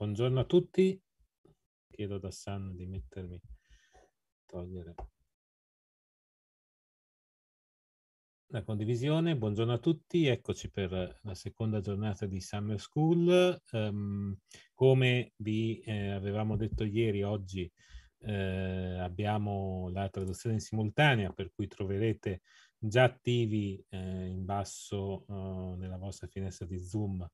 Buongiorno a tutti. Chiedo ad Hassan di mettermi, togliere la condivisione. Buongiorno a tutti, eccoci per la seconda giornata di Summer School. Um, come vi eh, avevamo detto ieri, oggi eh, abbiamo la traduzione in simultanea, per cui troverete già attivi eh, in basso uh, nella vostra finestra di Zoom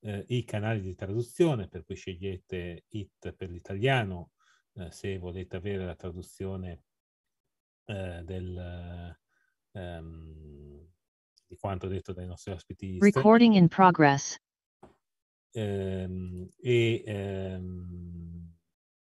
eh, i canali di traduzione, per cui scegliete IT per l'italiano eh, se volete avere la traduzione eh, del, um, di quanto detto dai nostri ospiti. Recording in progress. Um, e um,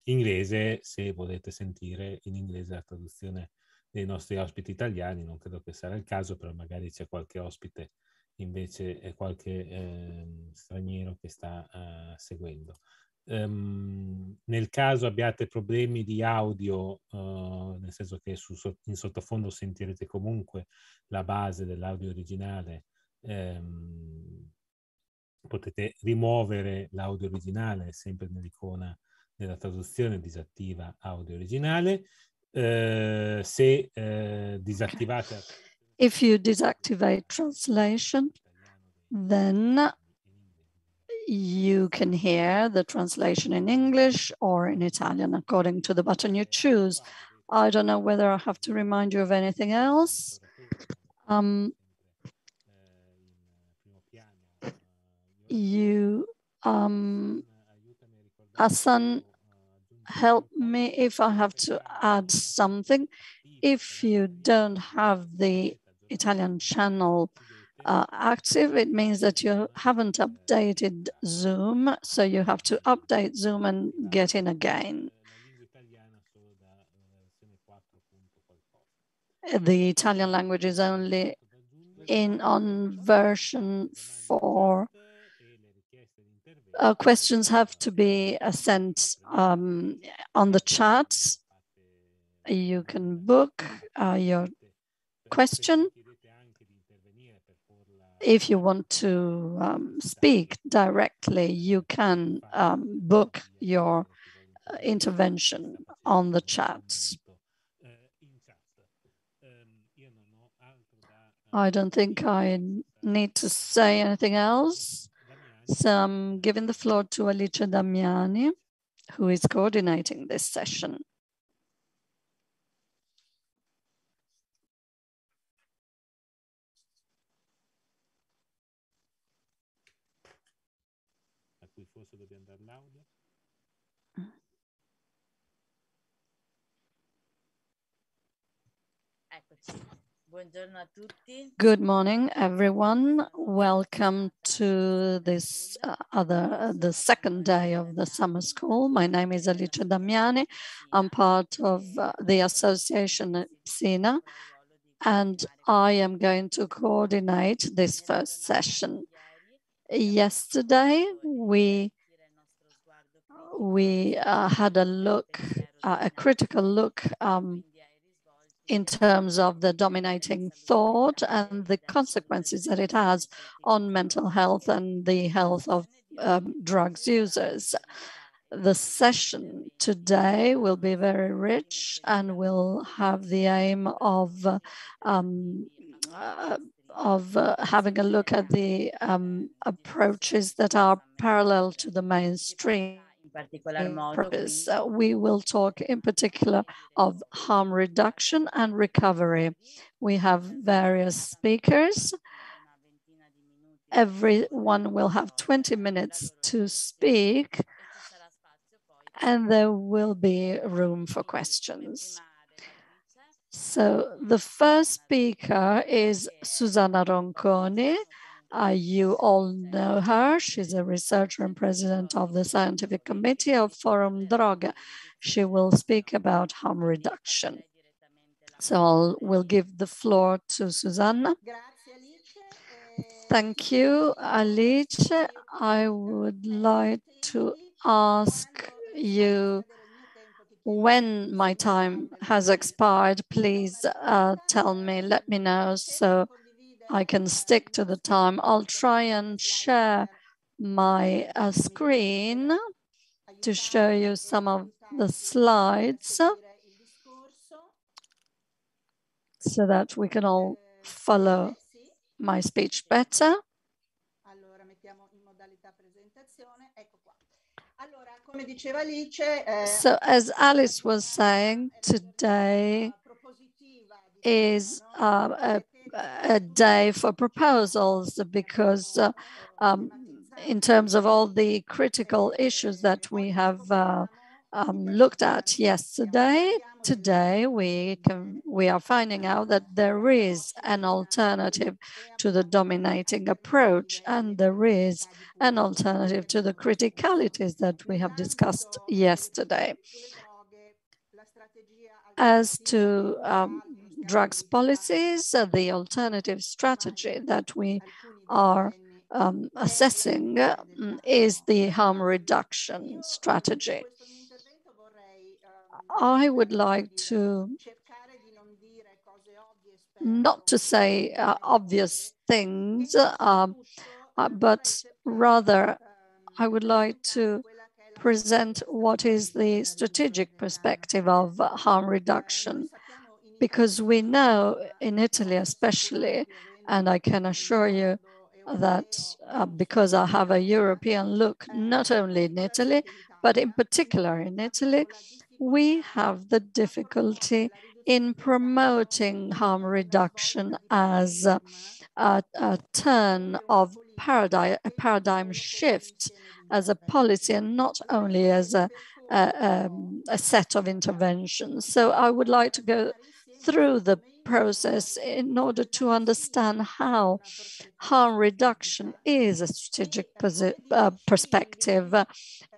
inglese se volete sentire in inglese la traduzione dei nostri ospiti italiani, non credo che sarà il caso, però magari c'è qualche ospite invece è qualche eh, straniero che sta uh, seguendo. Um, nel caso abbiate problemi di audio, uh, nel senso che su, in sottofondo sentirete comunque la base dell'audio originale, um, potete rimuovere l'audio originale sempre nell'icona della traduzione disattiva audio originale. Uh, se disattivate... If you deactivate translation, then you can hear the translation in English or in Italian according to the button you choose. I don't know whether I have to remind you of anything else. Um, you, um, Hassan, help me if I have to add something. If you don't have the Italian channel uh, active, it means that you haven't updated Zoom. So you have to update Zoom and get in again. The Italian language is only in on version 4. Uh, questions have to be uh, sent um, on the chat. You can book uh, your question. If you want to um, speak directly, you can um, book your uh, intervention on the chats. I don't think I need to say anything else. So I'm giving the floor to Alice Damiani, who is coordinating this session. Good morning, everyone. Welcome to this uh, other, uh, the second day of the summer school. My name is Alice Damiani. I'm part of uh, the association PSINA, and I am going to coordinate this first session. Yesterday, we we uh, had a look, uh, a critical look um, in terms of the dominating thought and the consequences that it has on mental health and the health of um, drugs users. The session today will be very rich and will have the aim of um, uh, of uh, having a look at the um, approaches that are parallel to the mainstream purpose. Uh, we will talk in particular of harm reduction and recovery. We have various speakers. Everyone will have 20 minutes to speak, and there will be room for questions. So the first speaker is Susanna Ronconi. Uh, you all know her. She's a researcher and president of the scientific committee of Forum Droghe. She will speak about harm reduction. So I'll, we'll give the floor to Susanna. Thank you, Alice. I would like to ask you when my time has expired, please uh, tell me, let me know so I can stick to the time. I'll try and share my uh, screen to show you some of the slides so that we can all follow my speech better. So as Alice was saying, today is uh, a, a, day for proposals because uh, um, in terms of all the critical issues that we have uh, um, looked at yesterday, today we can we are finding out that there is an alternative to the dominating approach and there is an alternative to the criticalities that we have discussed yesterday. As to um, drugs policies, uh, the alternative strategy that we are um, assessing uh, is the harm reduction strategy. I would like to not to say uh, obvious things, uh, uh, but rather I would like to present what is the strategic perspective of harm reduction. Because we know in Italy especially, and I can assure you that uh, because I have a European look, not only in Italy, but in particular in Italy, we have the difficulty in promoting harm reduction as a, a, a turn of paradigm, a paradigm shift as a policy and not only as a, a, um, a set of interventions. So I would like to go through the process in order to understand how harm reduction is a strategic uh, perspective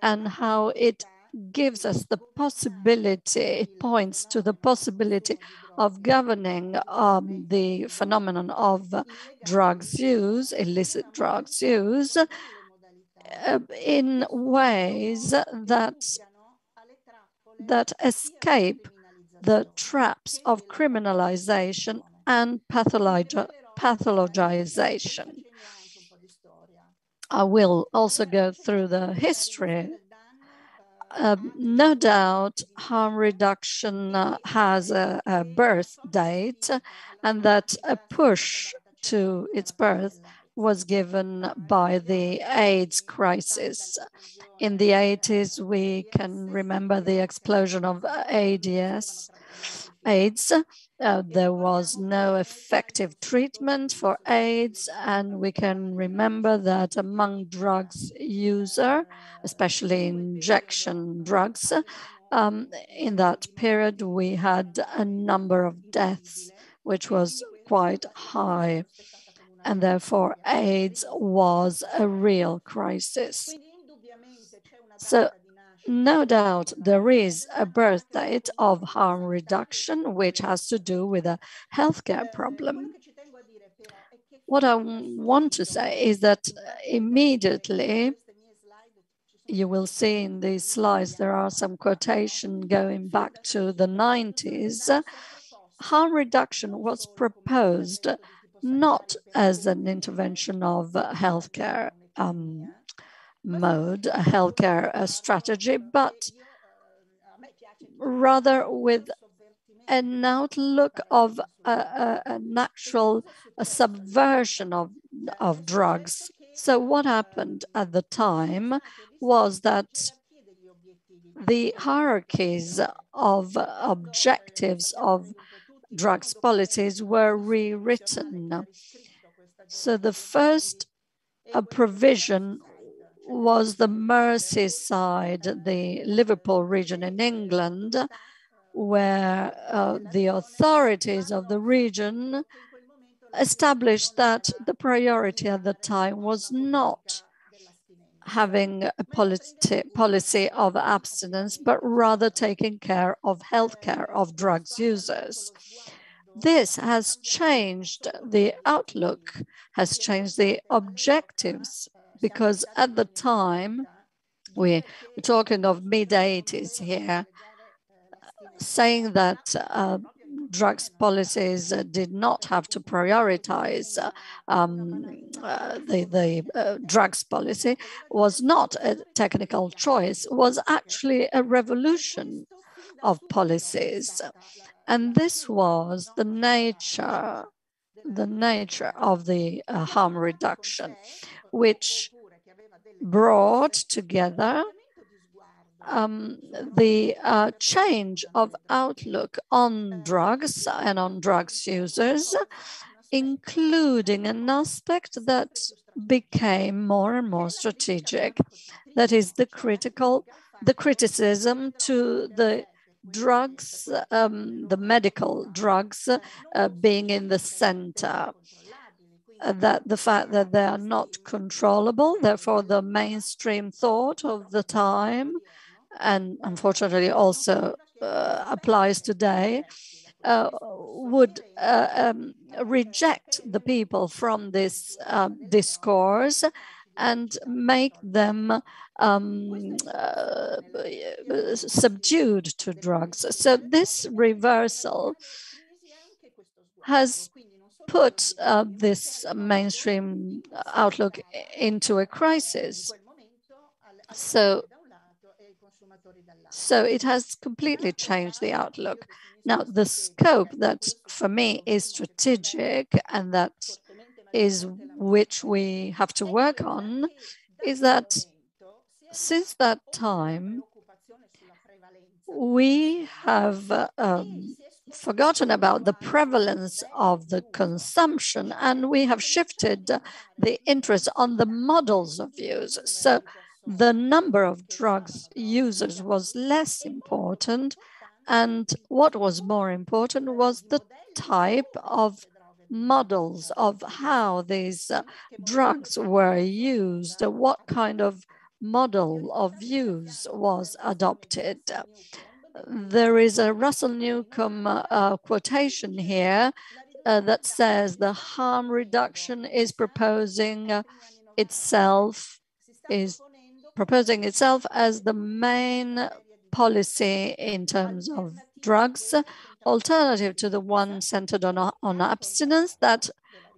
and how it gives us the possibility, it points to the possibility of governing um, the phenomenon of uh, drugs use, illicit drugs use, uh, in ways that, that escape the traps of criminalization and pathologization. I will also go through the history um, no doubt harm reduction uh, has a, a, birth date and that a push to its birth was given by the AIDS crisis. In the 80s, we can remember the explosion of AIDS, AIDS uh, there was no effective treatment for AIDS, and we can remember that among drugs user, especially injection drugs, um, in that period we had a number of deaths, which was quite high, and therefore AIDS was a real crisis. So no doubt there is a birth date of harm reduction, which has to do with a healthcare problem. What I want to say is that uh, immediately, you will see in these slides, there are some quotation going back to the 90s. Harm reduction was proposed not as an intervention of healthcare um, mode, a healthcare strategy, but rather with an outlook of a, a, a natural a subversion of, of drugs. So what happened at the time was that the hierarchies of objectives of drugs policies were rewritten. So the first a provision was the Merseyside, the Liverpool region in England, where uh, the authorities of the region established that the priority at the time was not having a policy, policy of abstinence, but rather taking care of healthcare of drugs users. This has changed the outlook, has changed the objectives because at the time, we, we're talking of mid 80s here, saying that uh, drugs policies uh, did not have to prioritize uh, um, uh, the, the drugs policy was not a technical choice, was actually a revolution of policies. And this was the nature, the nature of the uh, harm reduction, which brought together um, the uh, change of outlook on drugs and on drugs users, including an aspect that became more and more strategic. That is the critical, the criticism to the drugs, um, the medical drugs uh, being in the center. That the fact that they are not controllable, therefore the mainstream thought of the time and unfortunately also uh, applies today, uh, would uh, um, reject the people from this um, discourse and make them um, uh, subdued to drugs. So this reversal has put uh, this mainstream outlook into a crisis. So so it has completely changed the outlook. Now, the scope that for me is strategic and that is which we have to work on is that since that time, we have um, forgotten about the prevalence of the consumption and we have shifted the interest on the models of use. So the number of drugs users was less important. And what was more important was the type of models of how these uh, drugs were used, what kind of model of use was adopted. There is a Russell Newcombe uh, quotation here uh, that says the harm reduction is proposing itself, is proposing itself as the main policy in terms of drugs, alternative to the one centered on, on abstinence, that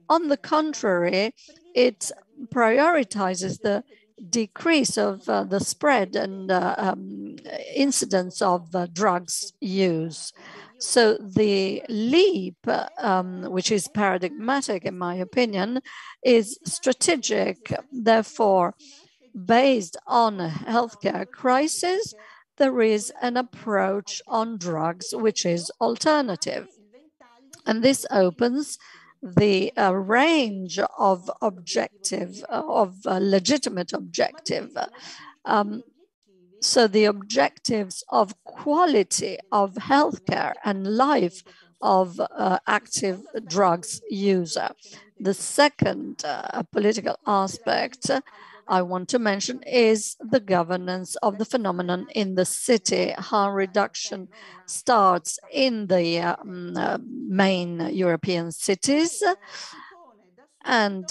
on the contrary, it prioritizes the decrease of uh, the spread and uh, um, incidence of uh, drugs use. So the leap, um, which is paradigmatic in my opinion, is strategic. Therefore, based on a healthcare crisis, there is an approach on drugs which is alternative. And this opens the uh, range of objective, of uh, legitimate objective. Um, so the objectives of quality of healthcare and life of uh, active drugs user. The second uh, political aspect I want to mention is the governance of the phenomenon in the city. Harm reduction starts in the um, uh, main European cities and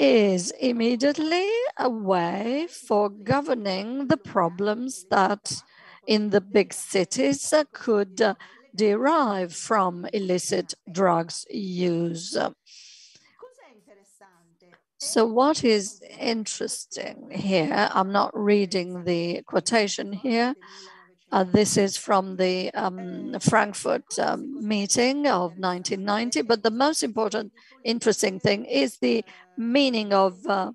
is immediately a way for governing the problems that in the big cities could derive from illicit drugs use. So what is interesting here, I'm not reading the quotation here. Uh, this is from the um, Frankfurt um, meeting of 1990. But the most important, interesting thing is the meaning of uh,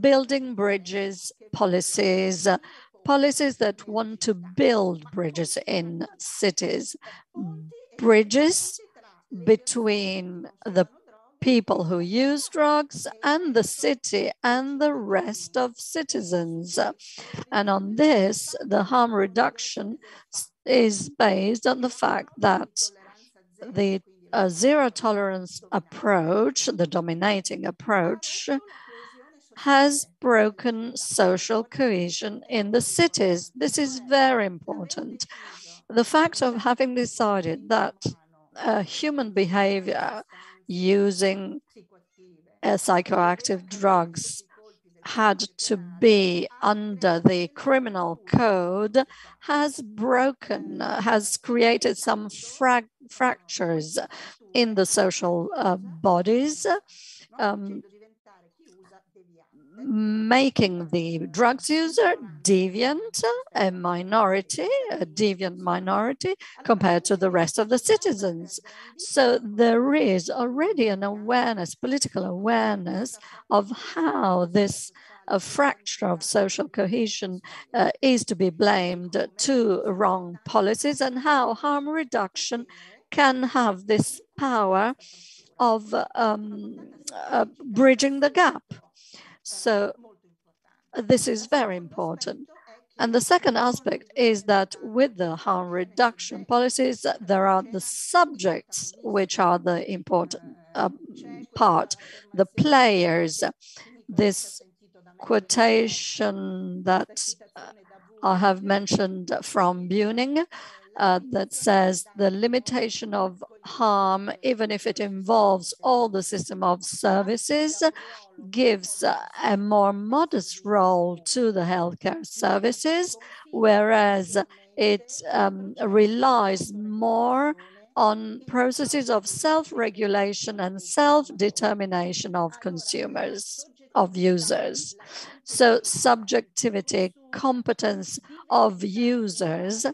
building bridges policies, uh, policies that want to build bridges in cities, bridges between the people who use drugs and the city and the rest of citizens. And on this, the harm reduction is based on the fact that the zero tolerance approach, the dominating approach, has broken social cohesion in the cities. This is very important. The fact of having decided that uh, human behavior using psychoactive drugs had to be under the criminal code has broken, has created some fra fractures in the social uh, bodies, um, making the drugs user deviant, a minority, a deviant minority compared to the rest of the citizens. So there is already an awareness, political awareness of how this a fracture of social cohesion uh, is to be blamed to wrong policies and how harm reduction can have this power of um, uh, bridging the gap. So this is very important. And the second aspect is that with the harm reduction policies, there are the subjects which are the important uh, part, the players. This quotation that uh, I have mentioned from Buning uh, that says the limitation of harm, even if it involves all the system of services, gives a more modest role to the healthcare services, whereas it um, relies more on processes of self-regulation and self-determination of consumers, of users. So subjectivity, competence of users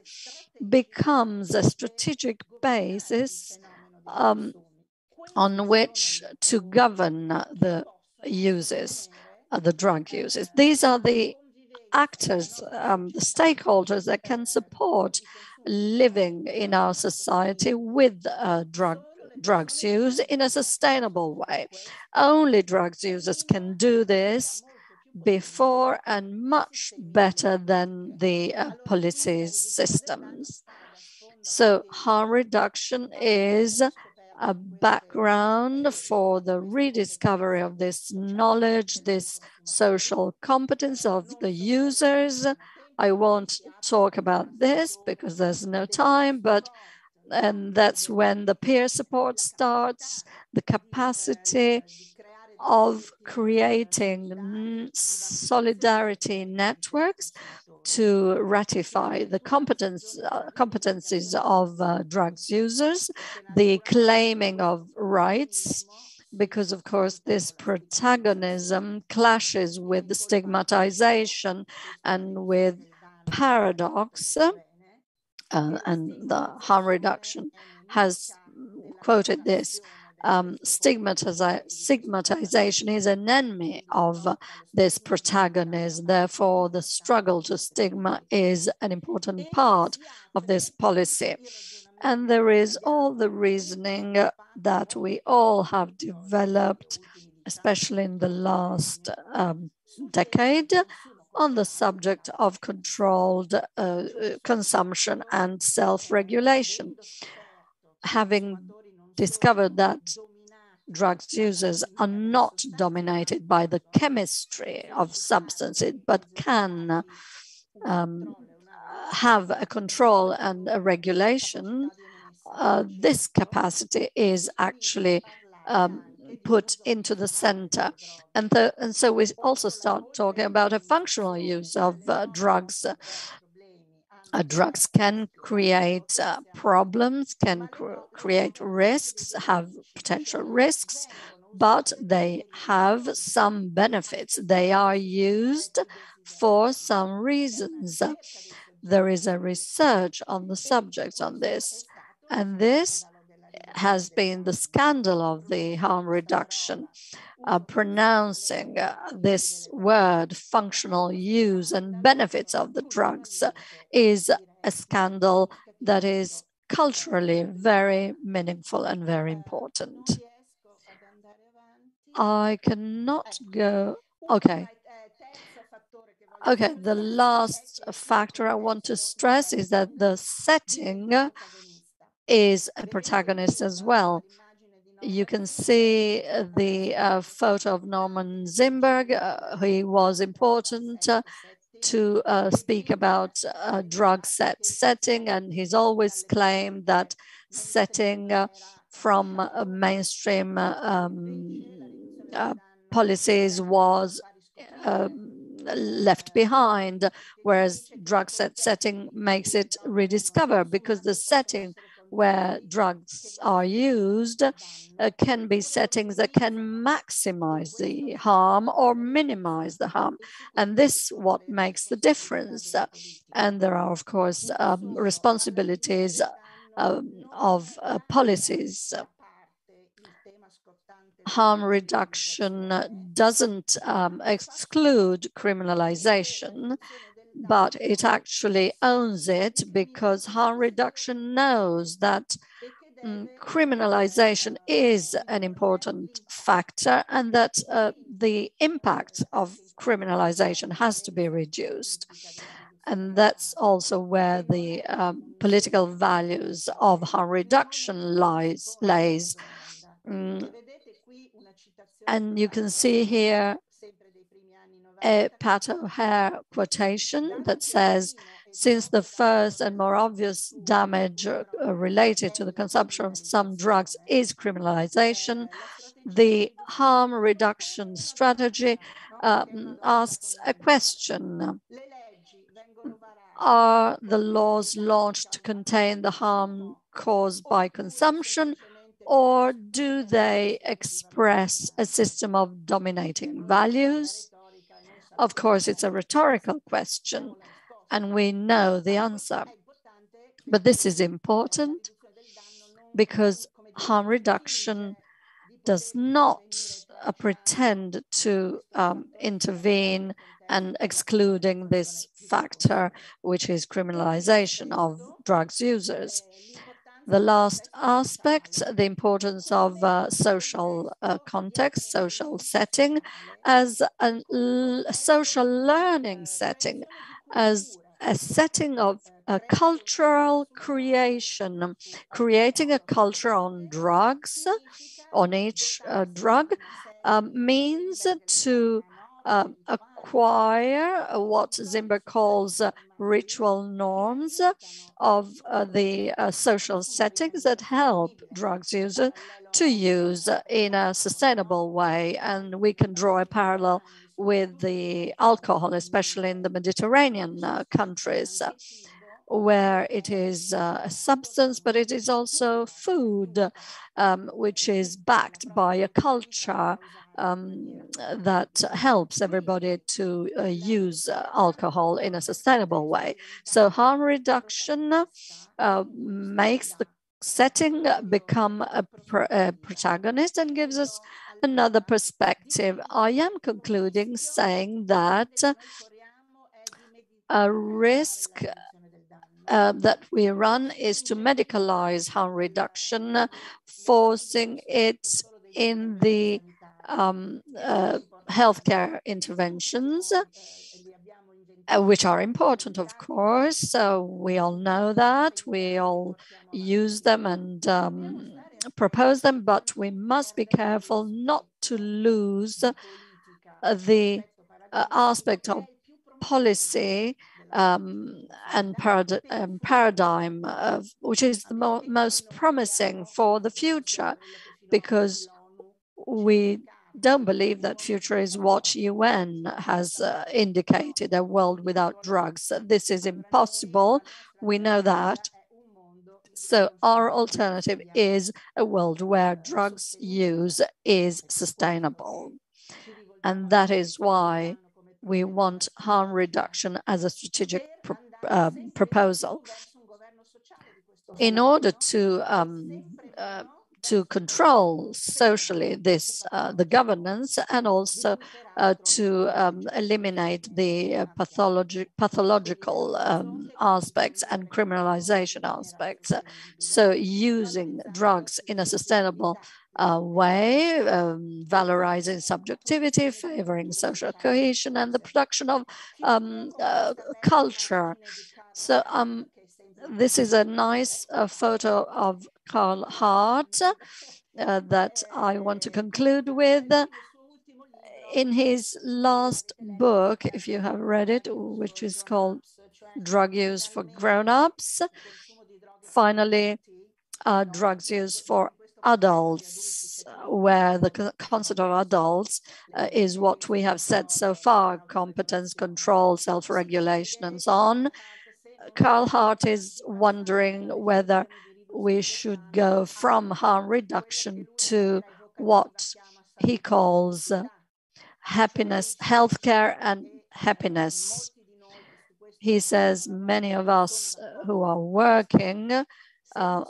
becomes a strategic basis um, on which to govern the uses, uh, the drug uses. These are the actors, um, the stakeholders that can support living in our society with uh, drug drugs use in a sustainable way. Only drugs users can do this before and much better than the uh, policy systems. So harm reduction is a background for the rediscovery of this knowledge, this social competence of the users. I won't talk about this because there's no time, but and that's when the peer support starts, the capacity of creating solidarity networks to ratify the competence, uh, competencies of uh, drugs users, the claiming of rights, because of course this protagonism clashes with the stigmatization and with paradox, uh, and the harm reduction has quoted this um, stigmatization is an enemy of this protagonist. Therefore, the struggle to stigma is an important part of this policy. And there is all the reasoning that we all have developed, especially in the last um, decade, on the subject of controlled uh, consumption and self-regulation. Having discovered that drugs users are not dominated by the chemistry of substances, but can um, have a control and a regulation, uh, this capacity is actually um, put into the center. And, the, and so we also start talking about a functional use of uh, drugs uh, drugs can create uh, problems, can cr create risks, have potential risks, but they have some benefits. They are used for some reasons. There is a research on the subject on this, and this has been the scandal of the harm reduction uh, pronouncing uh, this word functional use and benefits of the drugs is a scandal that is culturally very meaningful and very important. I cannot go, okay. Okay, the last factor I want to stress is that the setting is a protagonist as well you can see the uh, photo of Norman Zinberg. Uh, he was important uh, to uh, speak about uh, drug set setting, and he's always claimed that setting uh, from mainstream um, policies was um, left behind, whereas drug set setting makes it rediscover because the setting where drugs are used uh, can be settings that can maximize the harm or minimize the harm. And this what makes the difference. And there are, of course, um, responsibilities um, of uh, policies harm reduction doesn't um, exclude criminalization, but it actually owns it because harm reduction knows that um, criminalization is an important factor and that uh, the impact of criminalization has to be reduced. And that's also where the um, political values of harm reduction lies, lays. Mm, and you can see here a Pat O'Hare quotation that says, since the first and more obvious damage uh, related to the consumption of some drugs is criminalization, the harm reduction strategy um, asks a question. Are the laws launched to contain the harm caused by consumption or do they express a system of dominating values? Of course, it's a rhetorical question, and we know the answer. But this is important because harm reduction does not uh, pretend to um, intervene and excluding this factor, which is criminalization of drugs users. The last aspect, the importance of uh, social uh, context, social setting, as a social learning setting, as a setting of a cultural creation, creating a culture on drugs, on each uh, drug, um, means to uh, acquire what Zimber calls uh, ritual norms of uh, the uh, social settings that help drugs users to use in a sustainable way. And we can draw a parallel with the alcohol, especially in the Mediterranean uh, countries where it is uh, a substance, but it is also food, um, which is backed by a culture um, that helps everybody to uh, use uh, alcohol in a sustainable way. So harm reduction uh, makes the setting become a, pr a protagonist and gives us another perspective. I am concluding saying that a risk uh, that we run is to medicalize harm reduction, forcing it in the um, uh, healthcare interventions, uh, which are important, of course. So we all know that. We all use them and um, propose them, but we must be careful not to lose the uh, aspect of policy um, and parad um, paradigm, of, which is the mo most promising for the future, because we don't believe that future is what UN has uh, indicated, a world without drugs. This is impossible. We know that. So our alternative is a world where drugs use is sustainable. And that is why we want harm reduction as a strategic uh, proposal. In order to um, uh, to control socially this uh, the governance and also uh, to um, eliminate the uh, pathologi pathological um, aspects and criminalization aspects. So using drugs in a sustainable uh, way, um, valorizing subjectivity, favoring social cohesion, and the production of um, uh, culture. So um, this is a nice uh, photo of Carl Hart uh, that I want to conclude with. In his last book, if you have read it, which is called Drug Use for Grown-Ups, finally, uh, drugs use for adults, where the concept of adults uh, is what we have said so far, competence, control, self-regulation, and so on. Carl Hart is wondering whether we should go from harm reduction to what he calls happiness, healthcare and happiness. He says many of us who are working uh,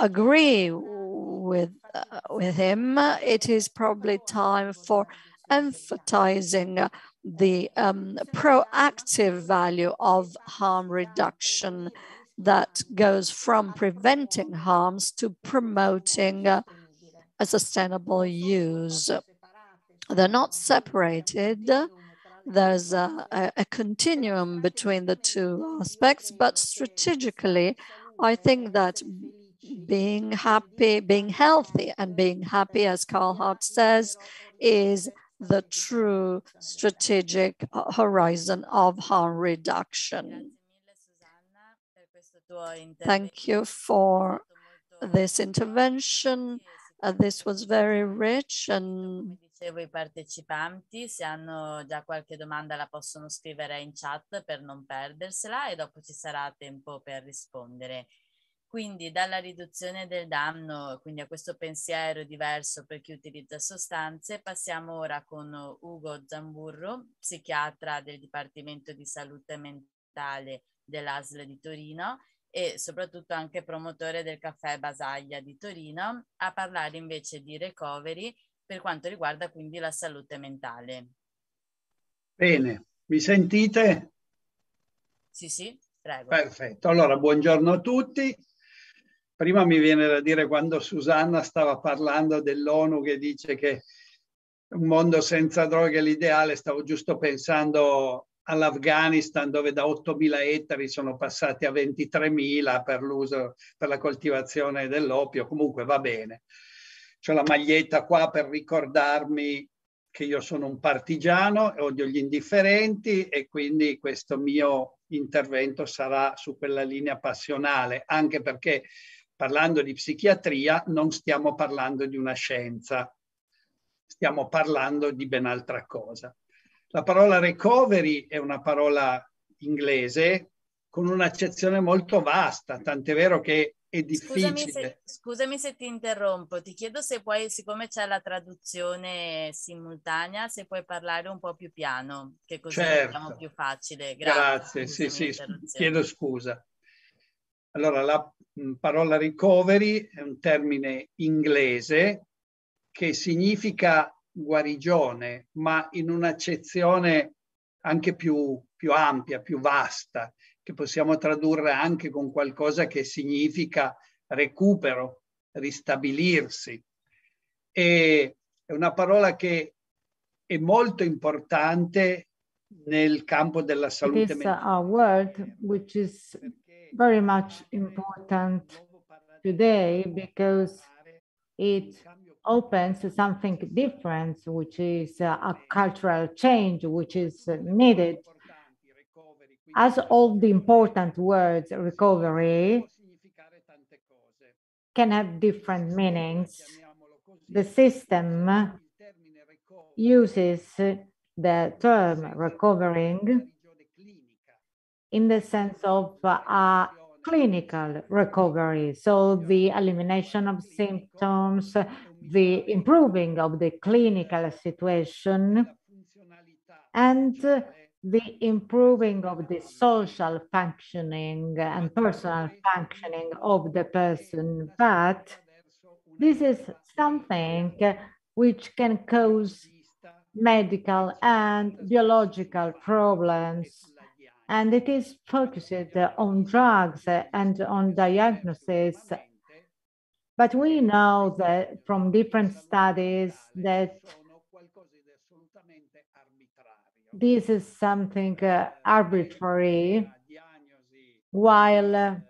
agree with, uh, with him. It is probably time for emphasizing the um, proactive value of harm reduction that goes from preventing harms to promoting uh, a sustainable use. They're not separated. There's a, a, a continuum between the two aspects, but strategically, I think that being happy, being healthy and being happy, as Carl Hart says, is the true strategic horizon of harm reduction. Thank you for this intervention. Uh, this was very rich and dicevo i partecipanti se hanno già qualche domanda la possono scrivere in chat per non perdersela e dopo ci sarà tempo per rispondere. Quindi dalla riduzione del danno, quindi a questo pensiero diverso per chi utilizza sostanze, passiamo ora con Ugo Zamburro, psichiatra del Dipartimento di Salute Mentale dell'ASL di Torino e soprattutto anche promotore del caffè Basaglia di Torino, a parlare invece di recovery per quanto riguarda quindi la salute mentale. Bene, mi sentite? Sì, sì, prego. Perfetto, allora buongiorno a tutti. Prima mi viene da dire quando Susanna stava parlando dell'ONU che dice che un mondo senza droghe è l'ideale, stavo giusto pensando all'Afghanistan dove da 8.000 ettari sono passati a 23.000 per l'uso, per la coltivazione dell'oppio, comunque va bene. C'ho la maglietta qua per ricordarmi che io sono un partigiano, odio gli indifferenti e quindi questo mio intervento sarà su quella linea passionale, anche perché parlando di psichiatria non stiamo parlando di una scienza, stiamo parlando di ben altra cosa. La parola recovery è una parola inglese con un'accezione molto vasta, tant'è vero che è difficile. Scusami se, scusami se, ti interrompo, ti chiedo se puoi, siccome c'è la traduzione simultanea, se puoi parlare un po' più piano, che così certo. più facile. Grazie, Grazie sì, sì, chiedo scusa. Allora, la parola recovery è un termine inglese che significa guarigione, ma in un'accezione anche più, più ampia, più vasta, che possiamo tradurre anche con qualcosa che significa recupero, ristabilirsi. E è una parola che è molto importante nel campo della salute mentale. Very much important today because it opens something different, which is uh, a cultural change, which is needed. As all the important words, recovery, can have different meanings. The system uses the term recovering in the sense of uh, clinical recovery. So the elimination of symptoms, the improving of the clinical situation, and the improving of the social functioning and personal functioning of the person. But this is something which can cause medical and biological problems and it is focused on drugs and on diagnosis. But we know that from different studies that this is something uh, arbitrary, while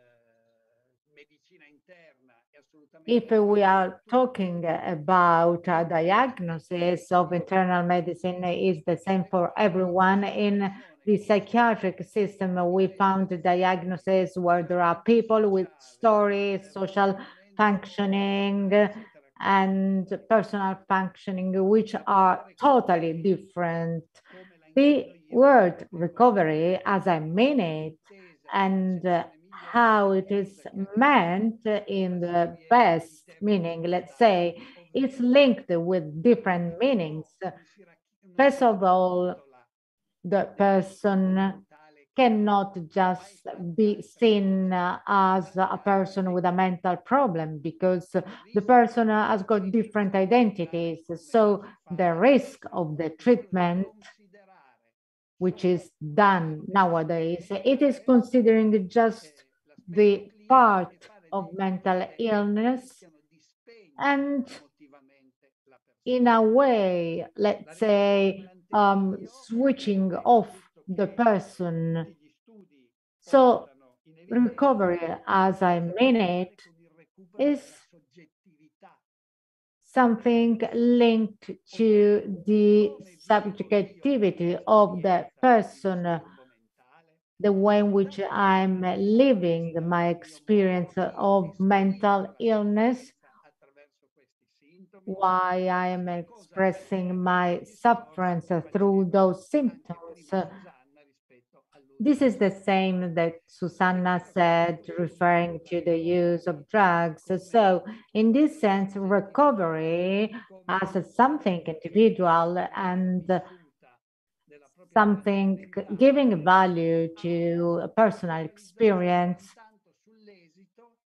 if we are talking about a diagnosis of internal medicine is the same for everyone in the psychiatric system, we found diagnoses where there are people with stories, social functioning, and personal functioning, which are totally different. The word recovery, as I mean it, and uh, how it is meant in the best meaning, let's say, it's linked with different meanings. First of all, the person cannot just be seen as a person with a mental problem because the person has got different identities. So the risk of the treatment, which is done nowadays, it is considering just the part of mental illness and in a way, let's say, um, switching off the person. So recovery, as I mean it, is something linked to the subjectivity of the person, the way in which I'm living my experience of mental illness, why I am expressing my sufferance through those symptoms. This is the same that Susanna said, referring to the use of drugs. So in this sense, recovery as something individual and something giving value to a personal experience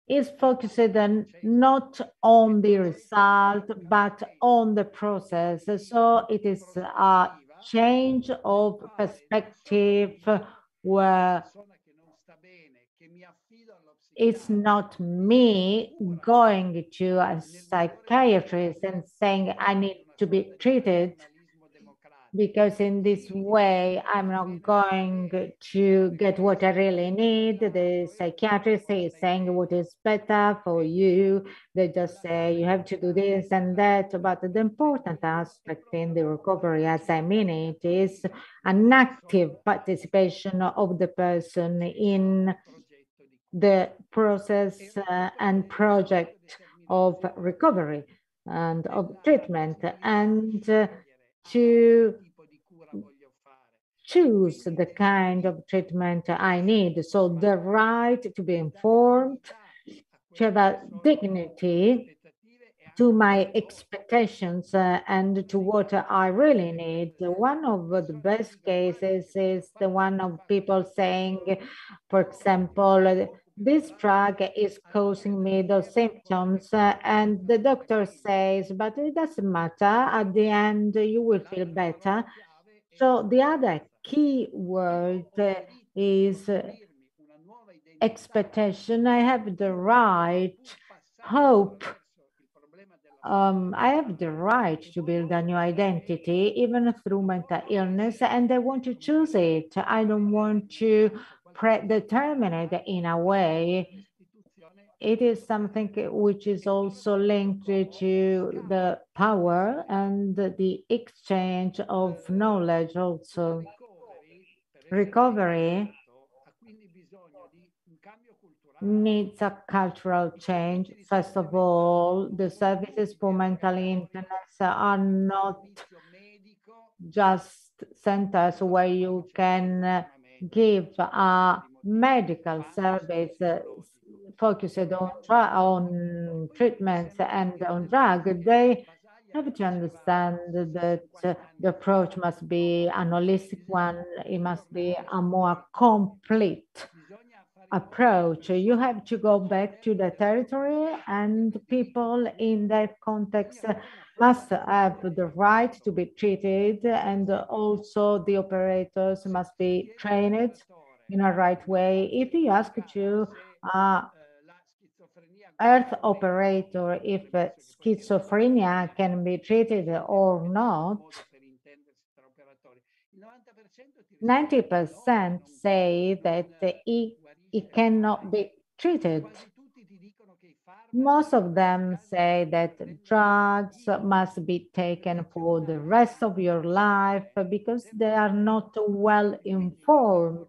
is focused on not on the result, but on the process. So it is a change of perspective where it's not me going to a psychiatrist and saying I need to be treated because in this way I'm not going to get what I really need. The psychiatrist is saying what is better for you. They just say you have to do this and that. But the important aspect in the recovery, as I mean it, is an active participation of the person in the process uh, and project of recovery and of treatment and uh, to choose the kind of treatment I need. So the right to be informed, to have a dignity to my expectations uh, and to what I really need. One of the best cases is the one of people saying, for example, this drug is causing me those symptoms uh, and the doctor says, but it doesn't matter, at the end you will feel better. So the other key word uh, is uh, expectation. I have the right hope. Um, I have the right to build a new identity, even through mental illness, and I want to choose it. I don't want to predetermine it in a way. It is something which is also linked to the power and the exchange of knowledge also. Recovery needs a cultural change. First of all, the services for mental illness are not just centers where you can give a medical service uh, focused on, on treatments and on drug, they have to understand that uh, the approach must be an holistic one. It must be a more complete approach. You have to go back to the territory and people in that context must have the right to be treated and also the operators must be trained in a right way. If you ask to uh, earth operator if schizophrenia can be treated or not, 90% say that it, it cannot be treated. Most of them say that drugs must be taken for the rest of your life because they are not well informed.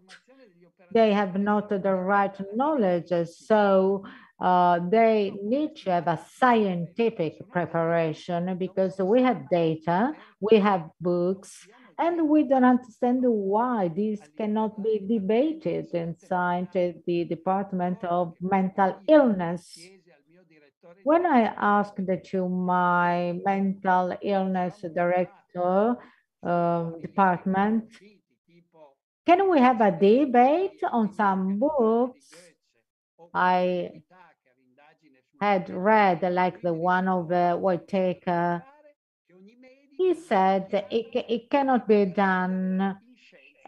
They have not the right knowledge. So uh, they need to have a scientific preparation because we have data, we have books, and we don't understand why this cannot be debated inside the Department of Mental Illness. When I asked to my mental illness director um, department, can we have a debate on some books? I had read like the one of uh, Whitaker he said it, it cannot be done.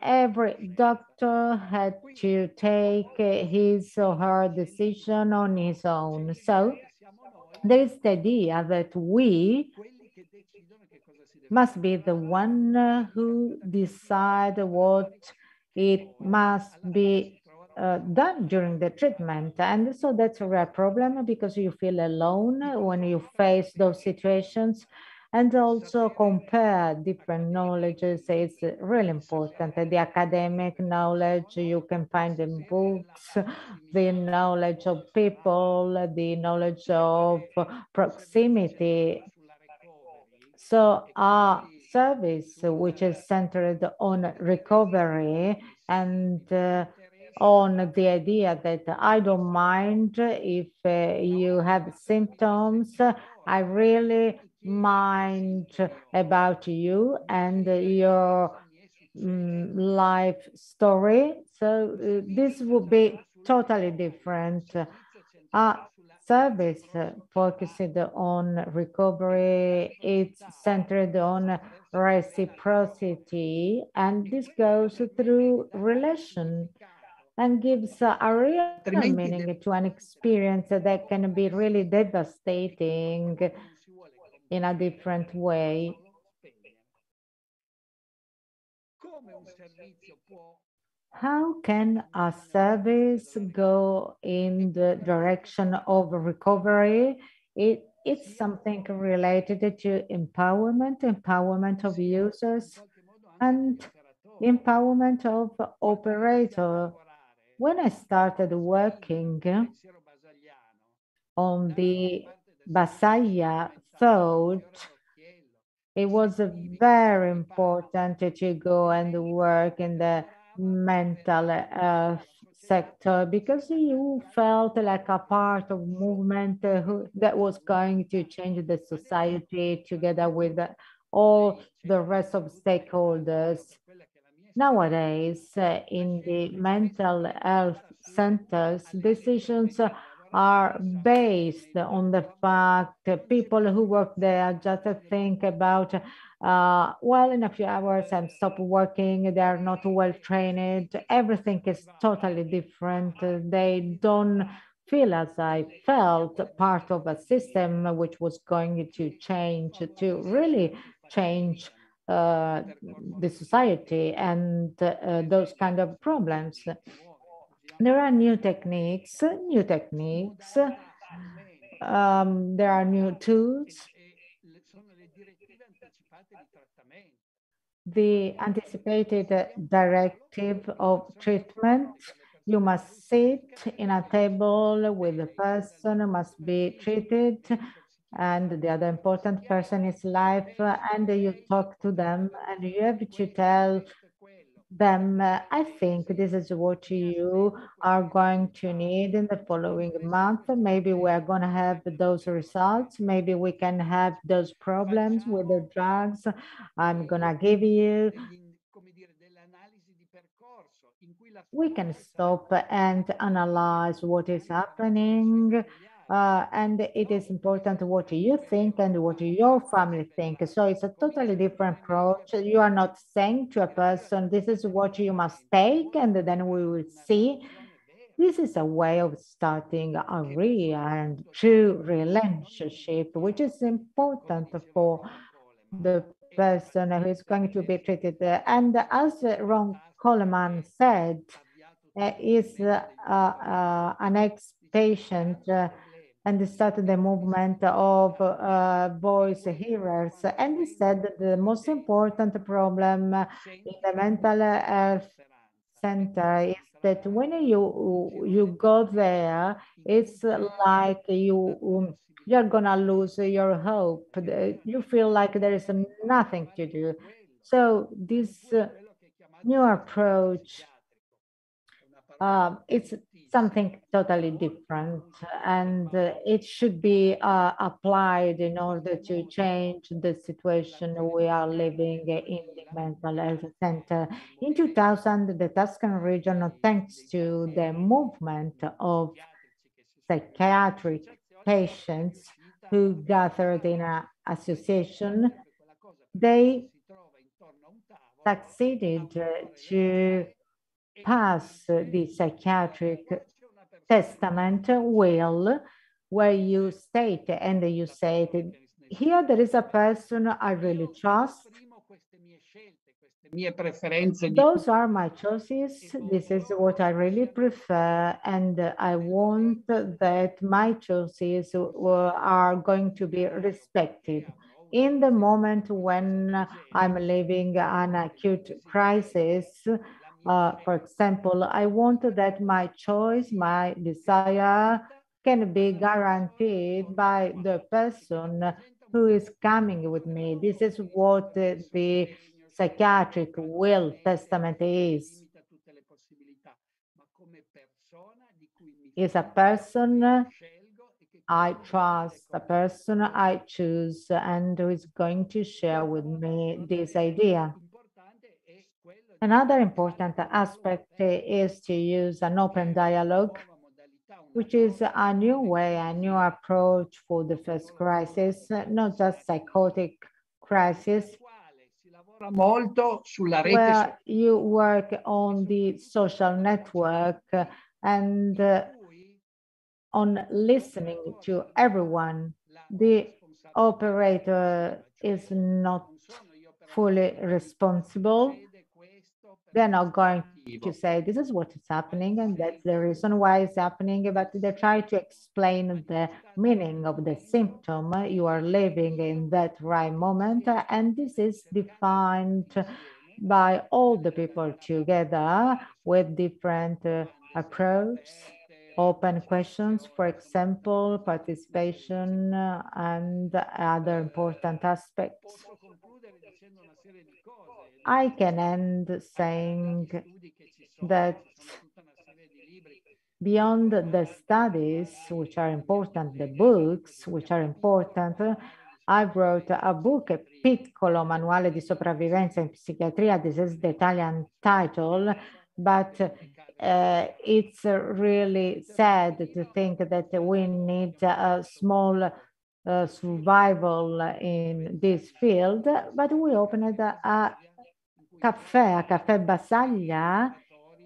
Every doctor had to take his or her decision on his own. So there is the idea that we must be the one who decide what it must be uh, done during the treatment. And so that's a real problem because you feel alone when you face those situations and also compare different knowledges is really important. The academic knowledge you can find in books, the knowledge of people, the knowledge of proximity. So our service, which is centered on recovery and uh, on the idea that I don't mind if uh, you have symptoms, I really mind about you and your um, life story. So uh, this would be totally different. Our service focused on recovery, it's centered on reciprocity, and this goes through relation and gives a real meaning to an experience that can be really devastating in a different way. How can a service go in the direction of recovery? It, it's something related to empowerment, empowerment of users, and empowerment of operator. When I started working on the Basaglia thought it was very important to go and work in the mental health sector because you felt like a part of movement uh, who, that was going to change the society together with all the rest of stakeholders. Nowadays, uh, in the mental health centers, decisions are based on the fact that people who work there just think about, uh, well, in a few hours I'm stop working, they are not well trained, everything is totally different. They don't feel as I felt part of a system which was going to change, to really change uh, the society and uh, those kind of problems there are new techniques, new techniques. Um, there are new tools. The anticipated directive of treatment, you must sit in a table with the person who must be treated and the other important person is life and you talk to them and you have to tell them, uh, I think this is what you are going to need in the following month. Maybe we're going to have those results. Maybe we can have those problems with the drugs. I'm going to give you. We can stop and analyze what is happening uh, and it is important what you think and what your family think. So it's a totally different approach. You are not saying to a person, this is what you must take, and then we will see. This is a way of starting a real and true relationship, which is important for the person who is going to be treated. And as Ron Coleman said, uh, is uh, uh, an ex-patient and started the movement of uh, voice hearers. And he said that the most important problem in the mental health center is that when you you go there, it's like you um, you're gonna lose your hope. You feel like there is nothing to do. So this new approach, uh, it's something totally different and uh, it should be uh, applied in order to change the situation we are living in the mental health center. In 2000, the Tuscan region, thanks to the movement of psychiatric patients who gathered in an association, they succeeded to pass the psychiatric testament will where you state and you say here there is a person I really trust. Those are my choices. This is what I really prefer. And I want that my choices are going to be respected. In the moment when I'm living an acute crisis, uh, for example, I want that my choice, my desire can be guaranteed by the person who is coming with me. This is what the psychiatric will testament is. Is a person I trust, a person I choose, and who is going to share with me this idea. Another important aspect is to use an open dialogue, which is a new way, a new approach for the first crisis, not just psychotic crisis, where you work on the social network and uh, on listening to everyone. The operator is not fully responsible they're not going to say this is what is happening and that's the reason why it's happening, but they try to explain the meaning of the symptom you are living in that right moment. And this is defined by all the people together with different uh, approach, open questions, for example, participation uh, and other important aspects. I can end saying that beyond the studies, which are important, the books, which are important, I wrote a book, a piccolo manuale di sopravvivenza in psichiatria. This is the Italian title, but uh, it's really sad to think that we need a small uh, survival in this field, but we opened a, a cafe, a Caffè Basaglia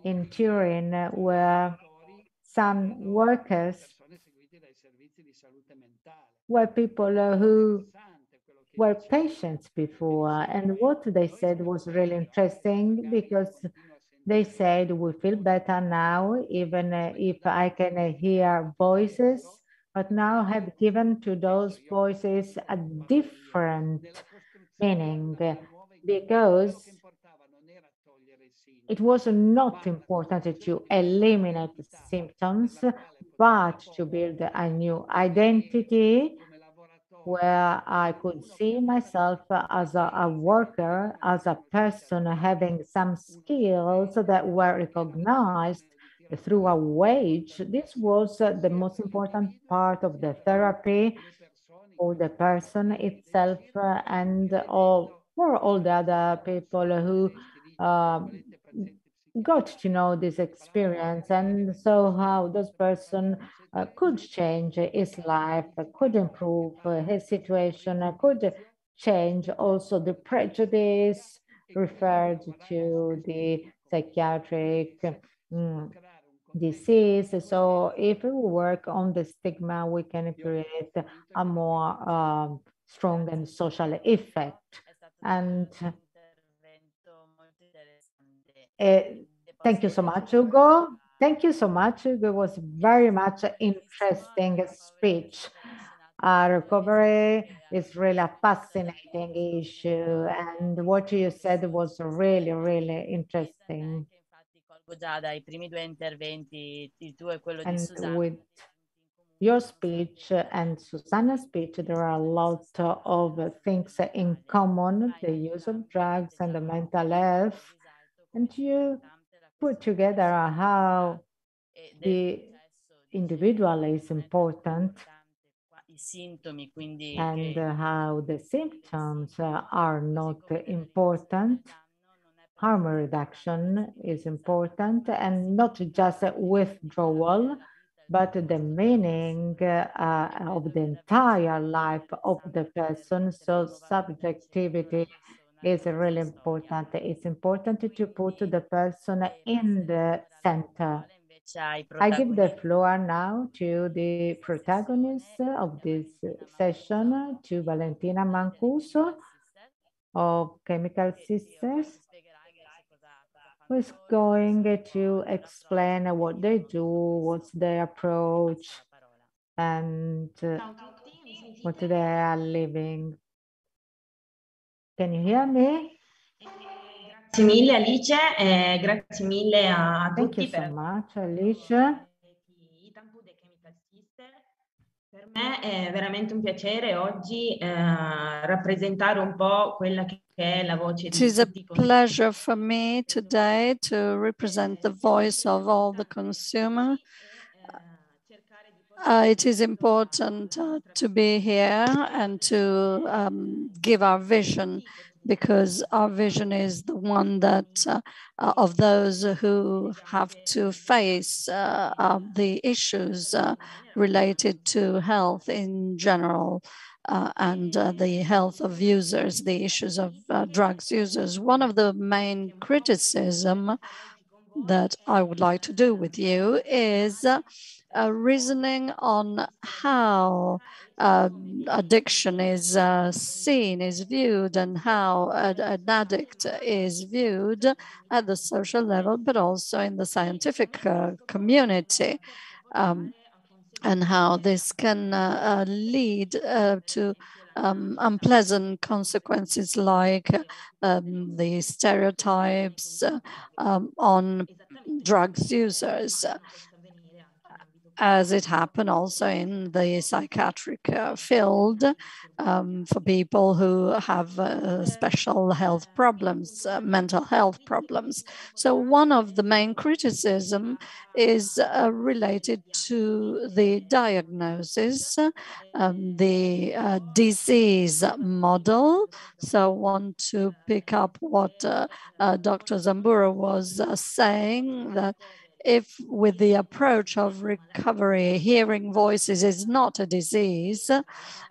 in Turin, where some workers were people who were patients before. And what they said was really interesting because they said, we feel better now, even if I can hear voices, but now have given to those voices a different meaning. Because it was not important to eliminate symptoms, but to build a new identity where I could see myself as a, a, worker, as a person having some skills that were recognized through a wage. This was the most important part of the therapy for the person itself and all, for all the other people who um, got to know this experience and so how this person uh, could change his life, could improve his situation, could change also the prejudice referred to the psychiatric um, disease. So if we work on the stigma, we can create a more um, strong and social effect. And uh, thank you so much, Ugo. Thank you so much. It was very much interesting speech. Uh, recovery is really a fascinating issue. And what you said was really, really interesting. Già dai primi due interventi, il tuo e quello and di Susanna. with your speech and Susanna's speech, there are a lot of things in common, the use of drugs and the mental health. And you put together how the individual is important and how the symptoms are not important. Harm reduction is important and not just withdrawal, but the meaning uh, of the entire life of the person. So subjectivity is really important. It's important to put the person in the center. I give the floor now to the protagonist of this session, to Valentina Mancuso of Chemical Sisters, who is going to explain what they do, what's their approach, and uh, what they are living. Can you hear me? Grazie mille Alice, e grazie mille a Thank tutti you so per much, Sister. Per me è veramente un piacere oggi eh, rappresentare un po' quella che It is a pleasure for me today to represent the voice of all the consumer. Uh, it is important uh, to be here and to um, give our vision because our vision is the one that uh, of those who have to face uh, the issues uh, related to health in general uh, and uh, the health of users, the issues of uh, drugs users. One of the main criticism that I would like to do with you is uh, a reasoning on how uh, addiction is uh, seen, is viewed, and how an addict is viewed at the social level, but also in the scientific uh, community. Um, and how this can uh, uh, lead uh, to um, unpleasant consequences like um, the stereotypes uh, um, on drugs users, as it happened also in the psychiatric uh, field um, for people who have uh, special health problems, uh, mental health problems. So one of the main criticism is uh, related to the diagnosis, um, the uh, disease model. So I want to pick up what uh, Dr. Zamburru was saying that if with the approach of recovery, hearing voices is not a disease,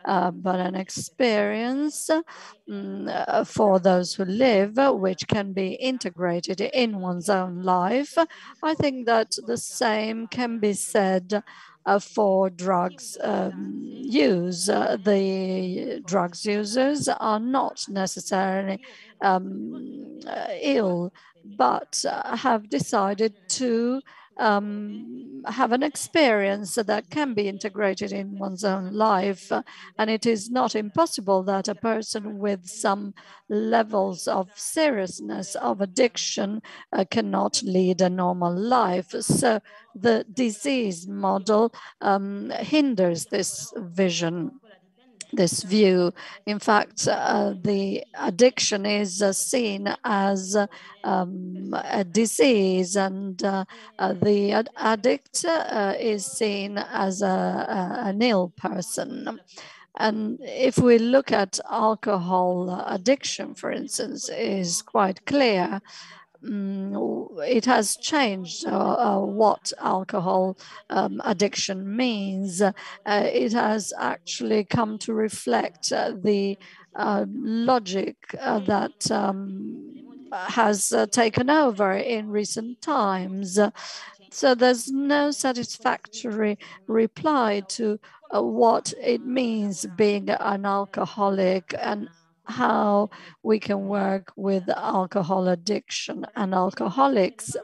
uh, but an experience uh, for those who live, which can be integrated in one's own life. I think that the same can be said uh, for drugs um, use. Uh, the drugs users are not necessarily um, uh, ill, but uh, have decided to um, have an experience that can be integrated in one's own life. And it is not impossible that a person with some levels of seriousness of addiction uh, cannot lead a normal life. So the disease model um, hinders this vision this view. In fact, uh, the addiction is uh, seen as uh, um, a disease, and uh, uh, the ad- addict uh, is seen as a, a, an ill person. And if we look at alcohol addiction, for instance, is quite clear. Mm, it has changed uh, uh, what alcohol um, addiction means. Uh, it has actually come to reflect uh, the uh, logic uh, that um, has taken over in recent times. So there's no satisfactory reply to what it means being an alcoholic and how we can work with alcohol addiction and alcoholics.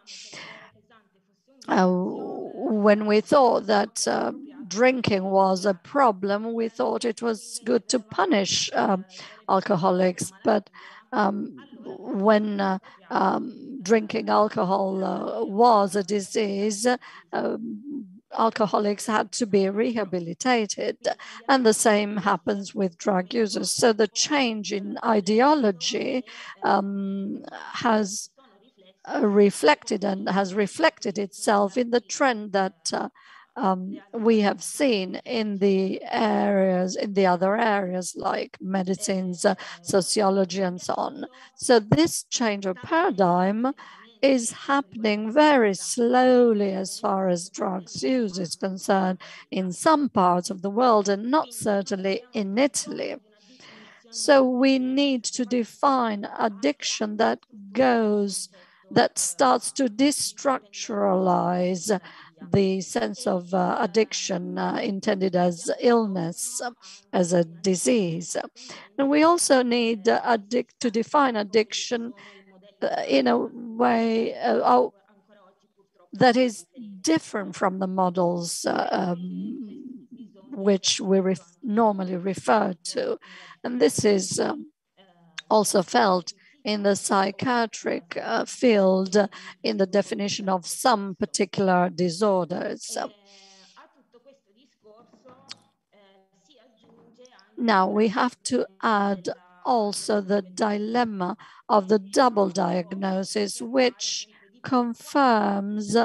Uh, when we thought that uh, drinking was a problem, we thought it was good to punish um, alcoholics. But um, when uh, um, drinking alcohol uh, was a disease, um, alcoholics had to be rehabilitated. And the same happens with drug users. So the change in ideology um, has uh, reflected and has reflected itself in the trend that uh, um, we have seen in the areas, in the other areas like medicines, uh, sociology, and so on. So this change of paradigm is happening very slowly as far as drugs use is concerned in some parts of the world and not certainly in Italy. So we need to define addiction that goes, that starts to destructuralize the sense of uh, addiction uh, intended as illness, as a disease. And we also need uh, addic to define addiction in a way uh, oh, that is different from the models uh, um, which we ref normally refer to. And this is um, also felt in the psychiatric uh, field uh, in the definition of some particular disorders. Now we have to add also the dilemma of the double diagnosis, which confirms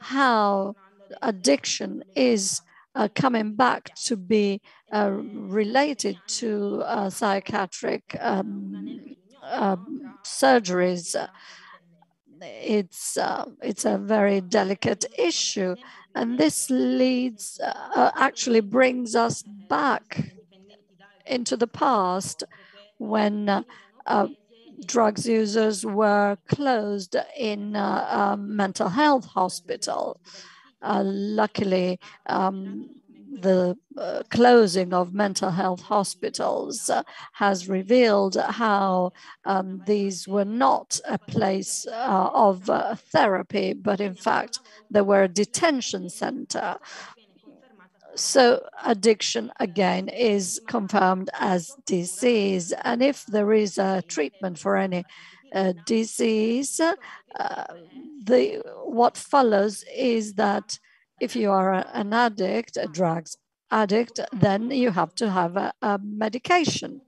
how addiction is uh, coming back to be uh, related to uh, psychiatric um, um surgeries. It's, uh, it's a very delicate issue. And this leads, uh, actually brings us back into the past when uh, drugs users were closed in um, mental health hospital. Uh, luckily, um, the uh, closing of mental health hospitals uh, has revealed how um, these were not a place uh, of uh, therapy, but in fact, they were a detention center so addiction again is confirmed as disease. And if there is a treatment for any uh, disease, uh, the what follows is that if you are an addict, a drugs addict, then you have to have a, a medication.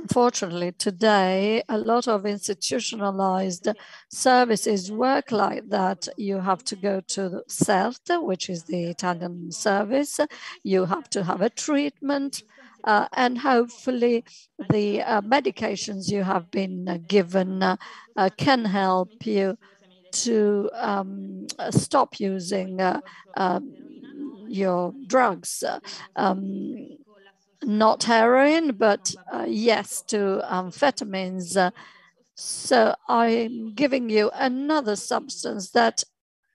Unfortunately, today, a lot of institutionalized services work like that. You have to go to SerT, which is the Italian service. You have to have a treatment. Uh, and hopefully the uh, medications you have been uh, given uh, can help you to um, stop using uh, um, your drugs. Um, not heroin, but uh, yes to amphetamines. Uh, so I'm giving you another substance that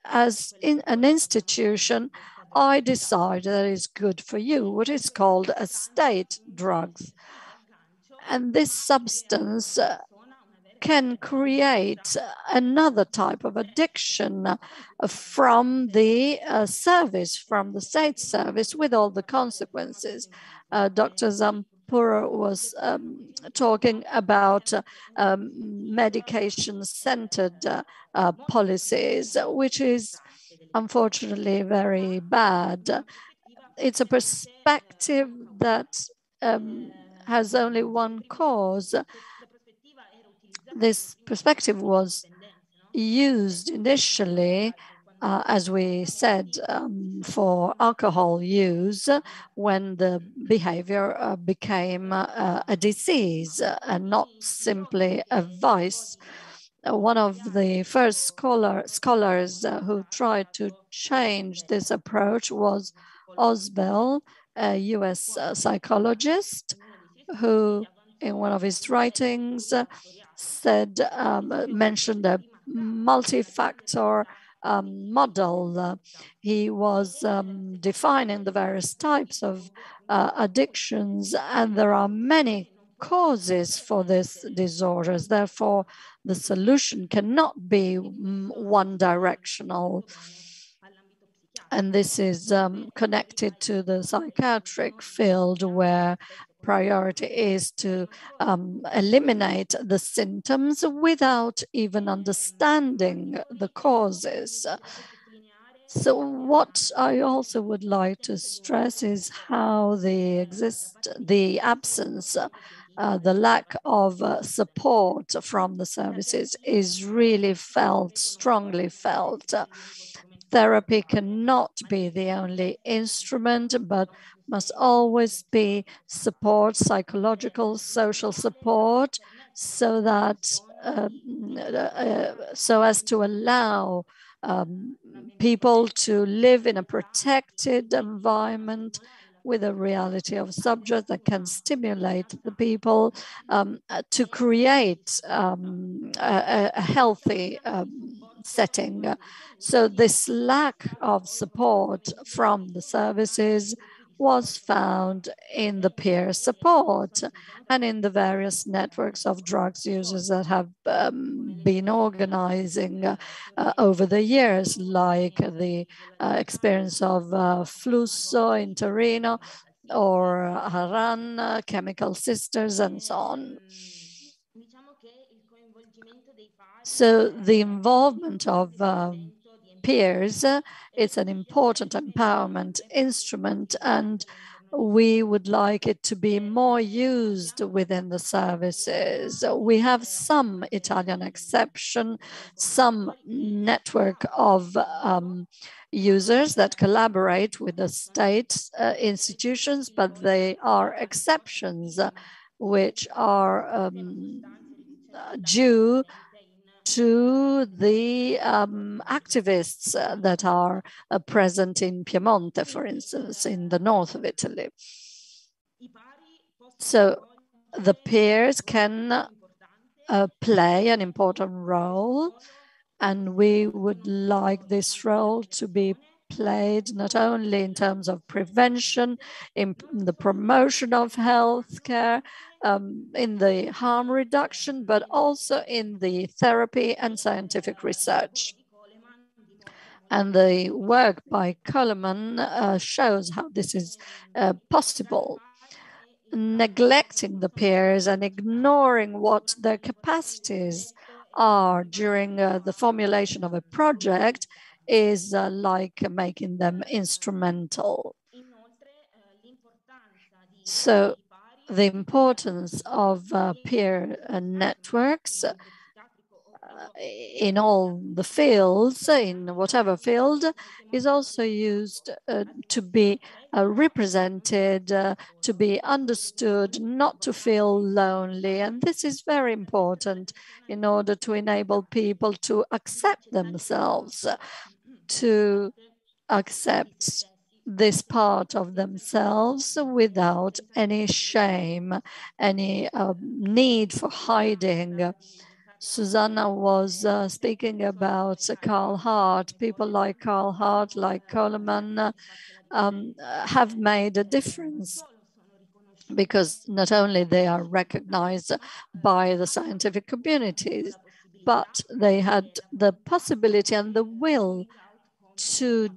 as in an institution, I decide that is good for you, what is called a state drug. And this substance uh, can create another type of addiction from the uh, service, from the state service, with all the consequences uh, Dr. Zamburru was um, talking about uh, um, medication-centered uh, policies, which is unfortunately very bad. It's a perspective that um, has only one cause. This perspective was used initially uh, as we said, um, for alcohol use when the behavior uh, became uh, a disease and not simply a vice. Uh, one of the first scholar, scholars uh, who tried to change this approach was Ausubel, a US uh, psychologist, who in one of his writings said, um, mentioned a multi-factor um, model. He was um, defining the various types of uh, addictions, and there are many causes for these disorders. Therefore, the solution cannot be mm, one directional. And this is um, connected to the psychiatric field where priority is to um, eliminate the symptoms without even understanding the causes. So what I also would like to stress is how the exist, the absence, uh, the lack of uh, support from the services is really felt, strongly felt. therapy cannot be the only instrument, but must always be support, psychological, social support, so that um, uh, so as to allow um, people to live in a protected environment with a reality of subject that can stimulate the people um, to create um, a, a, healthy um, setting. So this lack of support from the services was found in the peer support and in the various networks of drugs users that have um, been organizing uh, over the years, like the uh, experience of uh, Flusso in Torino or Haran, uh, Chemical Sisters, and so on. So the involvement of um, peers it's an important empowerment instrument and we would like it to be more used within the services. We have some Italian exception, some network of um, users that collaborate with the state uh, institutions, but they are exceptions which are um, due to the um, activists uh, that are uh, present in Piemonte, for instance, in the north of Italy. So the peers can uh, play an important role, and we would like this role to be played not only in terms of prevention, in the promotion of healthcare, um, in the harm reduction, but also in the therapy and scientific research. And the work by Coleman uh, shows how this is uh, possible. Neglecting the peers and ignoring what their capacities are during uh, the formulation of a project is uh, like making them instrumental. So the importance of uh, peer uh, networks uh, in all the fields, in whatever field, is also used uh, to be uh, represented, to be understood, not to feel lonely. And this is very important in order to enable people to accept themselves, to accept this part of themselves without any shame, any uh, need for hiding. Susanna was uh, speaking about Carl Hart. People like Carl Hart, like Coleman, um, have made a difference because not only they are recognized by the scientific communities, but they had the possibility and the will to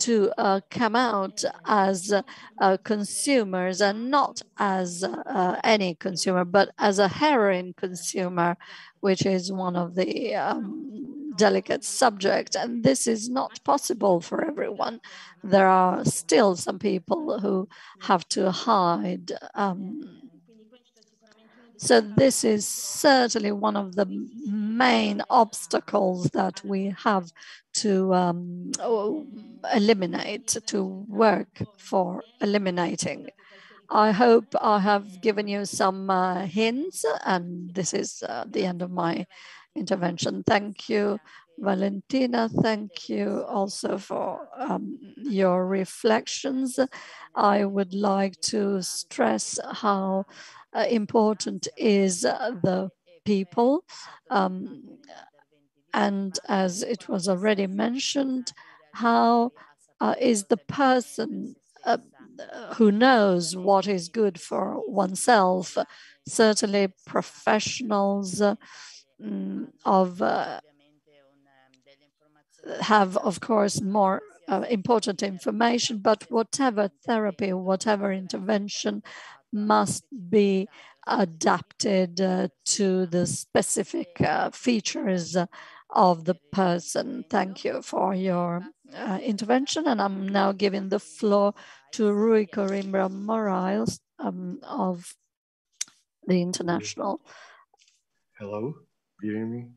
to uh, come out as uh, consumers and not as uh, any consumer, but as a heroin consumer, which is one of the um, delicate subjects. And this is not possible for everyone. There are still some people who have to hide um, so this is certainly one of the main obstacles that we have to um, eliminate, to work for eliminating. I hope I have given you some uh, hints, and this is uh, the end of my intervention. Thank you, Valentina. Thank you also for um, your reflections. I would like to stress how uh, important is uh, the people. Um, and as it was already mentioned, how uh, is the person uh, who knows what is good for oneself, certainly professionals um, of uh, have, of course, more uh, important information, but whatever therapy, whatever intervention must be adapted uh, to the specific uh, features of the person. Thank you for your uh, intervention. And I'm now giving the floor to Rui Coimbra Morais um, of the International. Hello, do you hear me?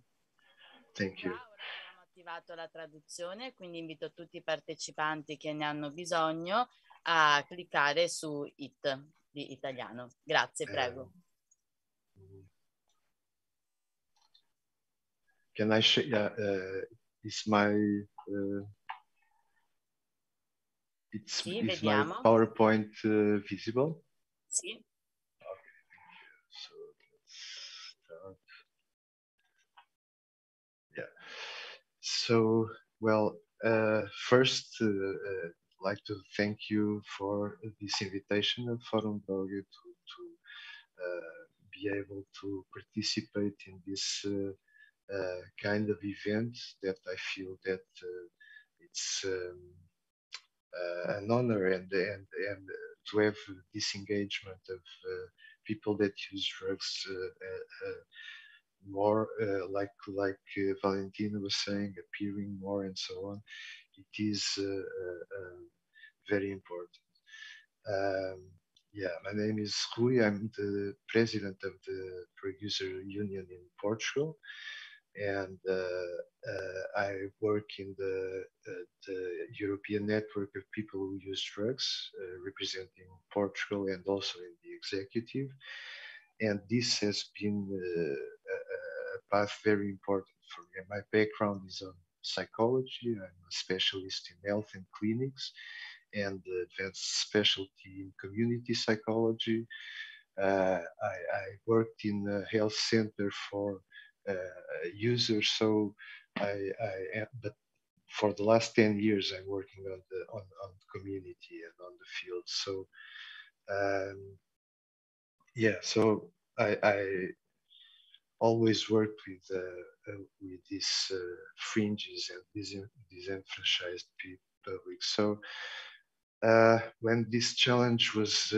Thank you. la traduzione, quindi invito tutti i partecipanti che ne hanno bisogno a cliccare su IT di italiano. Grazie, prego. Uh, can I share? Yeah, uh, is my uh, it's Sì, is vediamo. my PowerPoint uh, visible? Sì. Okay. So let's start. Yeah. So well, uh, first, uh, uh, like to thank you for this invitation of Forum Droghe to to uh, be able to participate in this uh, uh, kind of event that I feel that uh, it's um, uh, an honor and and and to have this engagement of uh, people that use drugs more like like Valentina was saying, appearing more and so on. It is very important. Um, yeah, my name is Rui. I'm the president of the producer union in Portugal and uh, uh, I work in the, uh, the, European network of people who use drugs, representing Portugal and also in the executive. And this has been a path very important for me. My background is on psychology. I'm a specialist in health and clinics and advanced specialty in community psychology. Uh, I, I, worked in a health center for uh, users. So I, I, but for the last 10 years, I'm working on the on, on community and on the field. So um, yeah, so I, I always worked with uh, uh, with these uh, fringes and disenfranchised public. So uh, when this challenge was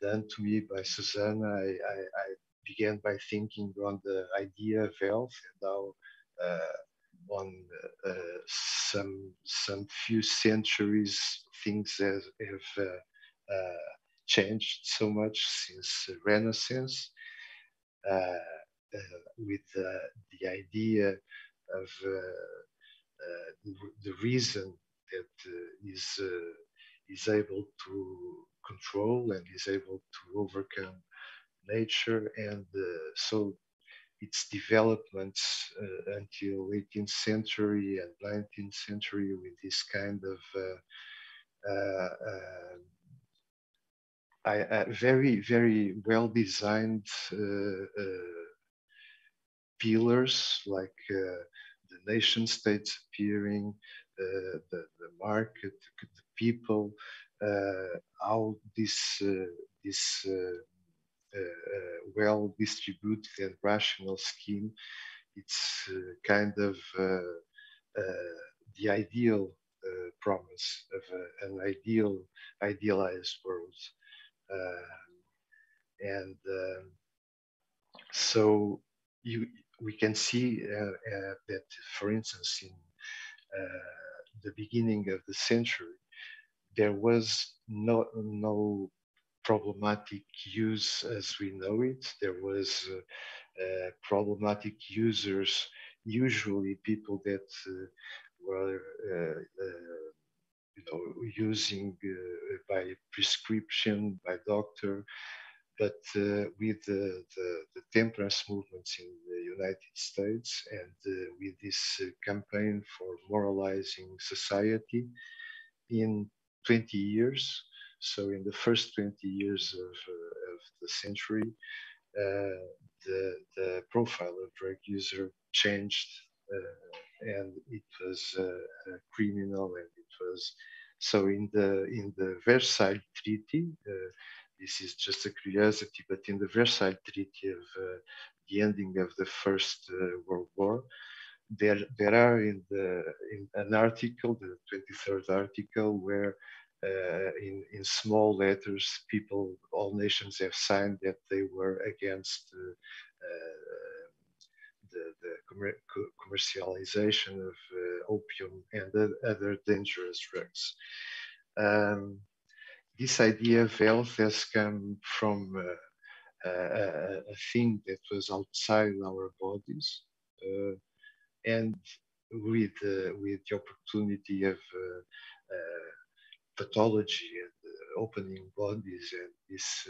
done to me by Susanna, I, I, I began by thinking on the idea of health and how on uh, some some few centuries things have, have uh, uh changed so much since Renaissance Uh, uh, with uh, the idea of the reason that is is able to control and is able to overcome nature and uh, so its developments uh, until 18th century and 19th century with this kind of uh, um, Uh, very very well designed uh, uh, pillars like the nation states appearing the, the market the people how this this uh, uh, well distributed and rational scheme, it's uh, kind of the ideal promise of an ideal, idealized world. And um, so you, we can see uh, uh, that, for instance, in uh, the beginning of the century, there was no, no problematic use as we know it. There was uh, uh, problematic users, usually people that uh, were you know, using by prescription, by doctor, but uh, with the, the, the, temperance movements in the United States and uh, with this uh, campaign for moralizing society in 20 years, so in the first 20 years of, uh, of the century, uh, the, the profile of drug user changed uh, and it was criminal and was so in the in the Versailles Treaty, uh, this is just a curiosity, but in the Versailles Treaty of uh, the ending of the First uh, World War, there there are in the in an article, the 23rd article, where uh, in, in small letters, people, all nations have signed that they were against uh, the, the commer- commercialization of uh, opium and other dangerous drugs. Um, this idea of health has come from uh, a, a, thing that was outside our bodies, uh, and with uh, with the opportunity of uh, uh, pathology and opening bodies and this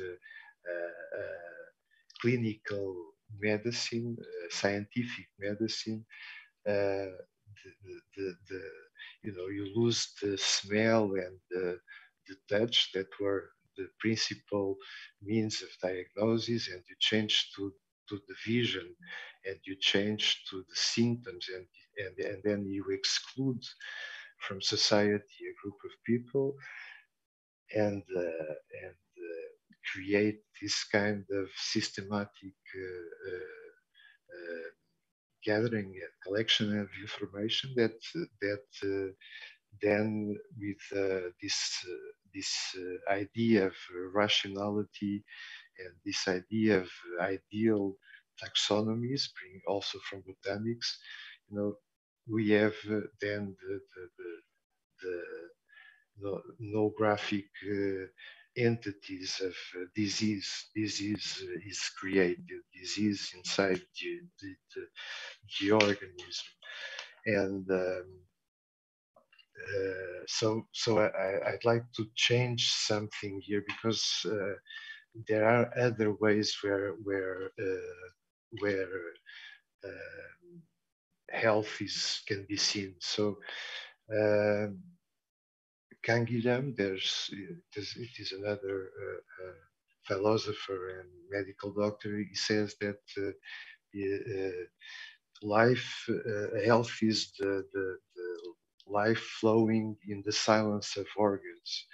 clinical medicine, scientific medicine, the, the, the, you know, you lose the smell and the, the touch that were the principal means of diagnosis and you change to, to the vision and you change to the symptoms and, and, and then you exclude from society a group of people and, uh, and create this kind of systematic uh, uh, uh gathering and collection of information that that uh, then with uh, this uh, this idea of rationality and this idea of ideal taxonomies, bring also from botanics, you know, we have then the the, the, the no, nosographic uh, entities of uh, disease. Disease is created, disease inside the, the, the, the organism. And um, uh, so, so I, would like to change something here because uh, there are other ways where where uh, where uh, health is can be seen. So. Canguilhem, there's, there's, it is another uh, uh, philosopher and medical doctor. He says that uh, life, health is the, the, the, life flowing in the silence of organs.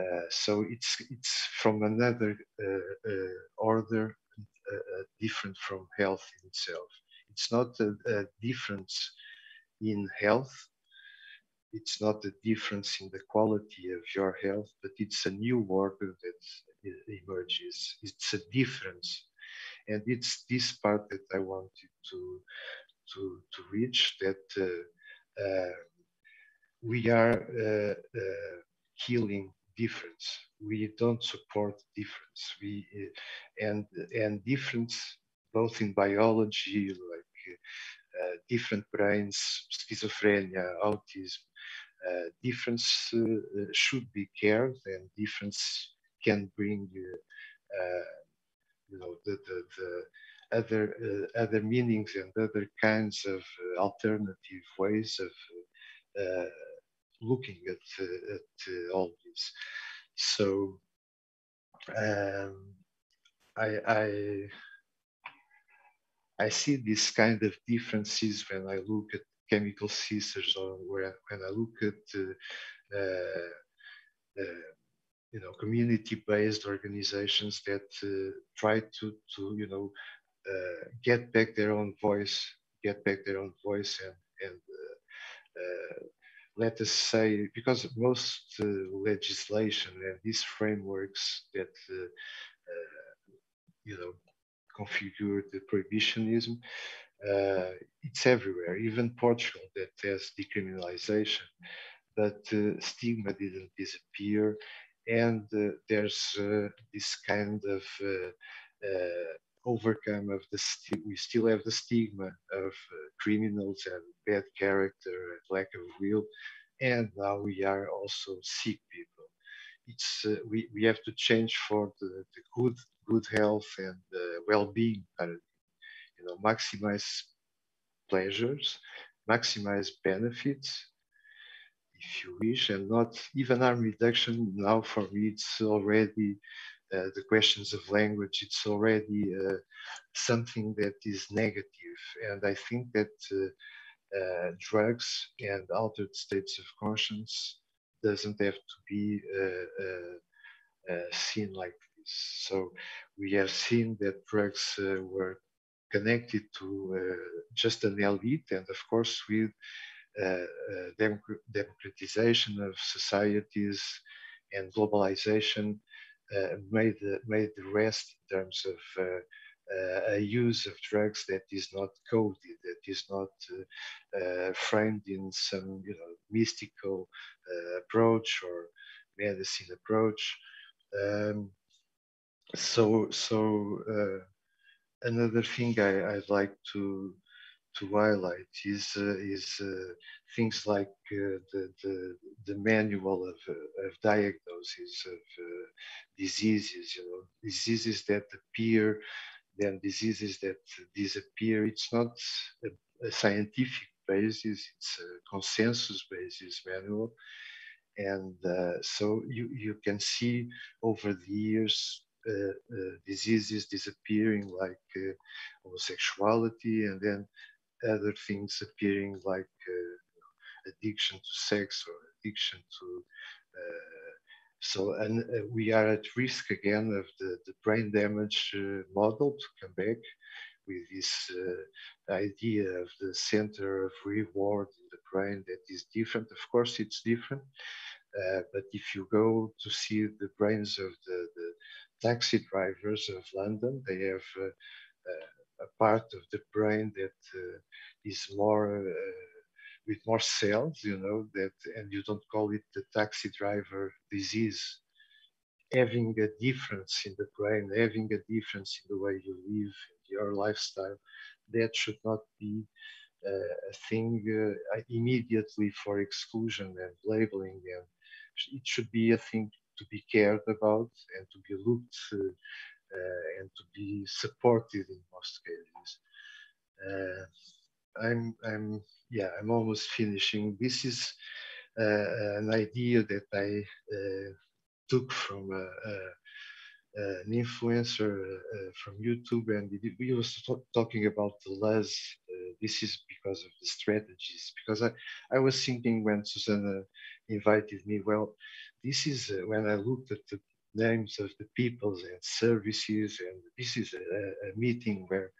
Uh, so it's it's from another uh, uh, order, different from health in itself. It's not a, a difference in health, it's not a difference in the quality of your health, but it's a new order that emerges. It's a difference. And it's this part that I wanted to, to, to reach that uh, uh, we are uh, uh healing difference. We don't support difference. We, uh, and, and difference, both in biology, like uh, different brains, schizophrenia, autism, difference uh, should be cared and difference can bring uh, you know the, the, the other uh, other meanings and other kinds of uh, alternative ways of uh, looking at at all this. So um, I, I I see this kind of differences when I look at chemical sisters or where, when I look at uh, uh, you know community-based organizations that uh, try to to you know uh, get back their own voice, get back their own voice, and and uh, let us say because most legislation and these frameworks that you know configure the prohibitionism uh, it's everywhere, even Portugal that has decriminalization, but uh, stigma didn't disappear. And uh, there's uh, this kind of uh, uh, overcome of the, we still have the stigma of criminals and bad character and lack of will. And now we are also sick people. It's, we, we have to change for the, the good, good health and well-being paradigm you know, maximize pleasures, maximize benefits, if you wish, and not even harm reduction. Now, for me, it's already uh, the questions of language. It's already uh, something that is negative, and I think that uh, uh drugs and altered states of conscience doesn't have to be uh, uh, seen like this. So we have seen that drugs were connected to uh, just an elite and of course with democratization of societies and globalization made the, made the rest in terms of uh, a use of drugs that is not coded, that is not uh, uh, framed in some you know mystical approach or medicine approach. Um, so so another thing I, would like to to highlight is uh, is uh, things like uh, the, the, the manual of of diagnosis of diseases. You know, diseases that appear then diseases that disappear. It's not a, a scientific basis, it's a consensus basis manual. And uh, so you, you can see over the years uh, uh, diseases disappearing like uh, homosexuality and then other things appearing like uh, addiction to sex or addiction to uh, so, and uh, we are at risk again of the, the brain damage uh, model to come back with this uh, idea of the center of reward in the brain that is different. Of course, it's different. Uh, but if you go to see the brains of the, the taxi drivers of London, they have uh, uh, a part of the brain that is more with more cells, you know, that, and you don't call it the taxi driver disease. Having a difference in the brain, having a difference in the way you live, your lifestyle, that should not be uh, a thing uh, immediately for exclusion and labeling. And it should be a thing to be cared about and to be looked uh, uh and to be supported in most cases. Uh, I'm, I'm yeah, I'm almost finishing. This is uh, an idea that I uh, took from uh, uh, an influencer from YouTube, and we was talking about the less. this is because of the strategies. Because I, I was thinking when Susanna invited me, well, this is when I looked at the names of the peoples and services, and this is a, a meeting where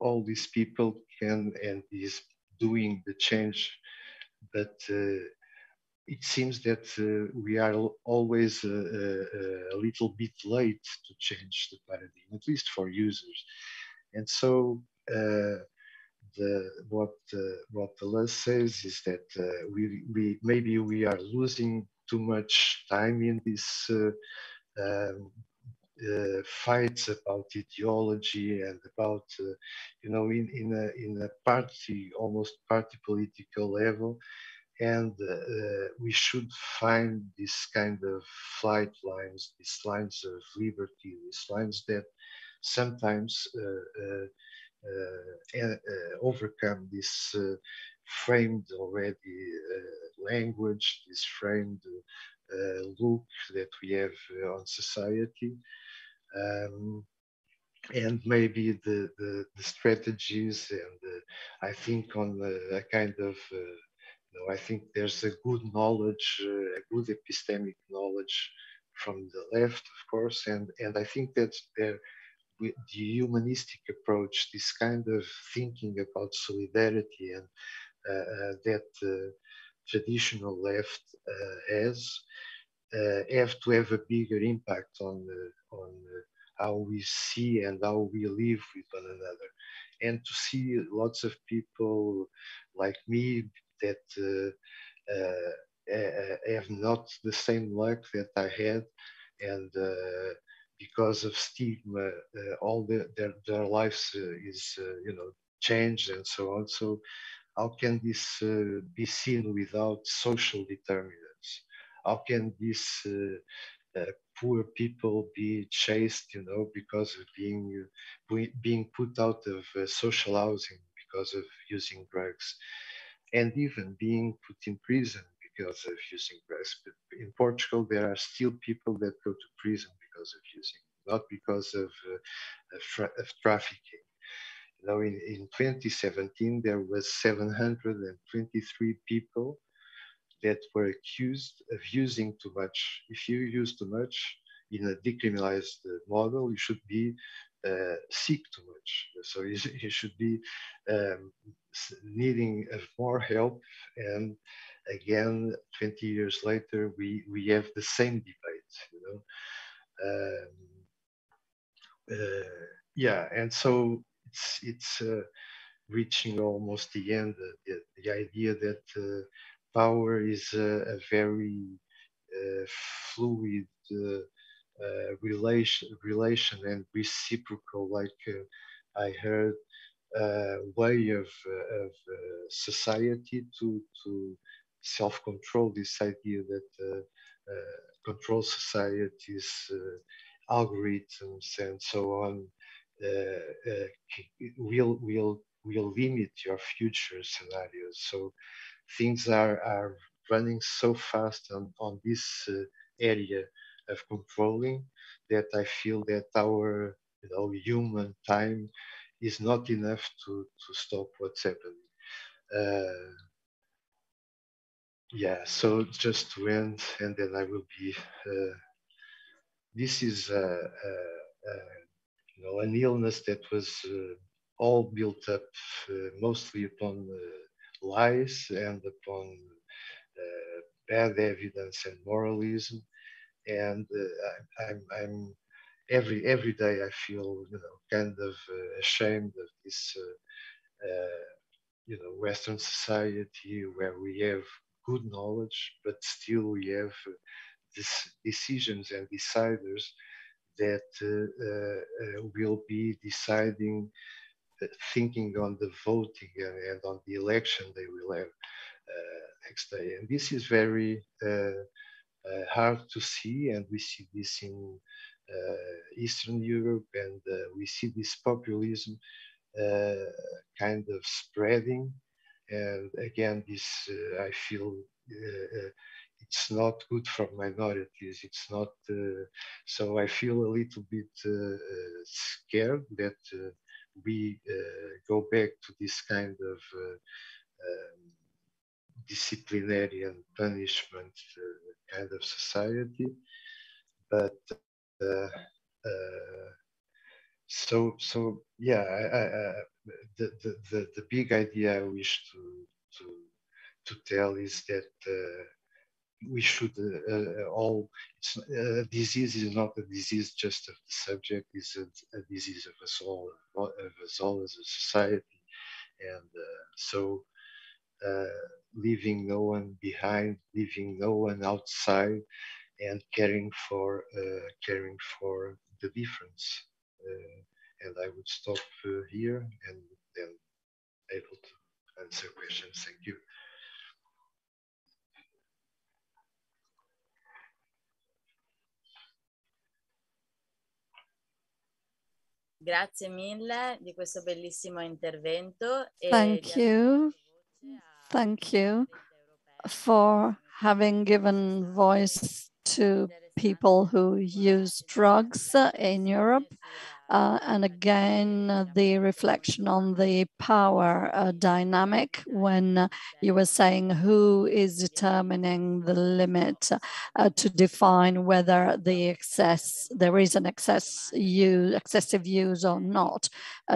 all these people can and is doing the change, but uh, it seems that uh, we are always uh, a little bit late to change the paradigm, at least for users. And so the, what uh, what says is that uh, we, we maybe we are losing too much time in this uh, um, uh, fights about ideology and about uh, you know in in a in a party almost party political level. And uh, we should find this kind of flight lines these lines of liberty these lines that sometimes uh, uh, uh, overcome this framed already language this framed look that we have on society. Um, and maybe the, the, the, strategies and uh, I think on a kind of uh, know, I think there's a good knowledge, uh, a good epistemic knowledge from the left, of course, and and I think that there the humanistic approach, this kind of thinking about solidarity and uh, uh, that uh, traditional left has, have to have a bigger impact on on how we see and how we live with one another. And to see lots of people like me that uh, uh, have not the same luck that I had, and uh, because of stigma, uh, all the, their, their lives uh, is, uh, you know, changed and so on. So how can this be seen without social determinants? How can these uh, poor people be chased, you know, because of being uh, being put out of uh, social housing because of using drugs, and even being put in prison because of using drugs. But in Portugal, there are still people that go to prison because of using, not because of, uh, of, of trafficking. Know, in, in 2017, there was 723 people that were accused of using too much. If you use too much in a decriminalized model, you should be uh, sick too much. So you, you should be um, needing more help. And again, 20 years later, we, we have the same debate, you know. Um, uh, yeah, and so it's, it's uh, reaching almost the end, the, the idea that uh, power is a, very uh, fluid uh, uh, relation, relation and reciprocal, like I heard, way of, of society to, to self-control, this idea that control societies, algorithms and so on. uh, uh, will will will limit your future scenarios. So things are are running so fast on on this uh, area of controlling that I feel that our you know human time is not enough to to stop what's happening. Uh, yeah, so just to end, and then I will be. Uh, this is uh, uh, uh you know an illness that was uh, all built up mostly upon lies and upon bad evidence and moralism. And uh, I'm, I'm every every day I feel you know kind of uh, ashamed of this uh, uh, you know Western society where we have good knowledge, but still we have this decisions and deciders that uh, will be deciding thinking on the voting and, on the election they will have uh, next day. And this is very uh, uh, hard to see, and we see this in Eastern Europe, and we see this populism kind of spreading. And again, this I feel it's not good for minorities. It's not uh, so. I feel a little bit uh, scared that uh, we go back to this kind of um, disciplinarian punishment uh, kind of society. But uh, uh, so so yeah, I, I, the, the, the big idea I wish to to to tell is that uh, we should uh, uh, all a disease is not a disease just of the subject it's a, a disease of us all of us all as a society and so leaving no one behind, leaving no one outside, and caring for uh, caring for the difference. Uh, and I would stop uh, here and then able to answer questions. Thank you. Grazie mille di questo bellissimo intervento. Thank you. Thank you for having given voice to people who use drugs in Europe. Uh, and again, uh, the reflection on the power uh, dynamic when uh, you were saying who is determining the limit uh, to define whether the excess there is an excess use, excessive use or not.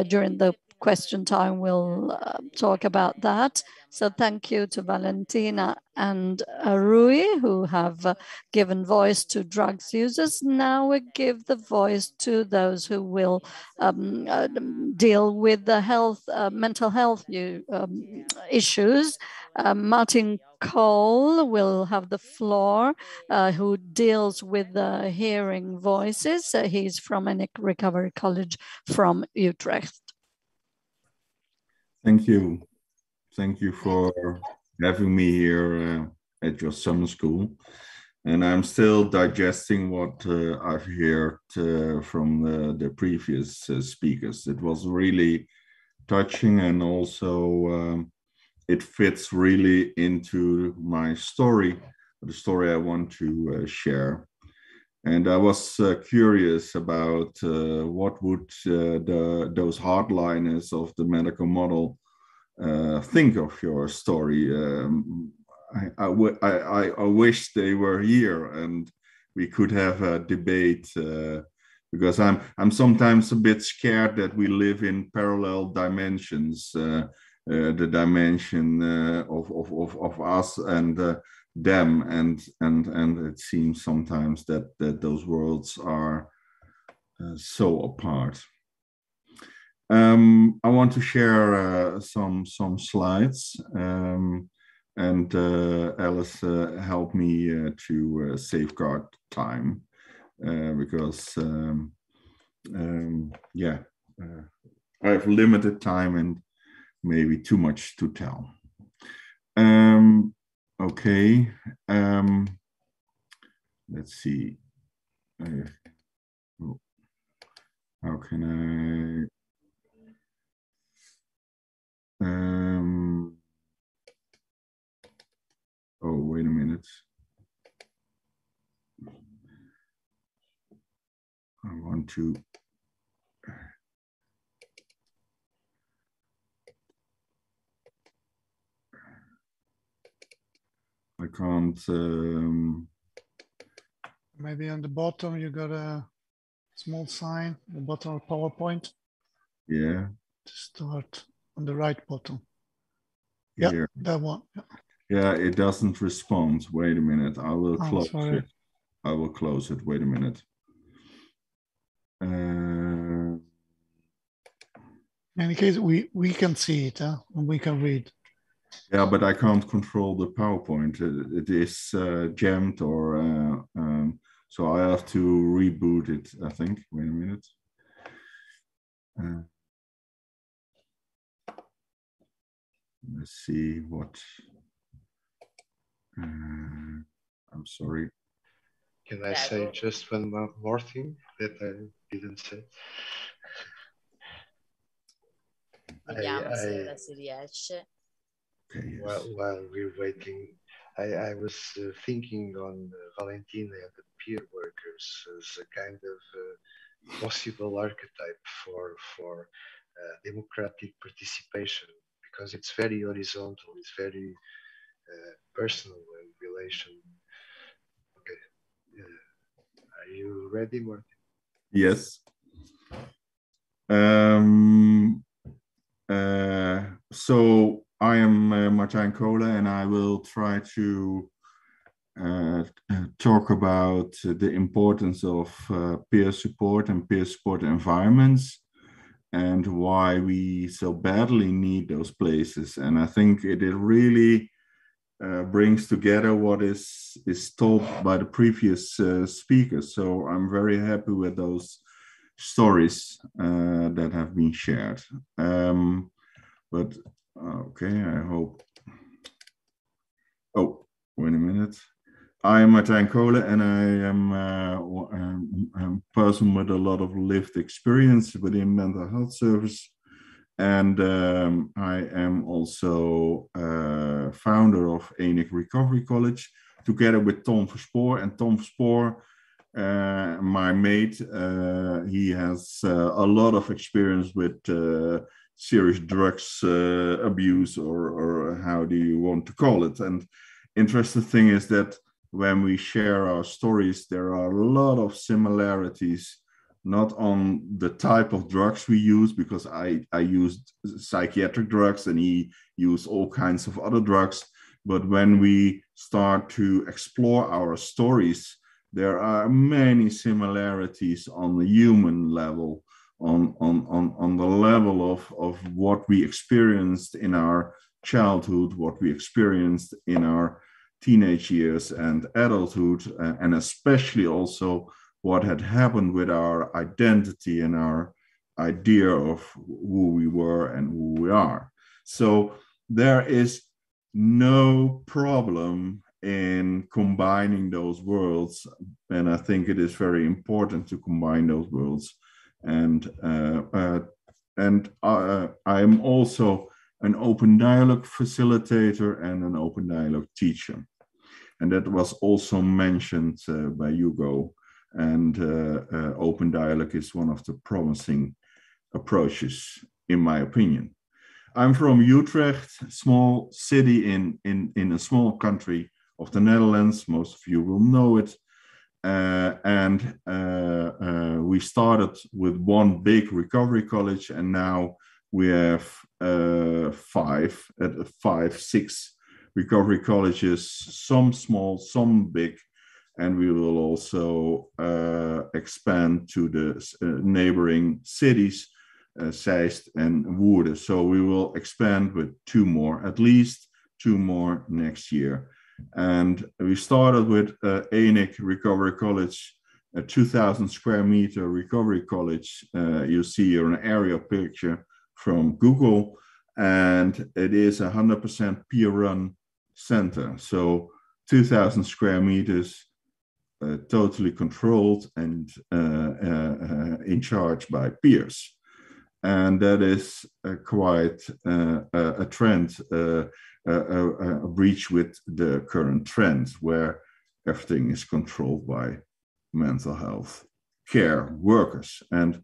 During the question time, we'll talk about that. So thank you to Valentina and uh, Rui who have uh, given voice to drugs users. Now we give the voice to those who will um, uh, deal with the health, uh, mental health um, issues. Uh, Martijn Kole will have the floor, uh, who deals with the hearing voices. he's from a recovery college from Utrecht. Thank you. Thank you for having me here uh, at your summer school. And I'm still digesting what uh, I've heard uh, from the, the previous uh, speakers. It was really touching and also um, it fits really into my story, the story I want to uh, share. And I was uh, curious about what would the, those hardliners of the medical model uh, think of your story. Um, I, wish they were here and we could have a debate uh, because I'm I'm sometimes a bit scared that we live in parallel dimensions uh, uh, the dimension uh, of, of, of, of us and uh, them and and and it seems sometimes that that those worlds are uh, so apart um, I want to share uh, some some slides um, and uh, Alice uh, helped me uh, to uh, safeguard time because um, um, yeah I have limited time and maybe too much to tell. Um, okay, um, let's see. Oh, how can I um, oh, wait a minute. I want to. I can't. Um, Maybe on the bottom you got a small sign, the bottom of PowerPoint. Yeah. To start on the right bottom. Yeah, Here. that one. Yeah. Yeah, it doesn't respond. Wait a minute. I will Oh, close sorry. it. I will close it. Wait a minute. Uh, In any case, we, we can see it huh? and we can read. Yeah, but I can't control the PowerPoint. It, it is uh, jammed or uh, um, so I have to reboot it. I think. Wait a minute. Uh, let's see what. Uh, I'm sorry. Can I say just one more thing that I didn't say? I- se I- si riesce. Okay. Yes. while, while we're waiting, I, I was uh, thinking on uh, Valentina and the peer workers as a kind of uh, possible archetype for for uh, democratic participation because it's very horizontal, it's very uh, personal and relation. Okay, uh, are you ready, Martin? Yes. Um, uh, so I am uh, Martijn Kole and I will try to uh, talk about the importance of uh, peer support and peer support environments and why we so badly need those places. And I think it, it really uh, brings together what is is told by the previous uh, speakers. So I'm very happy with those stories uh, that have been shared. Um, but okay, I hope. Oh, wait a minute. I am Martijn Kole and I am uh, um, a person with a lot of lived experience within mental health service. And um, I am also uh, founder of ENIK Recovery College, together with Tom Verspoor. And Tom Verspoor, uh, my mate, uh, he has uh, a lot of experience with serious drugs uh, abuse, or, or how do you want to call it? And interesting thing is that when we share our stories, there are a lot of similarities not on the type of drugs we use because I, I used psychiatric drugs and he used all kinds of other drugs. But when we start to explore our stories, there are many similarities on the human level, on, on, on, on the level of, of what we experienced in our childhood, what we experienced in our teenage years and adulthood, and especially also what had happened with our identity and our idea of who we were and who we are. So there is no problem in combining those worlds. And I think it is very important to combine those worlds. And, uh, uh, and uh, I'm also an open dialogue facilitator and an open dialogue teacher. And that was also mentioned uh, by Ugo and open dialogue is one of the promising approaches, in my opinion. I'm from Utrecht, small city in, in, in a small country of the Netherlands. Most of you will know it. Uh, and uh, uh, we started with one big recovery college, and now we have five, five, six recovery colleges, some small, some big, and we will also uh, expand to the uh, neighboring cities, uh, Zeist and Woerden. So we will expand with two more, at least two more next year. And we started with uh, ENIK Recovery College, a 2,000 square meter recovery college. Uh, you see here an aerial picture from Google, and it is a 100% peer run center. So 2,000 square meters, uh, totally controlled and uh, uh, in charge by peers. And that is uh, quite a trend, a, a, breach with the current trends where everything is controlled by mental health care workers. And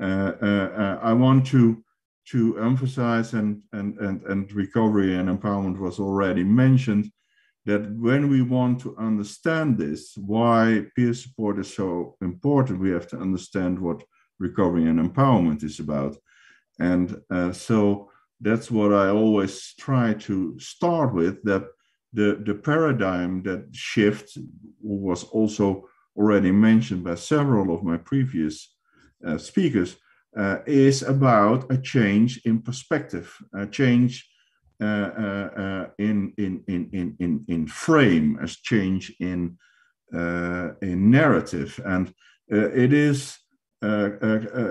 uh, uh, uh, I want to to emphasize and, and, and, and recovery and empowerment was already mentioned that when we want to understand this, why peer support is so important, we have to understand what recovery and empowerment is about. And uh, so that's what I always try to start with that the, the paradigm that shift was also already mentioned by several of my previous uh, speakers uh, is about a change in perspective, a change uh, uh, uh in, in, in, in, in frame, a change in, uh, in narrative. And it is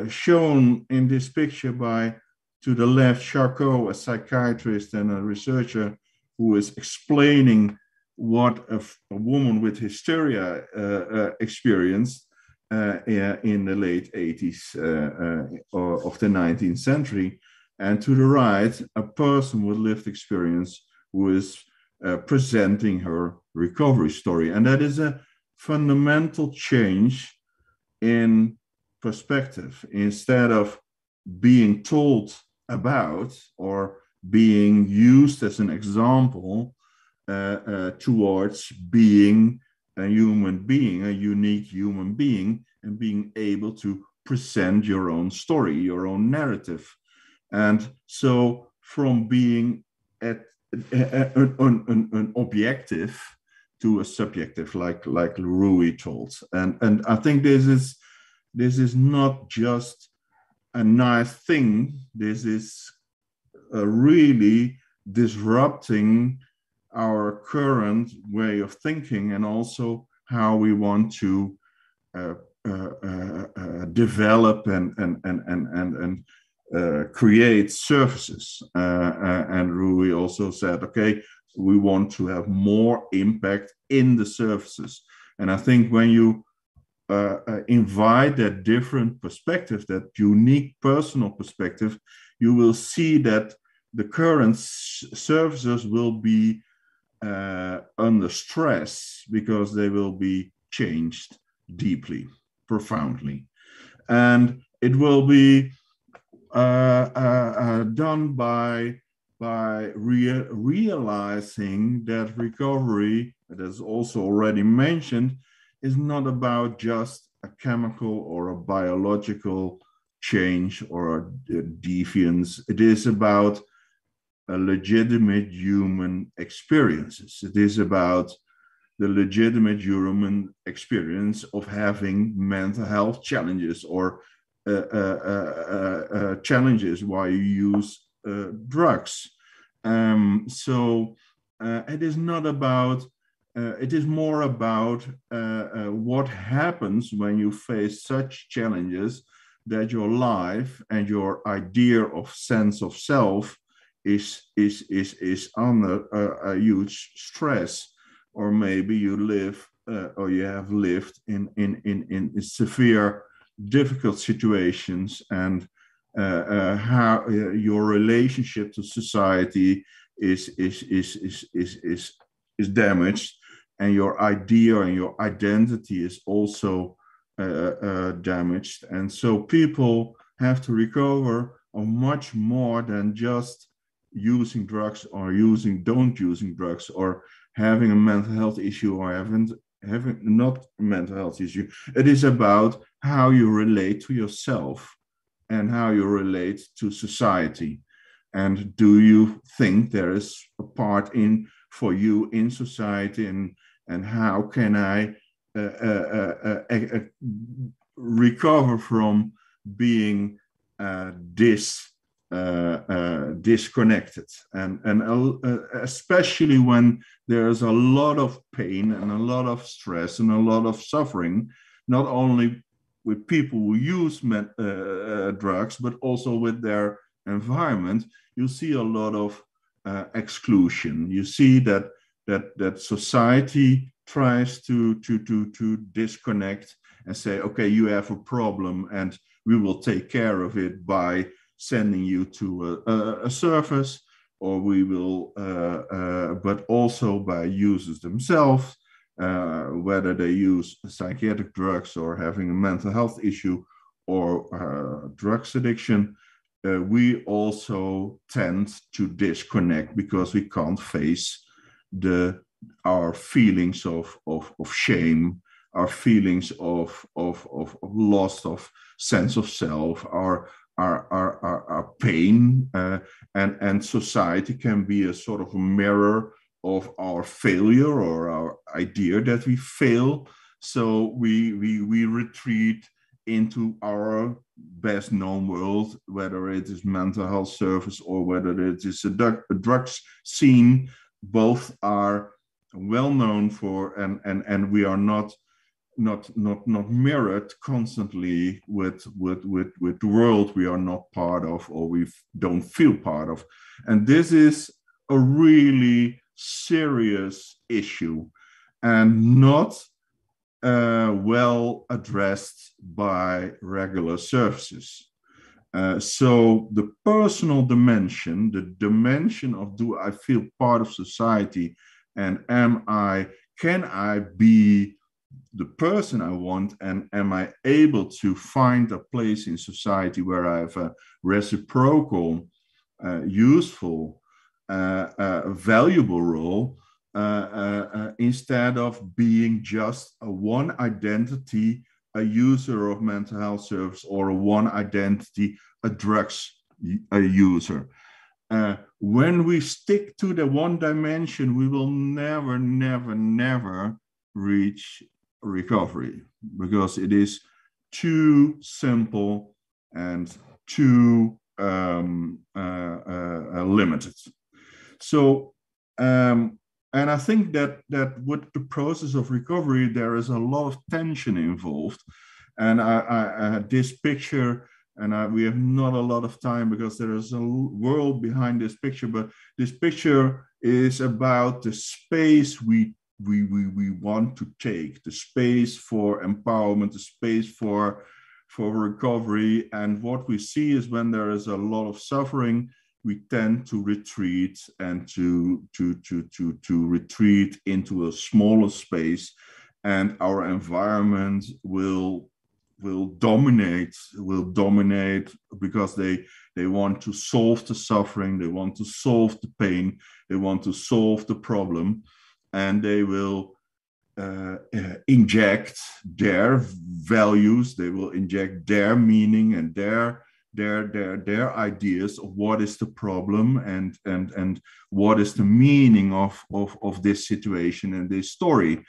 shown in this picture by, to the left, Charcot, a psychiatrist and a researcher who is explaining what a, woman with hysteria experienced uh, in the late 80s uh, uh, of the 19th century. And to the right, a person with lived experience who is presenting her recovery story. And that is a fundamental change in perspective. Instead of being told about or being used as an example uh, uh, towards being a human being, a unique human being, and being able to present your own story, your own narrative. And so, from being at an, an, an objective to a subjective, like like Rui told, and and I think this is this is not just a nice thing. This is really disrupting our current way of thinking and also how we want to uh, uh, uh, uh develop and and and and and, and uh, create services. Uh, and Rui also said, okay, we want to have more impact in the services. And I think when you invite that different perspective, that unique personal perspective, you will see that the current services will be uh, under stress because they will be changed deeply, profoundly. And it will be uh, uh, uh done by, by rea realizing that recovery, as also already mentioned, is not about just a chemical or a biological change or a deviance. It is about a legitimate human experiences. It is about the legitimate human experience of having mental health challenges or uh, uh, uh, uh challenges while you use uh, drugs. Um, so uh, it is not about, it is more about what happens when you face such challenges that your life and your idea of sense of self is is is is under a, a huge stress. Or maybe you live uh, or you have lived in in in, in severe difficult situations and uh, uh, how uh, your relationship to society is is is is is is, is damaged and your idea and your identity is also uh, uh, damaged and so people have to recover of much more than just using drugs or using don't using drugs or having a mental health issue or having having not a mental health issue it is about how you relate to yourself and how you relate to society. And do you think there is a part in for you in society and, and how can I uh, uh, uh, recover from being this disconnected and, and especially when there's a lot of pain and a lot of stress and a lot of suffering, not only with people who use uh, drugs, but also with their environment, you see a lot of uh, exclusion. You see that that that society tries to to to to disconnect and say, okay, you have a problem, and we will take care of it by sending you to a, a, a service, or we will, uh, uh, but also by users themselves uh, whether they use psychiatric drugs or having a mental health issue or uh, drugs addiction, uh, we also tend to disconnect because we can't face the our feelings of, of, of shame, our feelings of, of, of, of loss of sense of self, our our, our, our, our pain, uh, and, and society can be a sort of mirror of our failure or our idea that we fail. So we, we, we retreat into our best known world, whether it is mental health service or whether it is a, a drugs scene, both are well known for and, and, and we are not not not not mirrored constantly with with with with the world we are not part of or we don't feel part of and this is a really serious issue and not uh, well addressed by regular services. Uh, so the personal dimension, the dimension of do I feel part of society and am I, can I be the person I want and am I able to find a place in society where I have a reciprocal, uh, useful a valuable role uh, uh, uh, instead of being just a one identity, a user of mental health service, or one identity, a drugs a user. Uh, when we stick to the one dimension, we will never, never, never reach recovery because it is too simple and too um, uh, uh, limited. So, um, and I think that that with the process of recovery, there is a lot of tension involved. And I, I, I had this picture, and I, we have not a lot of time because there is a world behind this picture. But this picture is about the space we we, we, we want to take the space for empowerment, the space for for recovery. And what we see is when there is a lot of suffering, we tend to retreat and to, to, to, to, to retreat into a smaller space and our environment will will dominate will dominate because they they want to solve the suffering they want to solve the pain they want to solve the problem and they will uh, uh, inject their values they will inject their meaning and their their their their ideas of what is the problem and and and what is the meaning of of of this situation and this story.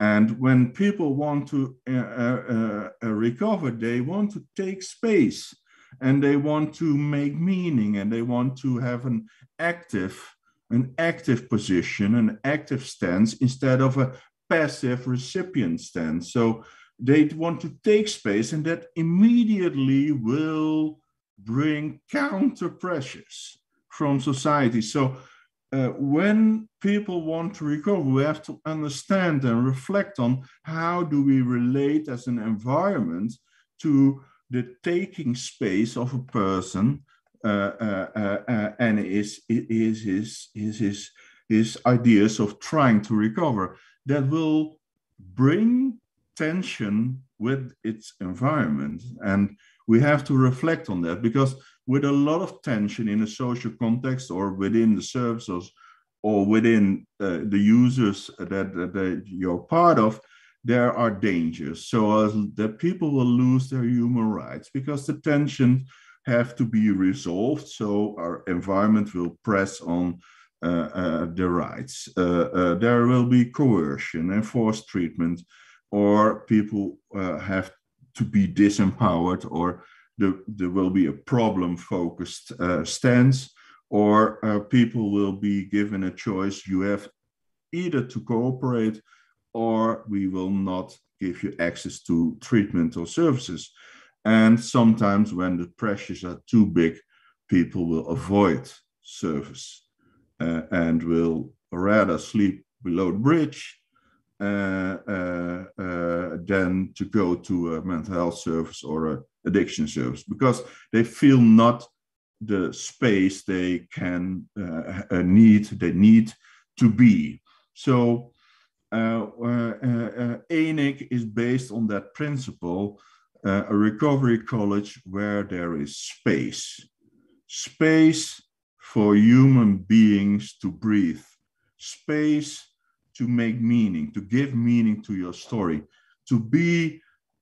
And when people want to uh, uh, uh, recover they want to take space and they want to make meaning and they want to have an active an active position an active stance instead of a passive recipient stance. So they want to take space and that immediately will bring counter pressures from society. So uh, when people want to recover, we have to understand and reflect on how do we relate as an environment to the taking space of a person uh, uh, uh, uh and his, his, his, his, his, his ideas of trying to recover that will bring tension with its environment. And we have to reflect on that because with a lot of tension in a social context or within the services or within uh, the users that, that, you're part of, there are dangers. So uh, that people will lose their human rights because the tension have to be resolved. So our environment will press on uh, uh, the rights. Uh, uh there will be coercion, and forced treatment, or people uh, have to be disempowered, or the, there will be a problem focused uh, stance, or people will be given a choice. You have either to cooperate or we will not give you access to treatment or services. And sometimes when the pressures are too big, people will avoid service uh, and will rather sleep below the bridge uh, uh, uh than to go to a mental health service or a addiction service because they feel not the space they can uh, uh, need, they need to be. So uh, uh, ENIK is based on that principle, a recovery college where there is space. Space for human beings to breathe, space to make meaning, to give meaning to your story, to be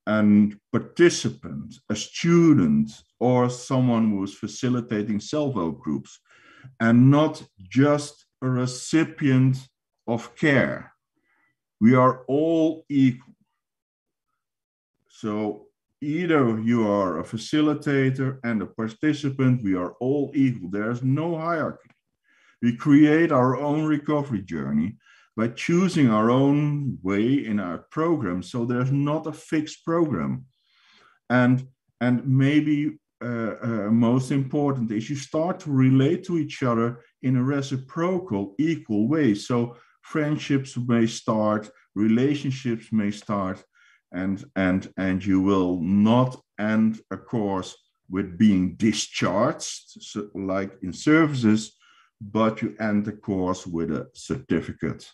a participant, a student, or someone who is facilitating self-help groups, and not just a recipient of care. We are all equal. So either you are a facilitator and a participant, we are all equal. There's no hierarchy. We create our own recovery journey by choosing our own way in our program. So there's not a fixed program. And, and maybe uh, uh, most important is you start to relate to each other in a reciprocal, equal way. So friendships may start, relationships may start, and and and you will not end a course with being discharged, so like in services, but you end the course with a certificate.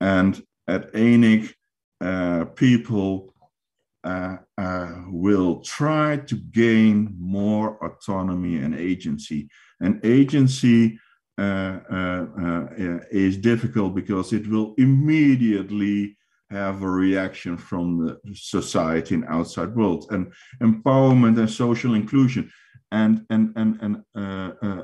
And at ENIK, uh, people uh, uh, will try to gain more autonomy and agency. And agency uh, uh, uh, is difficult because it will immediately have a reaction from the society and outside world and empowerment and social inclusion and and and and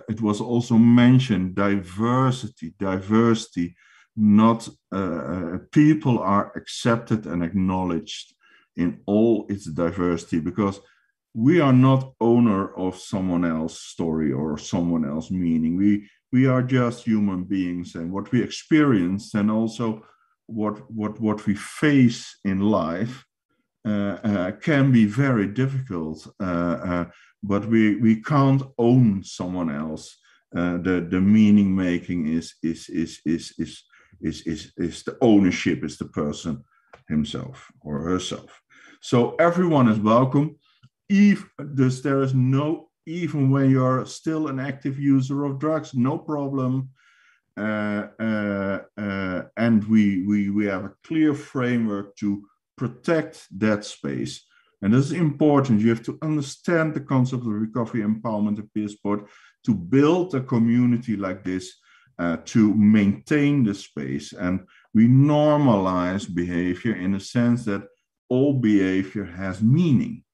it was also mentioned diversity diversity not uh, people are accepted and acknowledged in all its diversity because we are not owner of someone else's story or someone else's meaning. We we are just human beings and what we experience and also what what what we face in life uh, uh, can be very difficult uh, uh but we we can't own someone else. Uh, the the meaning making is is is is is is is, is the ownership is the person himself or herself so everyone is welcome if there is no even when you're still an active user of drugs, no problem. Uh, uh, uh, and we, we, we have a clear framework to protect that space. And this is important. You have to understand the concept of recovery empowerment and peer support to build a community like this, uh, to maintain the space. And we normalize behavior in the sense that all behavior has meaning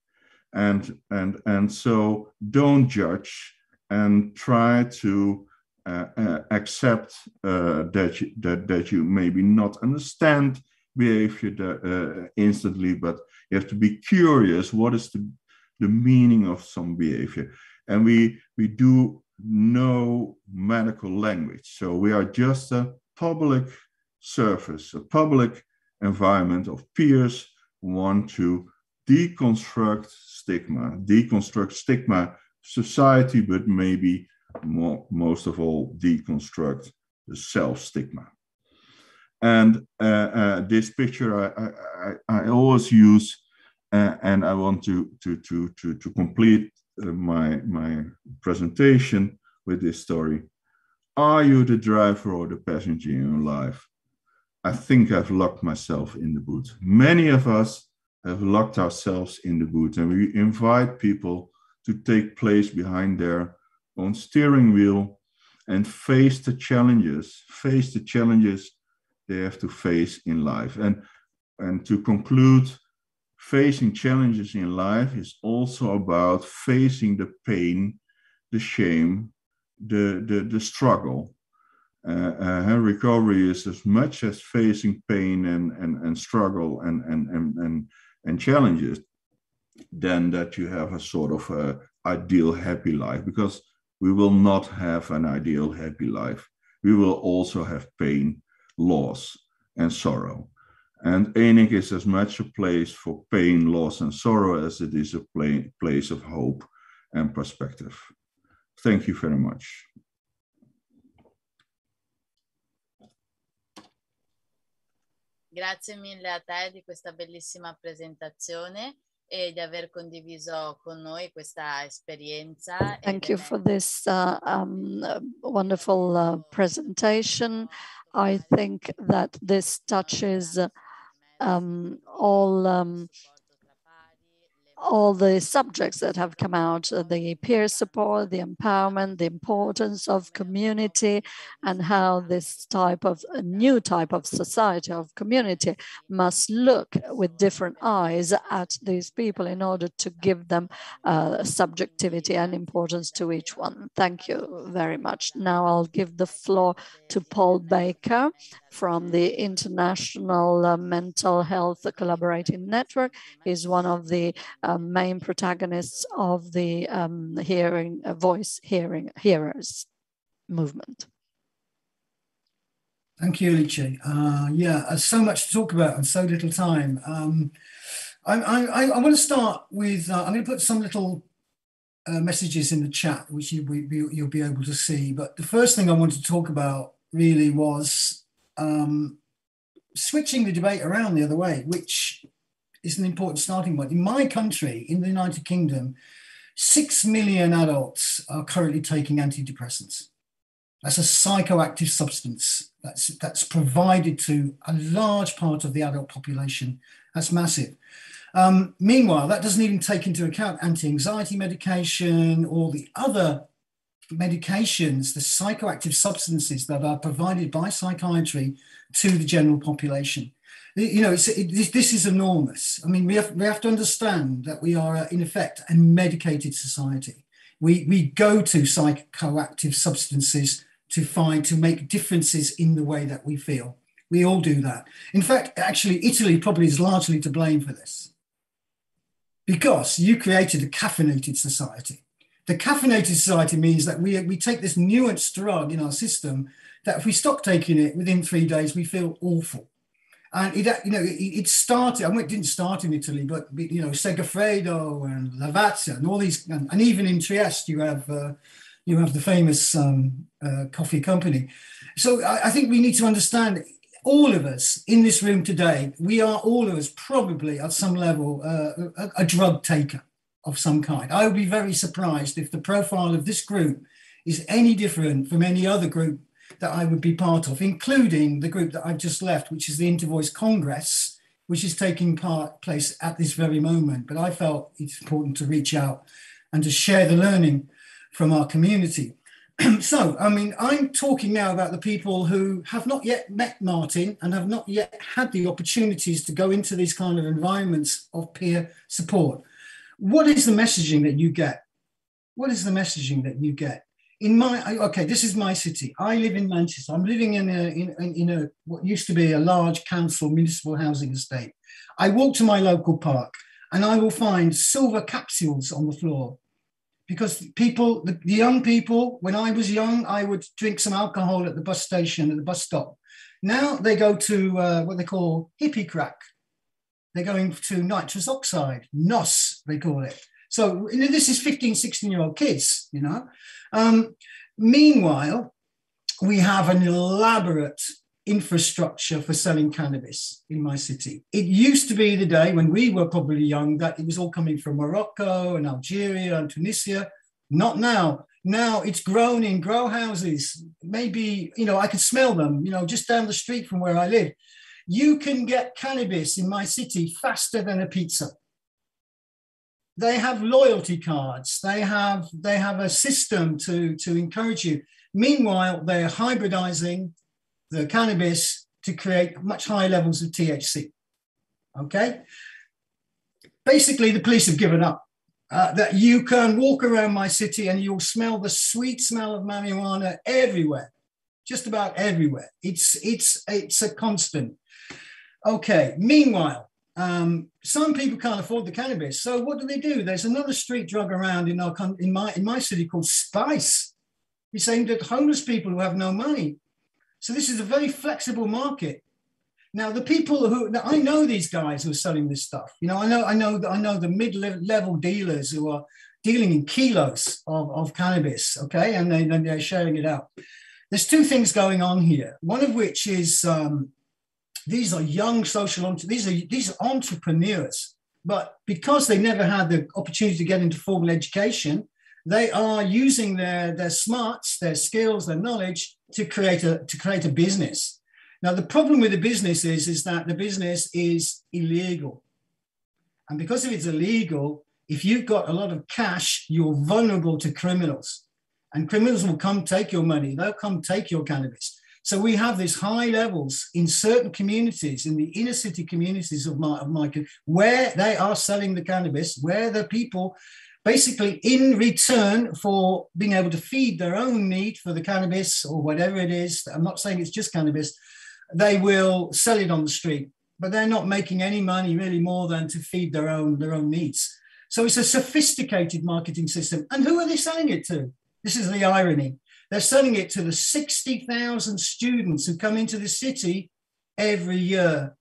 and and and so don't judge and try to uh, uh, accept uh, that you, that that you maybe not understand behavior uh, instantly, but you have to be curious. What is the the meaning of some behavior? And we we do no medical language, so we are just a public service, a public environment of peers who want to deconstruct stigma, deconstruct stigma society, but maybe more, most of all, deconstruct the self stigma. And uh, uh, this picture I, I, I always use, uh, and I want to, to, to, to, to complete my, my presentation with this story. Are you the driver or the passenger in your life? I think I've locked myself in the boot. Many of us have locked ourselves in the boot and we invite people to take place behind their own steering wheel and face the challenges, face the challenges they have to face in life. And, and to conclude, facing challenges in life is also about facing the pain, the shame, the, the, the struggle. Uh, uh, recovery is as much as facing pain and, and, and struggle and, and, and, and, and challenges than that you have a sort of a ideal happy life because we will not have an ideal happy life. We will also have pain, loss, and sorrow. And ENIK is as much a place for pain, loss, and sorrow as it is a place of hope and perspective. Thank you very much. Grazie mille a te di questa bellissima presentazione e di aver condiviso con noi questa esperienza. Thank you for this uh, um, wonderful uh, presentation. I think that this touches um, all um, all the subjects that have come out, uh, the peer support, the empowerment, the importance of community, and how this type of new type of society of community must look with different eyes at these people in order to give them uh, subjectivity and importance to each one. Thank you very much. Now I'll give the floor to Paul Baker from the International uh, Mental Health Collaborating Network. He's one of the uh, main protagonists of the um, hearing uh, voice hearing hearers movement. Thank you, Alice. Uh, yeah, so much to talk about and so little time. Um, I, I, I, want to start with, uh, I'm going to put some little uh, messages in the chat, which you, will be able to see. But the first thing I wanted to talk about really was um, switching the debate around the other way, which is an important starting point. In my country, in the United Kingdom, six million adults are currently taking antidepressants. That's a psychoactive substance that's, that's provided to a large part of the adult population. That's massive. Um, meanwhile, that doesn't even take into account anti anxiety medication or the other medications, the psychoactive substances that are provided by psychiatry to the general population you know, it, this is enormous. I mean, we have, we have to understand that we are, uh, in effect, a medicated society. We, we go to psychoactive substances to find, to make differences in the way that we feel. We all do that. In fact, actually, Italy probably is largely to blame for this because you created a caffeinated society. The caffeinated society means that we, we take this nuanced drug in our system that if we stop taking it within three days, we feel awful. And it, you know, it, it started. I mean, it didn't start in Italy, but you know, Segafredo and Lavazza and all these, and, and even in Trieste, you have uh, you have the famous um, uh, coffee company. So I, I, think we need to understand. All of us in this room today, we are all of us probably at some level uh, a, a drug taker of some kind. I would be very surprised if the profile of this group is any different from any other group that I would be part of, including the group that I've just left, which is the Intervoice Congress, which is taking part place at this very moment. But I felt it's important to reach out and to share the learning from our community. so, I mean, I'm talking now about the people who have not yet met Martin and have not yet had the opportunities to go into these kind of environments of peer support. What is the messaging that you get? What is the messaging that you get? in my okay this is my city. I live in manchester. I'm living in a in, in a what used to be a large council municipal housing estate. I walk to my local park and i will find silver capsules on the floor because people the, the young people when i was young i would drink some alcohol at the bus station at the bus stop. Now they go to uh, what they call hippie crack they're going to nitrous oxide nos they call it so you know, this is 15 16 year old kids you know um, meanwhile, we have an elaborate infrastructure for selling cannabis in my city. It used to be the day when we were probably young that it was all coming from Morocco and Algeria and Tunisia. Not now. Now it's grown in grow houses. Maybe, you know, I can smell them, you know, just down the street from where I live. You can get cannabis in my city faster than a pizza they have loyalty cards they have they have a system to to encourage you meanwhile they're hybridizing the cannabis to create much higher levels of thc okay basically the police have given up. Uh, that you can walk around my city and you'll smell the sweet smell of marijuana everywhere, just about everywhere. It's it's it's a constant. Okay. Meanwhile, um, some people can't afford the cannabis, so what do they do? There's another street drug around in our in my in my city called spice. It's aimed at homeless people who have no money. So this is a very flexible market. Now, the people who I know these guys who are selling this stuff. You know, I know, I know, I know the mid-level dealers who are dealing in kilos of, of cannabis. Okay, and they, they're sharing it out. There's two things going on here. One of which is um, these are young social these are these are entrepreneurs, but because they never had the opportunity to get into formal education, they are using their their smarts, their skills, their knowledge to create a to create a business. Now, the problem with the business is, is that the business is illegal. And because if it's illegal, if you've got a lot of cash, you're vulnerable to criminals. And criminals will come take your money, they'll come take your cannabis. So we have these high levels in certain communities, in the inner city communities of my, of my where they are selling the cannabis, where the people basically in return for being able to feed their own need for the cannabis or whatever it is. I'm not saying it's just cannabis, they will sell it on the street, but they're not making any money really more than to feed their own their own needs. So it's a sophisticated marketing system. And who are they selling it to? This is the irony. They're selling it to the 60,000 students who come into the city every year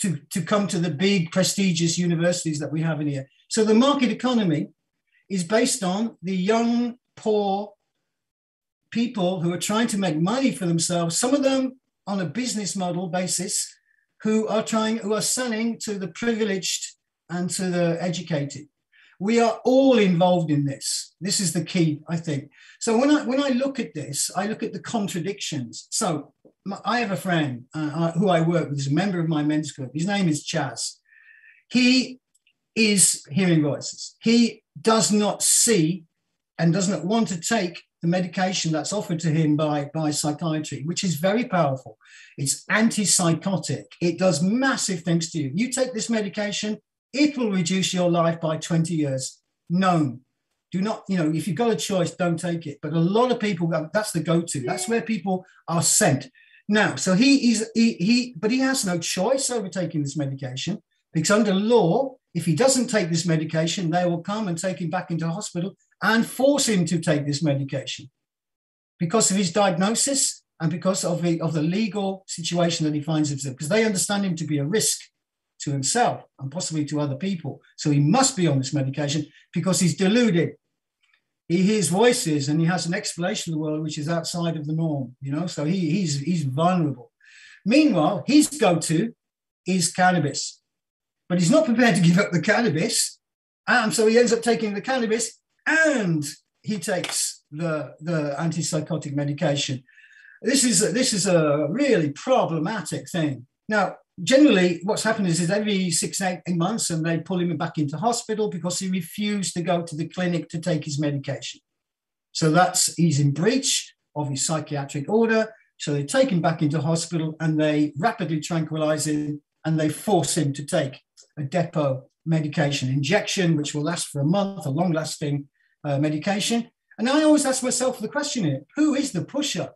to, to come to the big prestigious universities that we have in here. So the market economy is based on the young, poor people who are trying to make money for themselves. Some of them on a business model basis who are trying, who are selling to the privileged and to the educated. We are all involved in this. This is the key, I think. So when I when I look at this, I look at the contradictions. So I have a friend uh, who I work with, is a member of my men's group. His name is Chaz. He is hearing voices. He does not see and does not want to take the medication that's offered to him by, by psychiatry, which is very powerful. It's antipsychotic. It does massive things to you. You take this medication, it will reduce your life by 20 years. No, Do not, you know, if you've got a choice, don't take it. But a lot of people, um, that's the go-to. That's where people are sent. Now, so he is he, he but he has no choice over taking this medication because under law, if he doesn't take this medication, they will come and take him back into hospital and force him to take this medication because of his diagnosis and because of the, of the legal situation that he finds himself, because they understand him to be a risk to himself and possibly to other people. So he must be on this medication because he's deluded. He hears voices and he has an explanation of the world which is outside of the norm, you know, so he, he's, he's vulnerable. Meanwhile, his go-to is cannabis, but he's not prepared to give up the cannabis. And so he ends up taking the cannabis and he takes the, the antipsychotic medication. This is, a, this is a really problematic thing. Now, generally, what's happened is, is every six, eight months, and they pull him back into hospital because he refused to go to the clinic to take his medication. So that's he's in breach of his psychiatric order. So they take him back into hospital and they rapidly tranquilize him and they force him to take a depot medication injection, which will last for a month, a long lasting uh, medication. And I always ask myself the question here who is the pusher?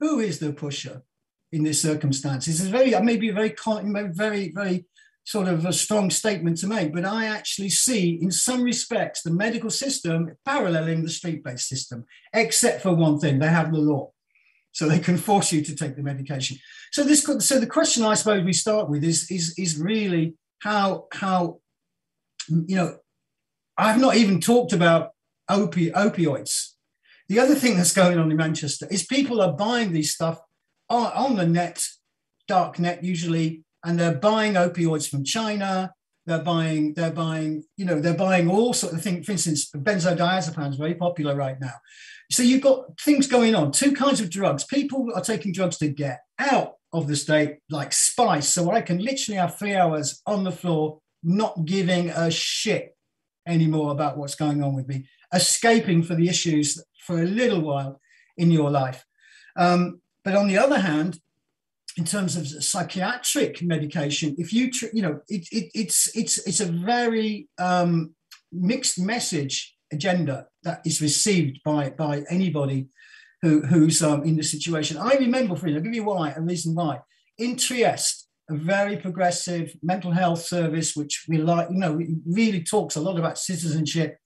Who is the pusher in this circumstance? It's very, maybe very, very, very sort of a strong statement to make, but I actually see, in some respects, the medical system paralleling the street based system, except for one thing they have the law. So they can force you to take the medication. So this, so the question I suppose we start with is, is, is really how, how, you know, I've not even talked about opi- opioids. The other thing that's going on in Manchester is people are buying these stuff on, on the net, dark net usually, and they're buying opioids from China. They're buying, they're buying, you know, they're buying all sorts of things. For instance, benzodiazepines very popular right now. So you've got things going on. Two kinds of drugs. People are taking drugs to get out of the state, like spice. So I can literally have three hours on the floor, not giving a shit anymore about what's going on with me, escaping for the issues for a little while in your life. Um, but on the other hand, in terms of psychiatric medication, if you, you know, it, it, it's, it's, it's a very um, mixed message agenda that is received by, by anybody who, who's um, in the situation. I remember, for you, I'll give you why, a reason why. In Trieste, a very progressive mental health service, which we like, you know, really talks a lot about citizenship.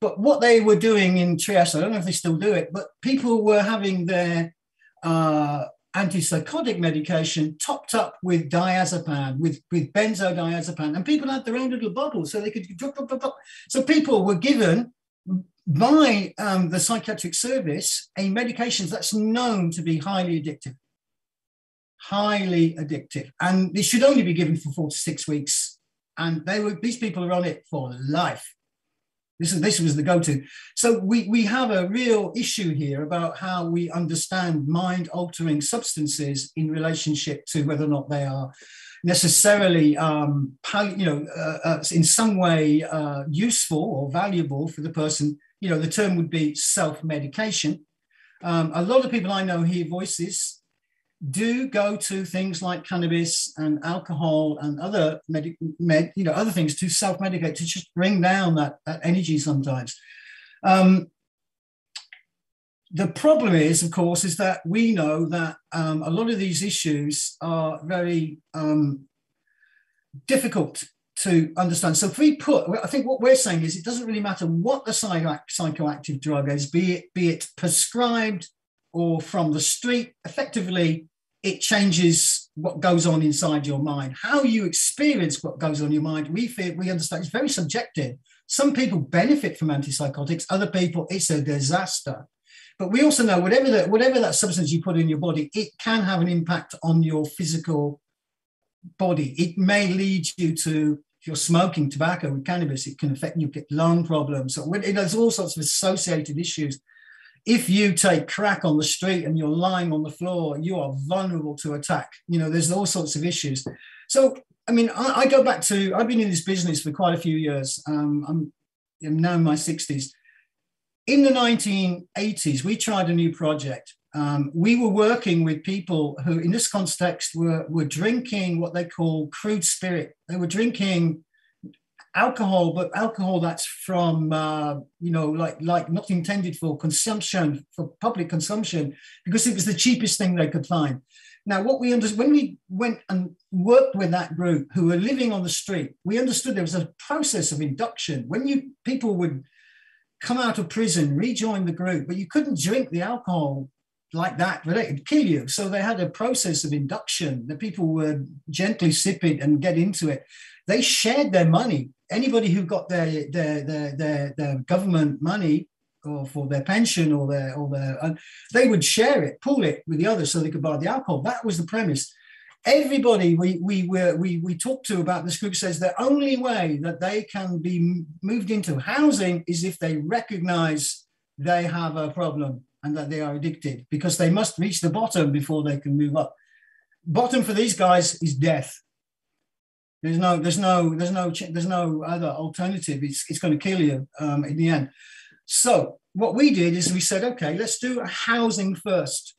But what they were doing in Trieste, I don't know if they still do it, but people were having their uh, antipsychotic medication topped up with diazepam, with, with benzodiazepam, and people had their own little bottles so they could. So people were given by um, the psychiatric service a medication that's known to be highly addictive. Highly addictive. And it should only be given for four to six weeks. And they were these people are on it for life. This, is, this was the go-to. So we, we have a real issue here about how we understand mind-altering substances in relationship to whether or not they are necessarily, um, you know, uh, uh, in some way uh, useful or valuable for the person. You know, the term would be self-medication. Um, a lot of people I know hear voices do go to things like cannabis and alcohol and other med, med you know other things to self-medicate to just bring down that, that energy sometimes. Um, the problem is of course is that we know that um, a lot of these issues are very um, difficult to understand. So if we put i think what we're saying is it doesn't really matter what the psychoactive drug is be it be it prescribed or from the street effectively it changes what goes on inside your mind. How you experience what goes on in your mind, we feel we understand it's very subjective. Some people benefit from antipsychotics, other people it's a disaster. But we also know whatever that whatever that substance you put in your body, it can have an impact on your physical body. It may lead you to if you're smoking tobacco with cannabis, it can affect you get lung problems. So it, has all sorts of associated issues if you take crack on the street and you're lying on the floor, you are vulnerable to attack. You know, there's all sorts of issues. So, I mean, I, I go back to, I've been in this business for quite a few years. Um, I'm, I'm now in my 60s. In the 1980s, we tried a new project. Um, we were working with people who, in this context, were, were drinking what they call crude spirit. They were drinking alcohol, but alcohol that's from uh, you know like like not intended for consumption for public consumption because it was the cheapest thing they could find. Now, what we understood when we went and worked with that group who were living on the street, we understood there was a process of induction when you people would come out of prison, rejoin the group, but you couldn't drink the alcohol like that, but it would kill you. So they had a process of induction that people would gently sip it and get into it. They shared their money anybody who got their their their their, their government money or for their pension or their or their uh, they would share it, pool it with the others so they could buy the alcohol. That was the premise. Everybody we we were we we talked to about this group says the only way that they can be moved into housing is if they recognize they have a problem and that they are addicted because they must reach the bottom before they can move up. Bottom for these guys is death. There's no, there's no, there's no, there's no other alternative. It's, it's going to kill you um, in the end. So what we did is we said, okay, let's do a housing first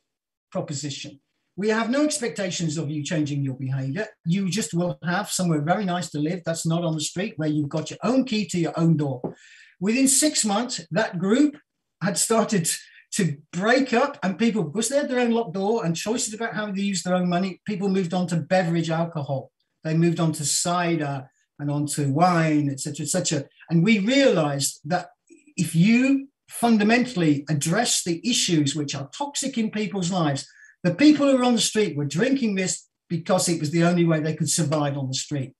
proposition. We have no expectations of you changing your behavior. You just will have somewhere very nice to live that's not on the street where you've got your own key to your own door. Within six months, that group had started to break up and people, because they had their own locked door and choices about how they use their own money, people moved on to beverage alcohol. They moved on to cider and on to wine, etc., etc. And we realized that if you fundamentally address the issues which are toxic in people's lives, the people who were on the street were drinking this because it was the only way they could survive on the street.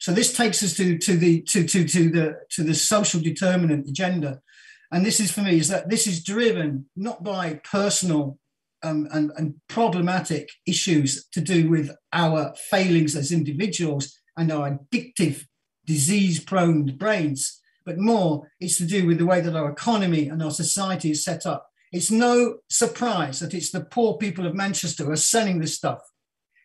So this takes us to, to the to, to, to the to the social determinant agenda. And this is for me is that this is driven not by personal um, and, and problematic issues to do with our failings as individuals and our addictive, disease prone brains, but more it's to do with the way that our economy and our society is set up. It's no surprise that it's the poor people of Manchester who are selling this stuff.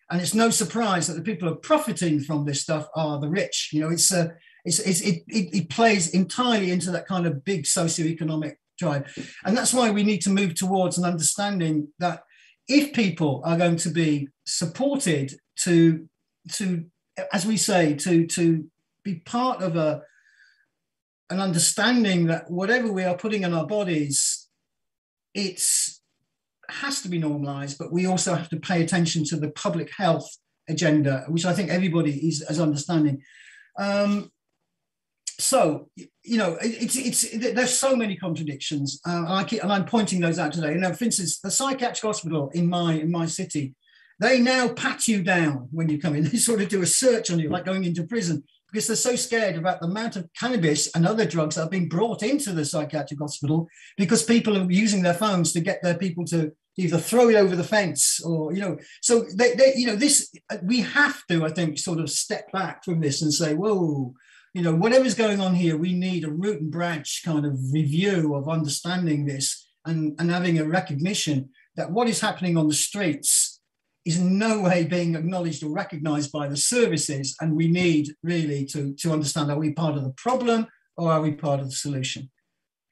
And it's no surprise that the people who are profiting from this stuff are the rich. You know, it's a, it's, it's, it, it, it plays entirely into that kind of big socioeconomic And that's why we need to move towards an understanding that if people are going to be supported to to as we say to to be part of a an understanding that whatever we are putting in our bodies it's has to be normalized but we also have to pay attention to the public health agenda which i think everybody is, is understanding. Um, so you know it's it's there's so many contradictions uh, and I keep, and I'm pointing those out today. You know, for instance, the psychiatric hospital in my in my city, they now pat you down when you come in. They sort of do a search on you, like going into prison, because they're so scared about the amount of cannabis and other drugs that are being brought into the psychiatric hospital because people are using their phones to get their people to either throw it over the fence or you know so they, they you know this we have to i think sort of step back from this and say whoa you know, whatever's going on here, we need a root and branch kind of review of understanding this and, and having a recognition that what is happening on the streets is in no way being acknowledged or recognized by the services. And we need really to, to understand are we part of the problem or are we part of the solution?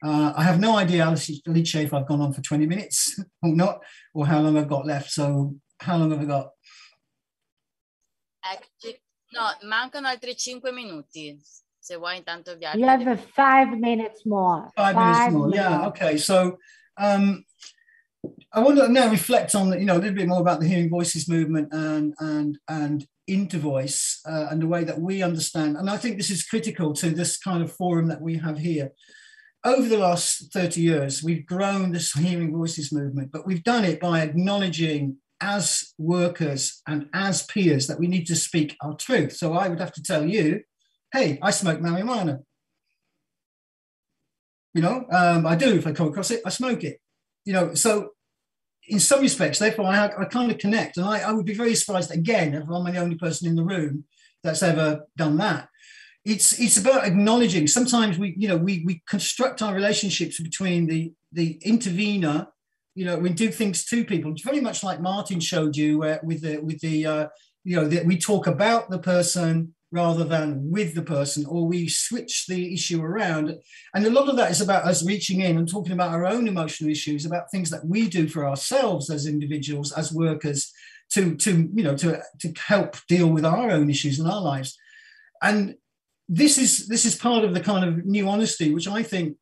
Uh, I have no idea, Alice, if I've gone on for 20 minutes or not, or how long I've got left. So, how long have I got? Actually, No, mancano altri 5 minuti. Se vuoi intanto viaggio. You have five minutes more. Five, five minutes more, minutes. yeah. Okay, so um, I want to now reflect on, you know, a little bit more about the Hearing Voices movement and and and Intervoice uh, and the way that we understand. And I think this is critical to this kind of forum that we have here. Over the last 30 years, we've grown this Hearing Voices movement, but we've done it by acknowledging as workers and as peers that we need to speak our truth. So I would have to tell you, hey, I smoke marijuana. You know, um, I do. If I come across it, I smoke it. You know, so in some respects, therefore, I, I kind of connect. And I, I would be very surprised again if I'm the only person in the room that's ever done that. It's it's about acknowledging. Sometimes we, you know, we we construct our relationships between the the intervener you know, we do things to people. Very much like Martin showed you uh, with the with the uh, you know that we talk about the person rather than with the person, or we switch the issue around. And a lot of that is about us reaching in and talking about our own emotional issues, about things that we do for ourselves as individuals, as workers, to to you know to to help deal with our own issues in our lives. And this is this is part of the kind of new honesty, which I think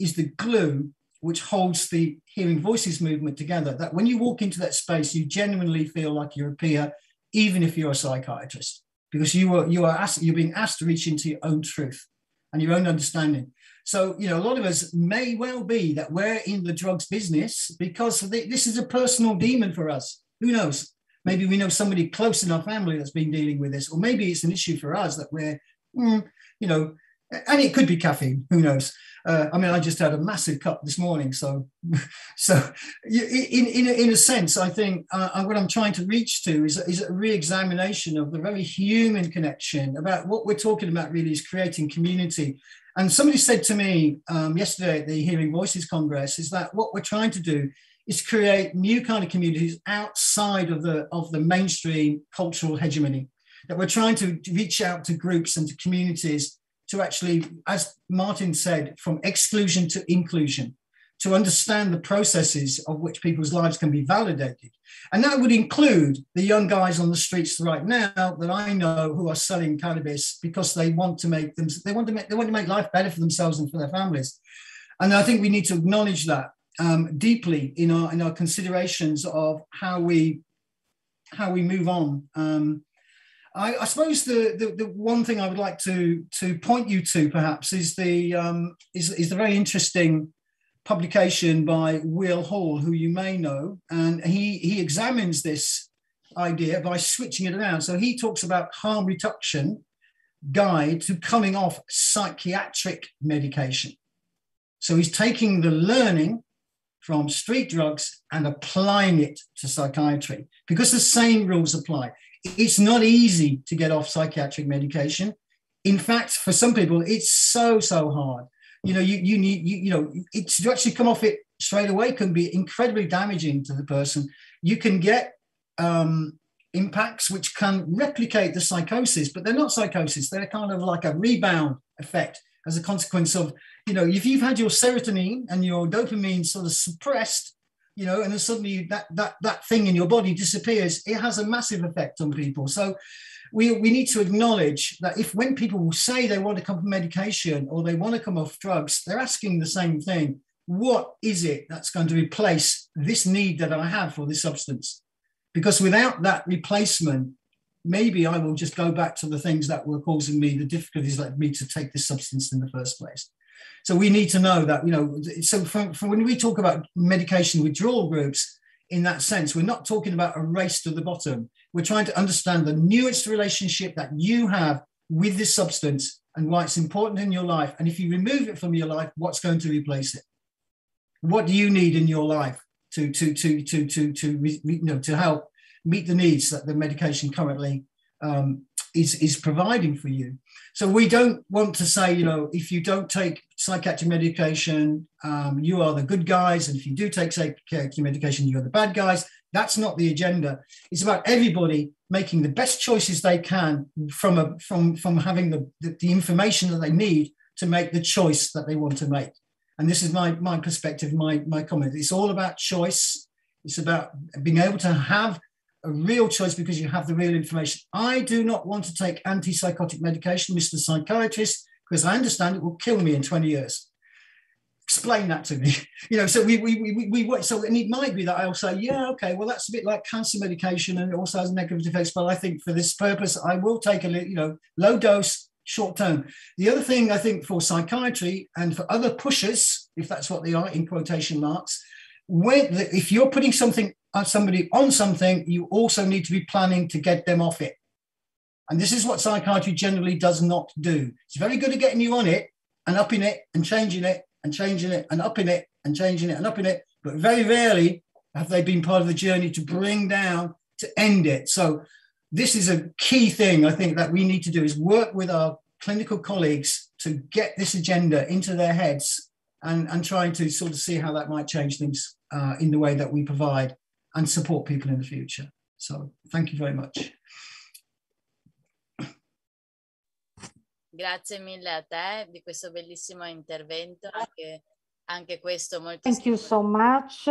is the glue which holds the hearing voices movement together. That when you walk into that space, you genuinely feel like you're a peer, even if you're a psychiatrist, because you are you are asked, you're being asked to reach into your own truth and your own understanding. So you know, a lot of us may well be that we're in the drugs business because this is a personal demon for us. Who knows? Maybe we know somebody close in our family that's been dealing with this, or maybe it's an issue for us that we're, mm, you know, and it could be caffeine. Who knows? Uh, I mean, I just had a massive cup this morning, so so in in a, in a sense, I think uh, what I'm trying to reach to is is a re-examination of the very human connection about what we're talking about. Really, is creating community. And somebody said to me um, yesterday at the Hearing Voices Congress is that what we're trying to do is create new kind of communities outside of the of the mainstream cultural hegemony. That we're trying to reach out to groups and to communities to actually, as Martin said, from exclusion to inclusion, to understand the processes of which people's lives can be validated. And that would include the young guys on the streets right now that I know who are selling cannabis because they want to make them, they want to make, they want to make life better for themselves and for their families. And I think we need to acknowledge that um, deeply in our in our considerations of how we how we move on. Um, I, I suppose the, the, the one thing I would like to to point you to perhaps is the um, is is the very interesting publication by Will Hall, who you may know, and he he examines this idea by switching it around. So he talks about harm reduction guide to coming off psychiatric medication. So he's taking the learning from street drugs and applying it to psychiatry because the same rules apply it's not easy to get off psychiatric medication. In fact, for some people, it's so, so hard. You know, you, you need, you, you know, it's to actually come off it straight away can be incredibly damaging to the person. You can get um, impacts which can replicate the psychosis, but they're not psychosis. They're kind of like a rebound effect as a consequence of, you know, if you've had your serotonin and your dopamine sort of suppressed you know, and then suddenly that that that thing in your body disappears. It has a massive effect on people. So we, we need to acknowledge that if when people say they want to come from medication or they want to come off drugs, they're asking the same thing. What is it that's going to replace this need that I have for this substance? Because without that replacement, maybe I will just go back to the things that were causing me the difficulties that led me to take this substance in the first place. So we need to know that, you know, so from, from when we talk about medication withdrawal groups, in that sense, we're not talking about a race to the bottom. We're trying to understand the nuanced relationship that you have with this substance and why it's important in your life. And if you remove it from your life, what's going to replace it? What do you need in your life to to to to to to you know to help meet the needs that the medication currently um, is is providing for you? So we don't want to say, you know, if you don't take psychiatric medication, um, you are the good guys, and if you do take psychiatric medication, you're the bad guys. That's not the agenda. It's about everybody making the best choices they can from a from from having the, the, the information that they need to make the choice that they want to make. And this is my my perspective, my my comment. It's all about choice. It's about being able to have a real choice because you have the real information. I do not want to take antipsychotic medication, Mr. Psychiatrist, because I understand it will kill me in 20 years. Explain that to me. You know, so we we we, we, so and it might be that I'll say, yeah, okay, well, that's a bit like cancer medication and it also has negative effects. But I think for this purpose, I will take a you know low dose, short term. The other thing I think for psychiatry and for other pushers, if that's what they are in quotation marks, when if you're putting something somebody on something, you also need to be planning to get them off it. And this is what psychiatry generally does not do. It's very good at getting you on it and upping it and changing it and changing it and upping it and changing it and upping it. But very rarely have they been part of the journey to bring down to end it. So this is a key thing I think that we need to do is work with our clinical colleagues to get this agenda into their heads and, and trying to sort of see how that might change things uh, in the way that we provide and support people in the future. So thank you very much. Grazie mille a te di questo bellissimo intervento, anche, anche questo molto Thank you so much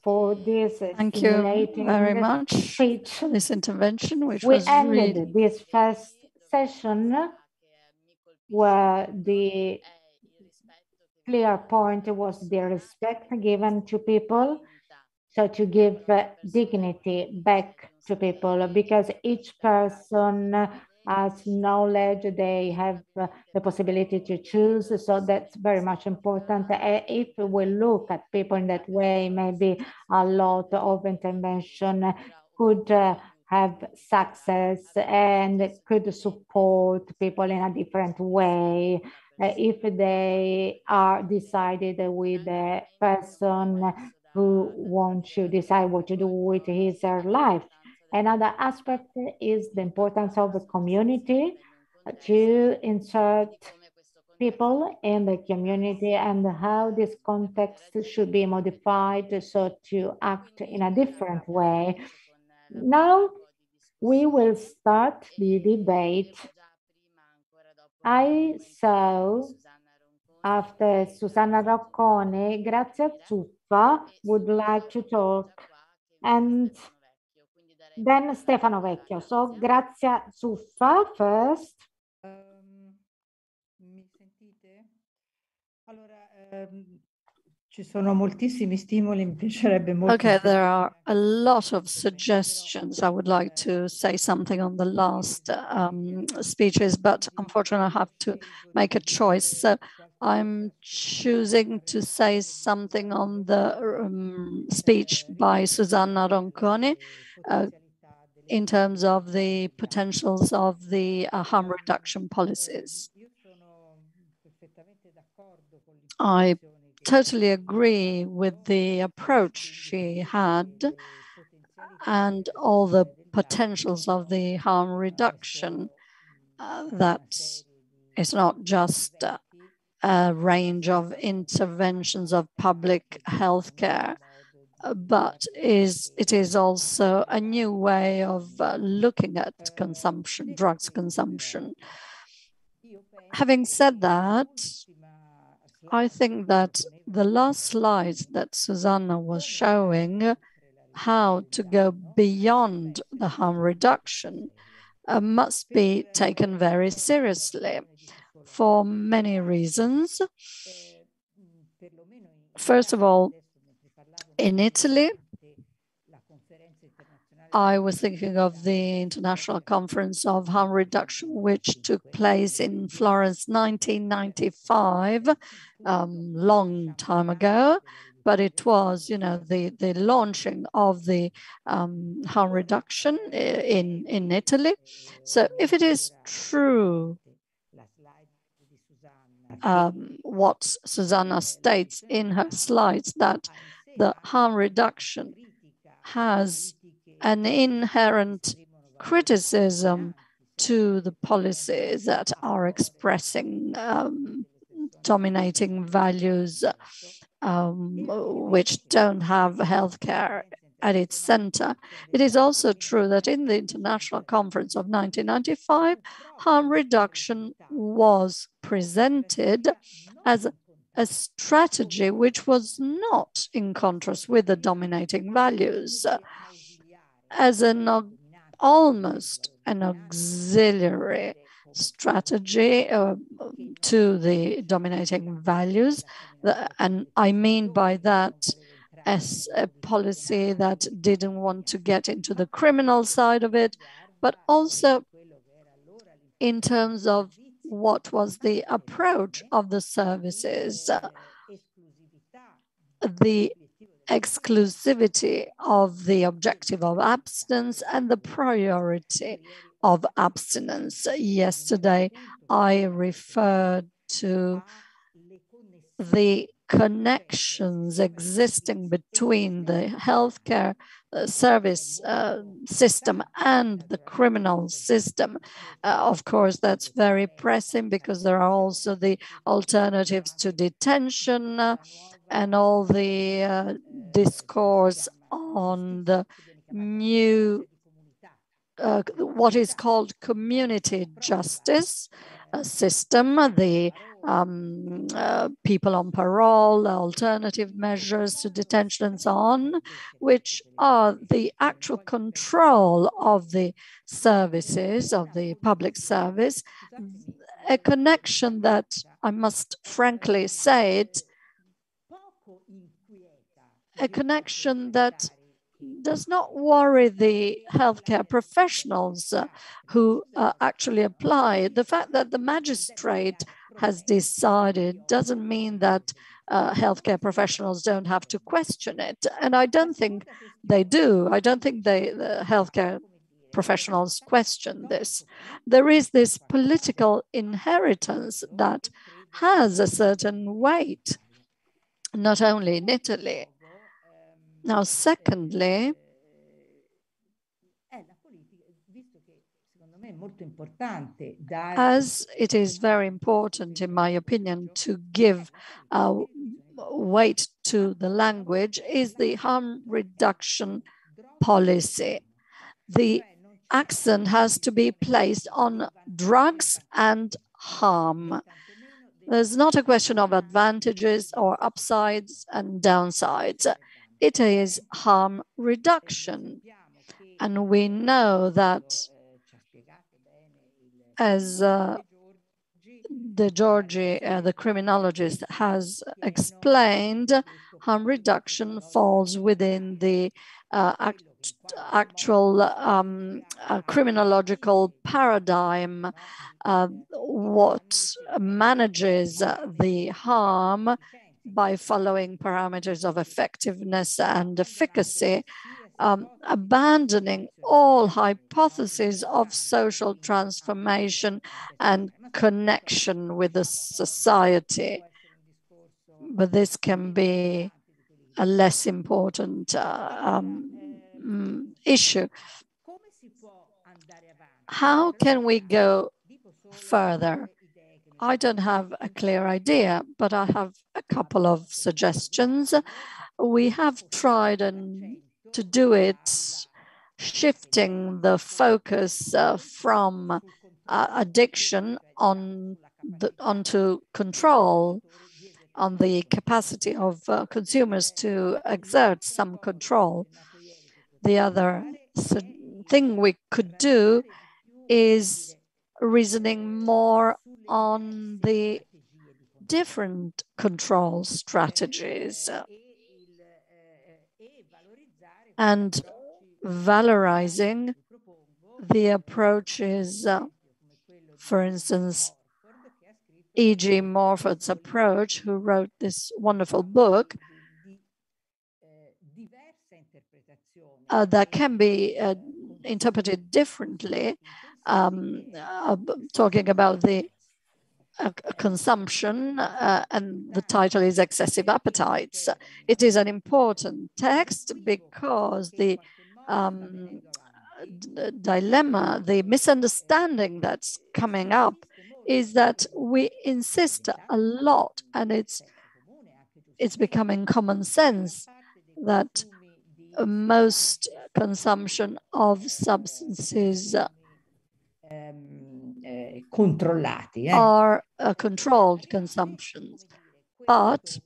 for this Thank you very much speech. for this intervention, which we was ended really... this first session where the clear point was the respect given to people so to give uh, dignity back to people because each person has knowledge, they have uh, the possibility to choose. So that's very much important. Uh, if we look at people in that way, maybe a lot of intervention could uh, have success and could support people in a different way. Uh, if they are decided with a person who want to decide what to do with his or her life. Another aspect is the importance of the community to insert people in the community and how this context should be modified so to act in a different way. Now we will start the debate. I saw after Susanna Ronconi, Grazia Zuffa would like to talk. And then Stefano Vecchio. So Grazia Zuffa first. Um, mi sentite? Allora, um, ci sono moltissimi stimoli, mi piacerebbe molto. Okay, there are a lot of suggestions. I would like to say something on the last um, speeches, but unfortunately I have to make a choice. So I'm choosing to say something on the um, speech by Susanna Ronconi uh, in terms of the potentials of the uh, harm reduction policies. I totally agree with the approach she had and all the potentials of the harm reduction uh, that it's not just uh, a range of interventions of public health care, but is it is also a new way of uh, looking at consumption, drugs consumption. Having said that, I think that the last slide that Susanna was showing how to go beyond the harm reduction uh, must be taken very seriously for many reasons. First of all, in Italy, I was thinking of the International Conference of Harm Reduction, which took place in Florence 1995, um, long time ago. But it was, you know, the, the launching of the um, harm reduction in, in Italy. So if it is true um, what Susanna states in her slides, that the harm reduction has an inherent criticism to the policies that are expressing um, dominating values um, which don't have healthcare at its center. It is also true that in the International Conference of 1995, harm reduction was presented as a strategy which was not in contrast with the dominating values as an almost an auxiliary strategy uh, to the dominating values. And I mean by that as a policy that didn't want to get into the criminal side of it, but also in terms of what was the approach of the services, the exclusivity of the objective of abstinence and the priority of abstinence. Yesterday, I referred to the connections existing between the healthcare uh, service uh, system and the criminal system. Uh, of course, that's very pressing because there are also the alternatives to detention uh, and all the uh, discourse on the new what is called community justice system, the um, uh, people on parole, alternative measures to detention and so on, which are the actual control of the services, of the public service, a connection that I must frankly say it a connection that does not worry the healthcare professionals uh, who uh, actually apply. The fact that the magistrate has decided doesn't mean that uh, healthcare professionals don't have to question it. And I don't think they do. I don't think they, the healthcare professionals question this. There is this political inheritance that has a certain weight, not only in Italy, now, secondly, as it is very important, in my opinion, to give weight to the language, is the harm reduction policy. The accent has to be placed on drugs and harm. There's not a question of advantages or upsides and downsides it is harm reduction. And we know that as uh, De Giorgi, uh, the criminologist, has explained, harm reduction falls within the uh, act actual um, uh, criminological paradigm. Uh, what manages the harm by following parameters of effectiveness and efficacy, um, abandoning all hypotheses of social transformation and connection with the society. But this can be a less important uh, um, mm, issue. How can we go further? I don't have a clear idea, but I have a couple of suggestions. We have tried and to do it, shifting the focus uh, from uh, addiction on the, onto control. on the capacity of uh, consumers to exert some control. The other thing we could do is reasoning more on the different control strategies and valorizing the approaches, uh, for instance, Jim Orford's approach, who wrote this wonderful book, uh, that can be uh, interpreted differently, um, uh, talking about the consumption, uh, and the title is Excessive Appetites. It is an important text because the um, dilemma, the misunderstanding that's coming up is that we insist a lot, and it's it's becoming common sense that most consumption of substances controllati eh. are uh, controlled consumptions, but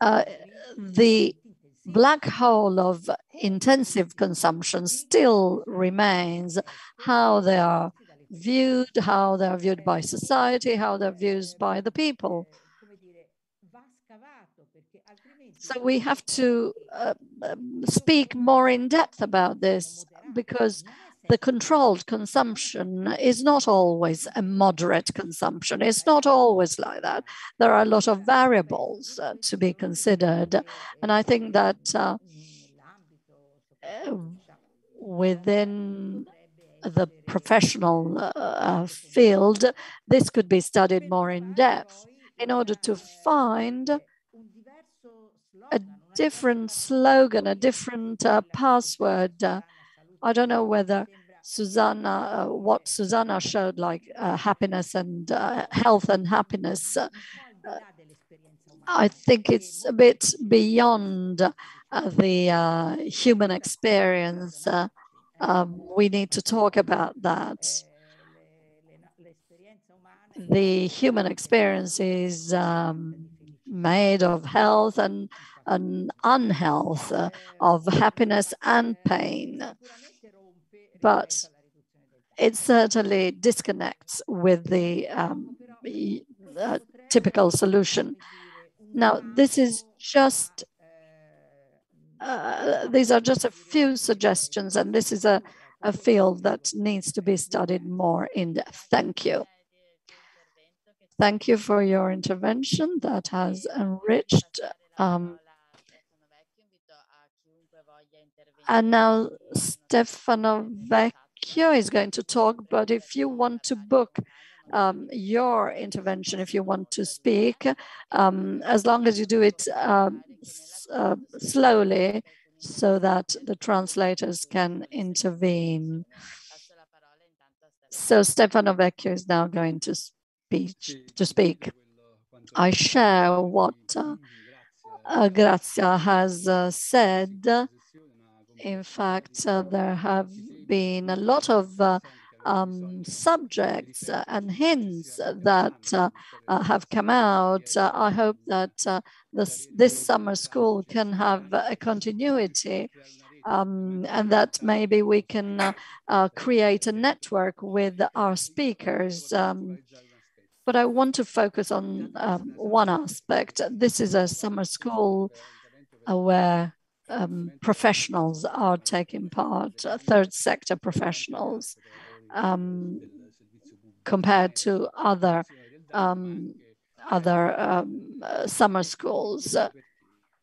uh, the black hole of intensive consumption still remains how they are viewed, how they're viewed by society, how they're viewed by the people. So we have to uh, um, speak more in depth about this because the controlled consumption is not always a moderate consumption. It's not always like that. There are a lot of variables uh, to be considered. And I think that uh, within the professional uh, field, this could be studied more in depth in order to find a different slogan, a different uh, password. Uh, I don't know whether Susanna, uh, what Susanna showed, like uh, happiness and uh, health and happiness. I think it's a bit beyond the human experience. Um, we need to talk about that. The human experience is um, made of health and, and unhealth, uh, of happiness and pain. But it certainly disconnects with the um, uh, typical solution. Now, this is just uh, these are just a few suggestions, and this is a, a field that needs to be studied more in depth. Thank you. Thank you for your intervention that has enriched. Um, and now Stefano Vecchio is going to talk, but if you want to book um, your intervention, if you want to speak, um, as long as you do it um, uh, slowly so that the translators can intervene. So Stefano Vecchio is now going to speak. To speak. I share what uh, uh, Grazia has said. In fact, uh, there have been a lot of uh, um, subjects and hints that uh, uh, have come out. Uh, I hope that this, this summer school can have a continuity um, and that maybe we can uh, uh, create a network with our speakers. Um, but I want to focus on um, one aspect. This is a summer school uh, where um, professionals are taking part, third sector professionals um, compared to other um, other um, uh, summer schools.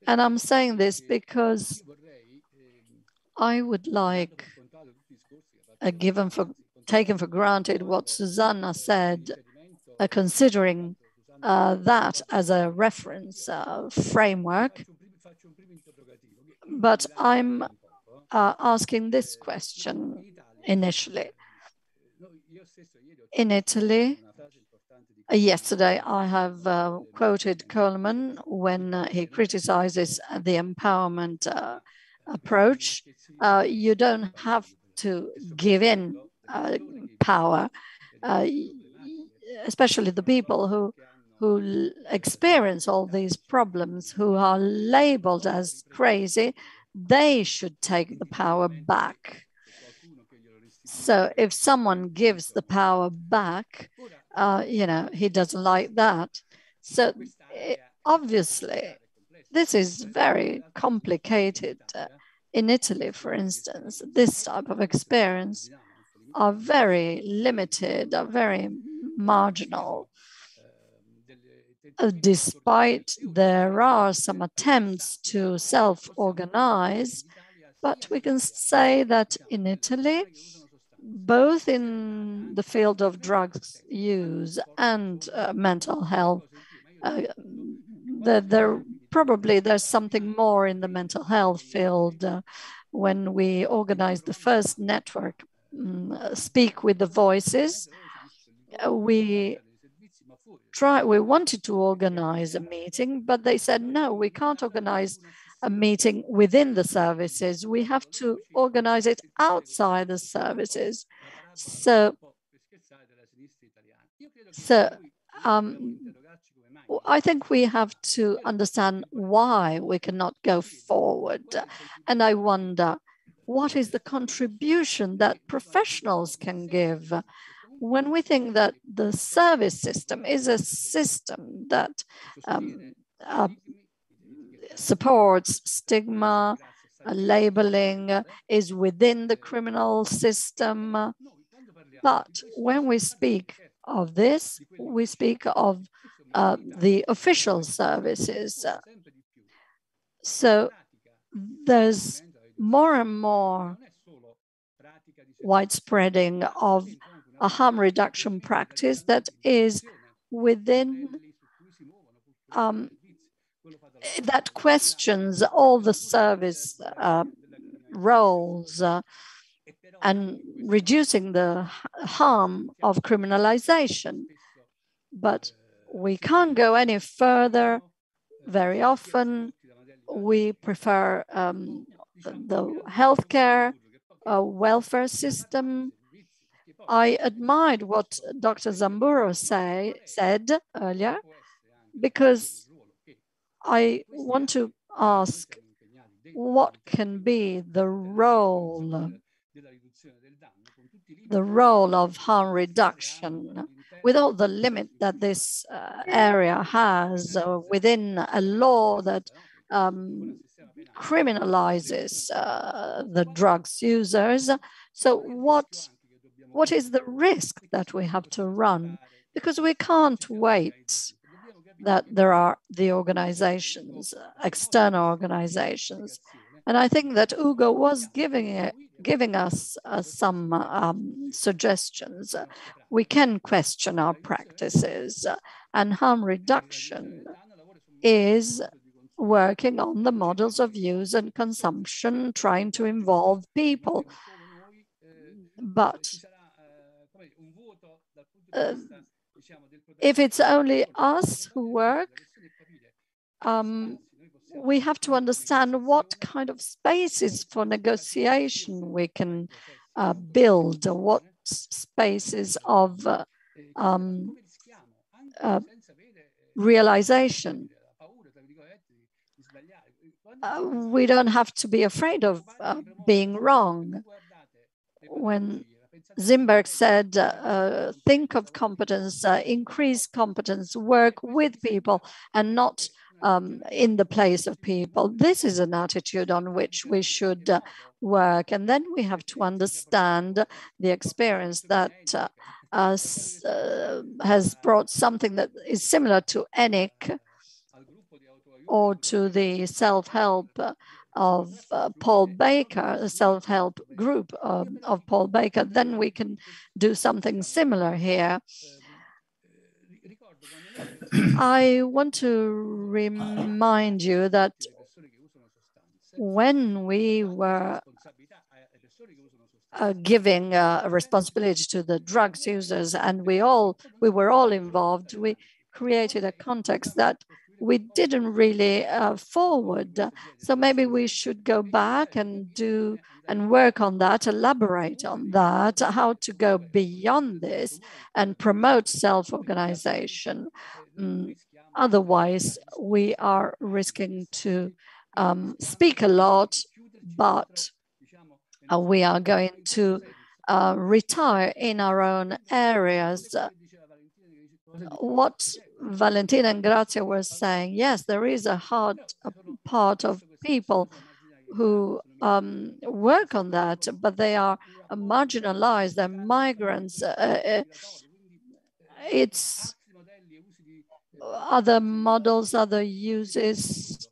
And I'm saying this because I would like, uh, given for taken for granted what Susanna said, uh, considering uh, that as a reference uh, framework. But I'm uh, asking this question initially in Italy. Yesterday, I have uh, quoted Coleman when uh, he criticizes the empowerment uh, approach. Uh, you don't have to give in uh, power, especially the people who who experience all these problems, who are labeled as crazy, they should take the power back. So if someone gives the power back, uh, you know, he doesn't like that. So it, obviously, this is very complicated. Uh, in Italy, for instance, this type of experience are very limited, are very marginal. Uh, despite there are some attempts to self-organize, but we can say that in Italy, both in the field of drugs use and uh, mental health, uh, that there probably there's something more in the mental health field. Uh, when we organized the first network, um, Speak with the Voices, uh, we try we wanted to organize a meeting, but they said no, we can't organize a meeting within the services. We have to organize it outside the services. So, so um, I think we have to understand why we cannot go forward. And I wonder, what is the contribution that professionals can give? When we think that the service system is a system that um, uh, supports stigma, uh, labeling, uh, is within the criminal system. But when we speak of this, we speak of uh, the official services. So there's more and more widespreading of a harm reduction practice that is within um, that questions all the service uh, roles uh, and reducing the harm of criminalization. But we can't go any further. Very often, we prefer um, the, healthcare uh, welfare system. I admired what Dr. Zamburru say, said earlier, because I want to ask what can be the role, the role of harm reduction without the limit that this uh, area has uh, within a law that um, criminalizes uh, the drugs users. So what, what is the risk that we have to run? Because we can't wait that there are the organizations, external organizations. And I think that Ugo was giving it, giving us uh, some um, suggestions. We can question our practices and harm reduction is working on the models of use and consumption, trying to involve people. But uh, if it's only us who work, um, we have to understand what kind of spaces for negotiation we can uh, build, what spaces of uh, um, uh, realization. Uh, we don't have to be afraid of uh, being wrong. When Zinberg said, uh, think of competence, uh, increase competence, work with people and not um, in the place of people. This is an attitude on which we should uh, work. And then we have to understand the experience that uh, uh, has brought something that is similar to ENIK or to the self-help of uh, Paul Baker, the self-help group of, of Paul Baker, then we can do something similar here. I want to remind you that when we were uh, giving uh, a responsibility to the drugs users and we all we were all involved we created a context that we didn't really uh, forward. So maybe we should go back and do and work on that, elaborate on that, how to go beyond this and promote self-organization. Mm, otherwise, we are risking to um, speak a lot, but uh, we are going to uh, retire in our own areas. What Valentina and Grazia were saying, yes, there is a hard a part of people who um, work on that, but they are marginalized, they're migrants. Uh, uh it's other models, other uses.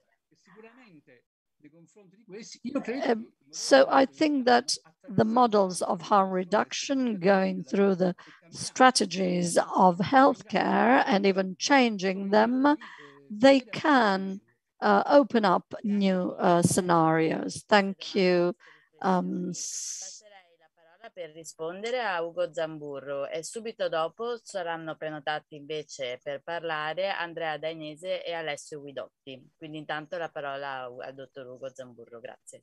Uh, so I think that the models of harm reduction going through the strategies of healthcare and even changing them, they can uh, open up new uh, scenarios. Thank you. Um, per rispondere a Ugo Zamburru e subito dopo saranno prenotati invece per parlare Andrea Dainese e Alessio Guidotti. Quindi intanto la parola al dottor Ugo Zamburru, grazie.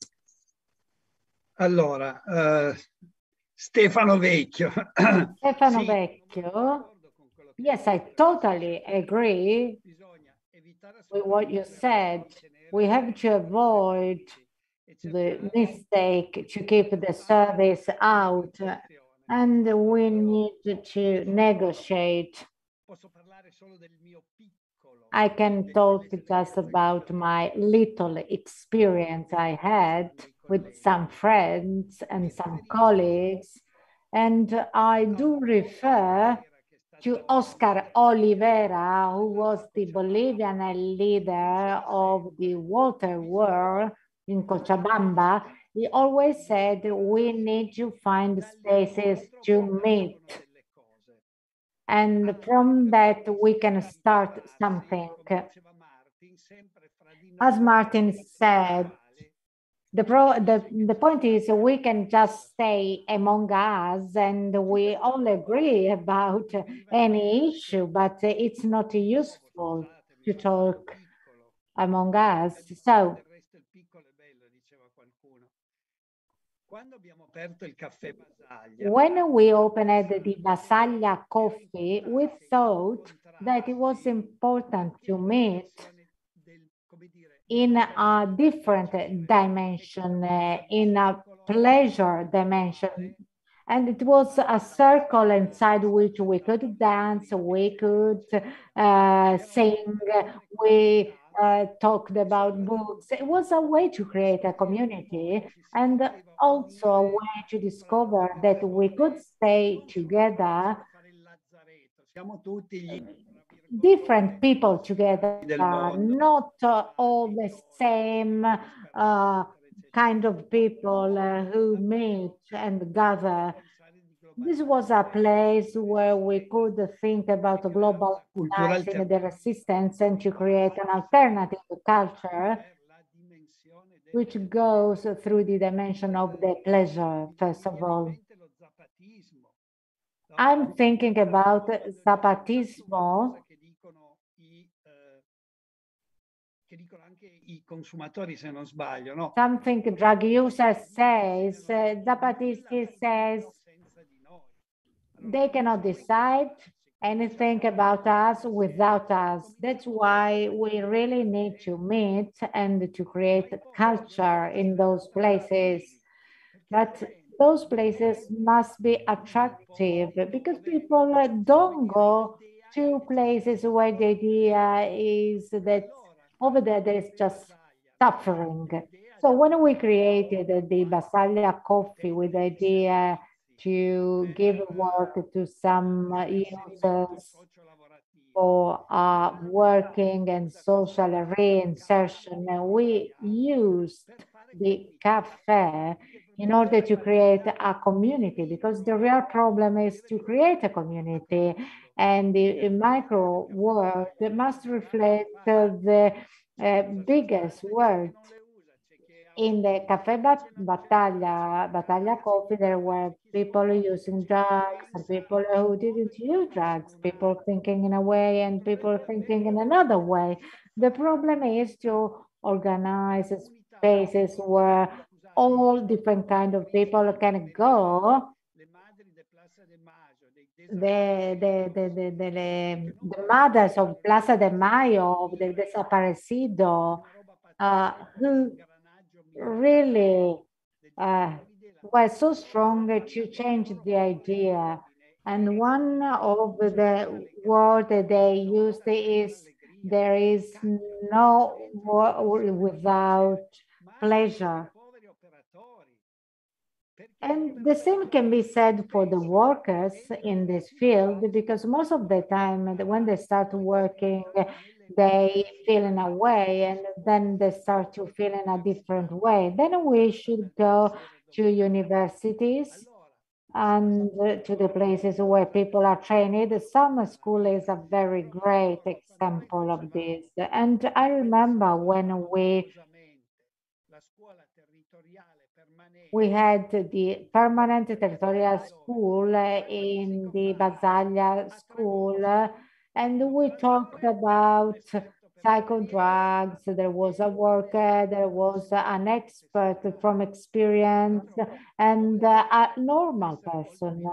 Allora, uh, Stefano Vecchio. Stefano sì. Vecchio. Yes, I totally agree with what you said. We have to avoid the mistake to keep the service out and we need to negotiate. I can talk just about my little experience I had with some friends and some colleagues. And I do refer to Oscar Olivera, who was the Bolivian leader of the water war in Cochabamba. He always said we need to find spaces to meet. And from that, we can start something. As Martin said, the, pro, the, the point is we can just stay among us and we all agree about any issue, but it's not useful to talk among us. So when we opened the Basaglia coffee, we thought that it was important to meet in a different dimension, uh, in a pleasure dimension. And it was a circle inside which we could dance, we could uh, sing, we uh, talked about books. It was a way to create a community and also a way to discover that we could stay together different people together, not uh, all the same uh, kind of people uh, who meet and gather. This was a place where we could think about global globalizing the resistance and to create an alternative culture which goes through the dimension of the pleasure, first of all. I'm thinking about Zapatismo i consumatori, se non sbaglio, no? Something drug user says, uh, Zapatisti says, they cannot decide anything about us without us. That's why we really need to meet and to create culture in those places. But those places must be attractive because people don't go to places where the idea is that over there, there is just suffering. So when we created the Basaglia coffee with the idea to give work to some users for uh, working and social reinsertion, we used the cafe in order to create a community because the real problem is to create a community and the micro world must reflect the uh, biggest world. in the Cafe Bat- Basaglia, Basaglia Coffee, there were people using drugs and people who didn't use drugs, people thinking in a way and people thinking in another way. The problem is to organize spaces where all different kind of people can go the, the, the, the, the, the mothers of Plaza de Mayo, of the desaparecido, uh, who really uh, were so strong to change the idea. And one of the words that they used is there is no war without pleasure. And the same can be said for the workers in this field, because most of the time when they start working, they feel in a way and then they start to feel in a different way. Then we should go to universities and to the places where people are trained. The summer school is a very great example of this. And I remember when we we had the permanent territorial school in the Basaglia school, and we talked about psycho drugs. There was a worker, there was an expert from experience, and a normal person.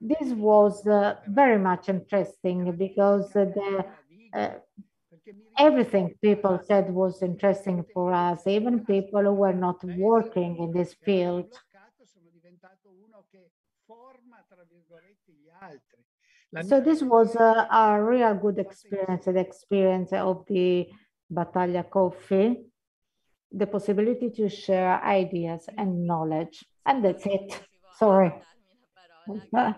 This was uh, very much interesting because the uh, everything people said was interesting for us, even people who were not working in this field. So this was a, a real good experience, the experience of the Basaglia Coffee, the possibility to share ideas and knowledge. And that's it. Sorry.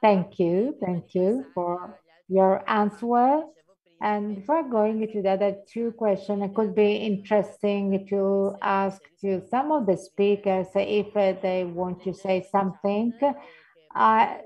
thank you. Thank you for your answer. And before going to the other two questions, it could be interesting to ask to some of the speakers if they want to say something. Uh,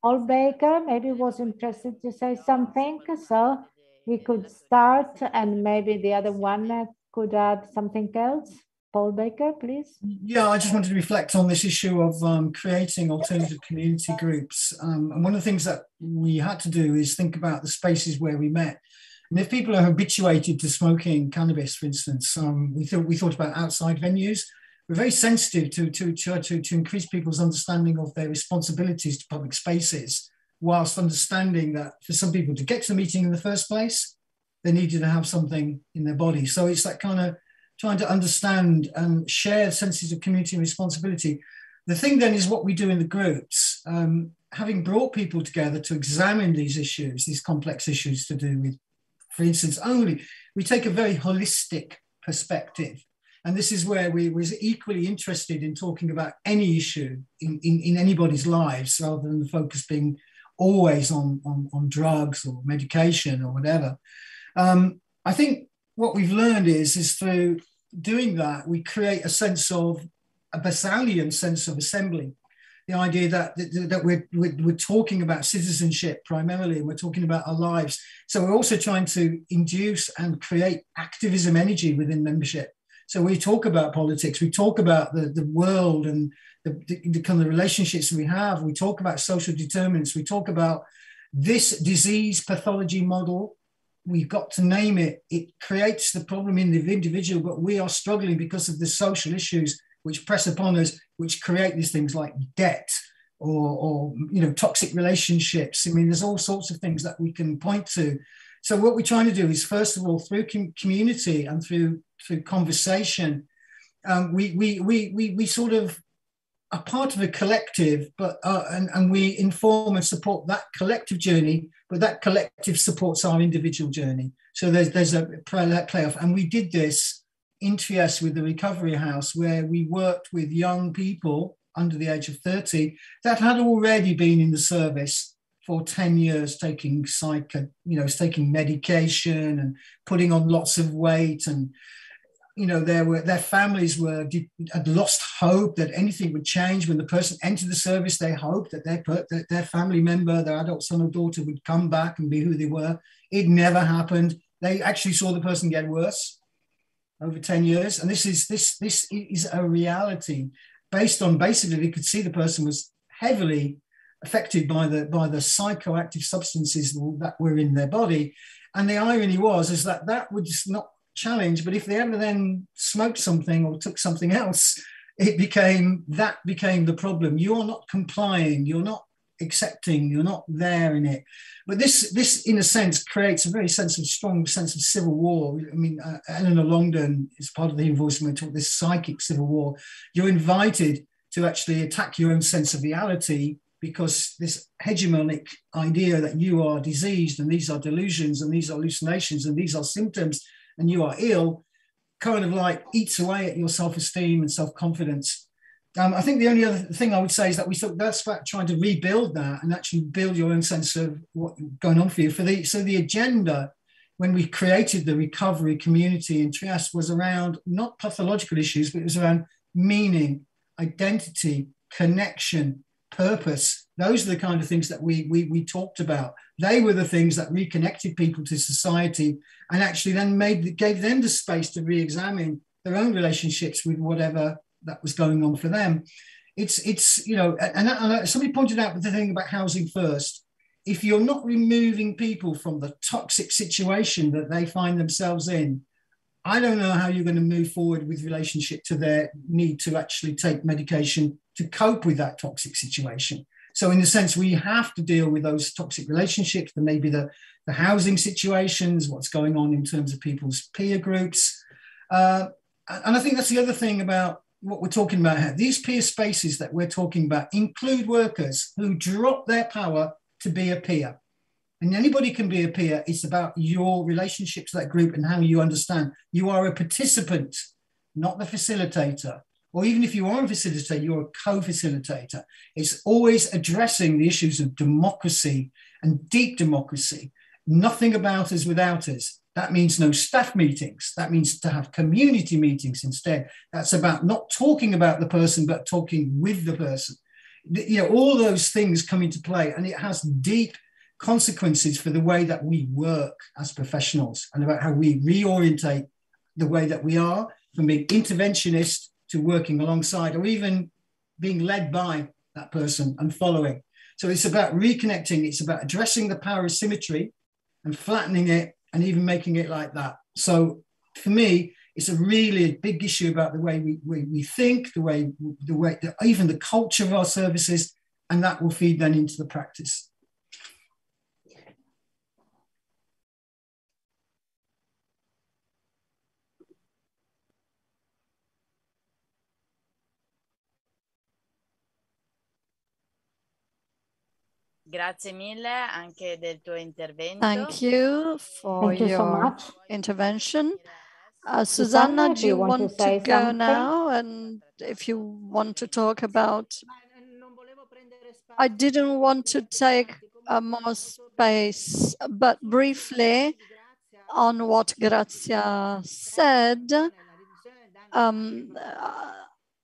Paul Baker maybe was interested to say something, so we could start and maybe the other one could add something else. Paul Baker, please. Yeah, I just wanted to reflect on this issue of um, creating alternative community groups. Um, and one of the things that we had to do is think about the spaces where we met. And if people are habituated to smoking cannabis, for instance, um, we thought we thought about outside venues. We're very sensitive to, to, to, to, to increase people's understanding of their responsibilities to public spaces, whilst understanding that for some people to get to the meeting in the first place, they needed to have something in their body. So it's that kind of trying to understand and share senses of community and responsibility. The thing then is what we do in the groups. Um, having brought people together to examine these issues, these complex issues to do with for instance, only we take a very holistic perspective. And this is where we was equally interested in talking about any issue in, in, in anybody's lives rather than the focus being always on, on, on drugs or medication or whatever. Um, I think what we've learned is, is through doing that, we create a sense of a Basaglian sense of assembly the idea that, that, we're, we're, talking about citizenship primarily, and we're talking about our lives. So we're also trying to induce and create activism energy within membership. So we talk about politics, we talk about the, the world and the, the, the kind of relationships we have, we talk about social determinants, we talk about this disease pathology model we've got to name it. It creates the problem in the individual, but we are struggling because of the social issues which press upon us, which create these things like debt or, or you know toxic relationships. I mean, there's all sorts of things that we can point to. So what we're trying to do is, first of all, through com- community and through through conversation, um, we, we we we we sort of are part of a collective, but uh, and, and we inform and support that collective journey, but that collective supports our individual journey. So there's there's a play, play off, and we did this in Trieste with the Recovery House, where we worked with young people under the age of 30 that had already been in the service for 10 years taking psych, you know, taking medication and putting on lots of weight and you know there were their families were had lost hope that anything would change. When the person entered the service they hoped that their that their family member their adult son or daughter would come back and be who they were. It never happened. They actually saw the person get worse over 10 years. And this is this this is a reality based on basically they could see the person was heavily affected by the by the psychoactive substances that were in their body. And the irony was is that that was not challenge, but if they ever then smoked something or took something else, it became that became the problem. You're not complying. You're not accepting. You're not there in it. But this, this in a sense, creates a very sense of strong sense of civil war. I mean, uh, Eleanor Longden is part of the enforcement talk this psychic civil war. You're invited to actually attack your own sense of reality because this hegemonic idea that you are diseased and these are delusions and these are hallucinations and these are symptoms and you are ill kind of like eats away at your self-esteem and self-confidence um, I think the only other thing I would say is that we thought that's about trying to rebuild that and actually build your own sense of what's going on for you. For the so the agenda when we created the recovery community in Trieste was around not pathological issues, but it was around meaning, identity, connection, purpose. Those are the kind of things that we, we, we talked about. They were the things that reconnected people to society and actually then made gave them the space to re-examine their own relationships with whatever that was going on for them. It's it's you know, and, and somebody pointed out the thing about housing first. If you're not removing people from the toxic situation that they find themselves in, I don't know how you're going to move forward with relationship to their need to actually take medication to cope with that toxic situation. So, in a sense, we have to deal with those toxic relationships, and maybe the, the housing situations, what's going on in terms of people's peer groups. Uh, and I think that's the other thing about what we're talking about here. These peer spaces that we're talking about include workers who drop their power to be a peer. And anybody can be a peer. It's about your relationship to that group and how you understand. You are a participant, not the facilitator. Or even if you are a facilitator, you're a co facilitator. It's always addressing the issues of democracy and deep democracy. Nothing about us without us. That means no staff meetings. That means to have community meetings instead. That's about not talking about the person, but talking with the person. You know, all those things come into play, and it has deep consequences for the way that we work as professionals and about how we reorientate the way that we are from being interventionist to working alongside or even being led by that person and following. So it's about reconnecting, it's about addressing the power asymmetry and flattening it and even making it like that. So for me, it's a really big issue about the way we, we, we think, the way, the way, the, even the culture of our services, and that will feed then into the practice. Grazie mille anche del tuo intervento. Thank you for Thank you your so much. intervention. Uh, Susanna, do you want, want to, to go something? now? And if you want to talk about, I didn't want to take uh, more space, but briefly on what Grazia said, um, uh,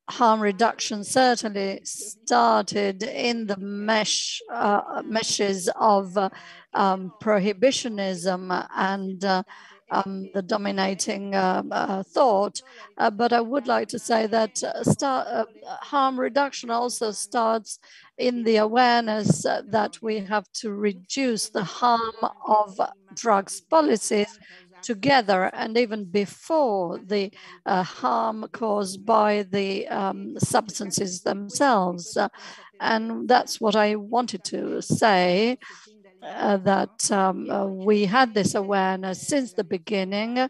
harm reduction certainly started in the mesh uh, meshes of uh, um, prohibitionism and uh, um, the dominating uh, uh, thought. Uh, but I would like to say that start, harm reduction also starts in the awareness that we have to reduce the harm of drugs policies together and even before the uh, harm caused by the um, substances themselves. Uh, and that's what I wanted to say, uh, that um, uh, we had this awareness since the beginning,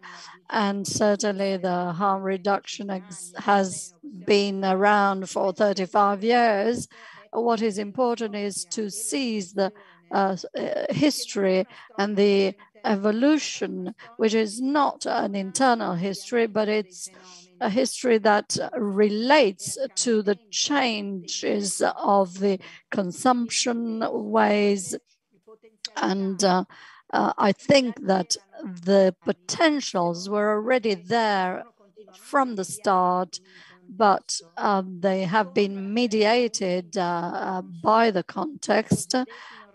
and certainly the harm reduction has been around for 35 years. What is important is to seize the uh, uh history and the evolution, which is not an internal history, but it's a history that relates to the changes of the consumption ways. And uh, uh, I think that the potentials were already there from the start, but uh, they have been mediated uh, by the context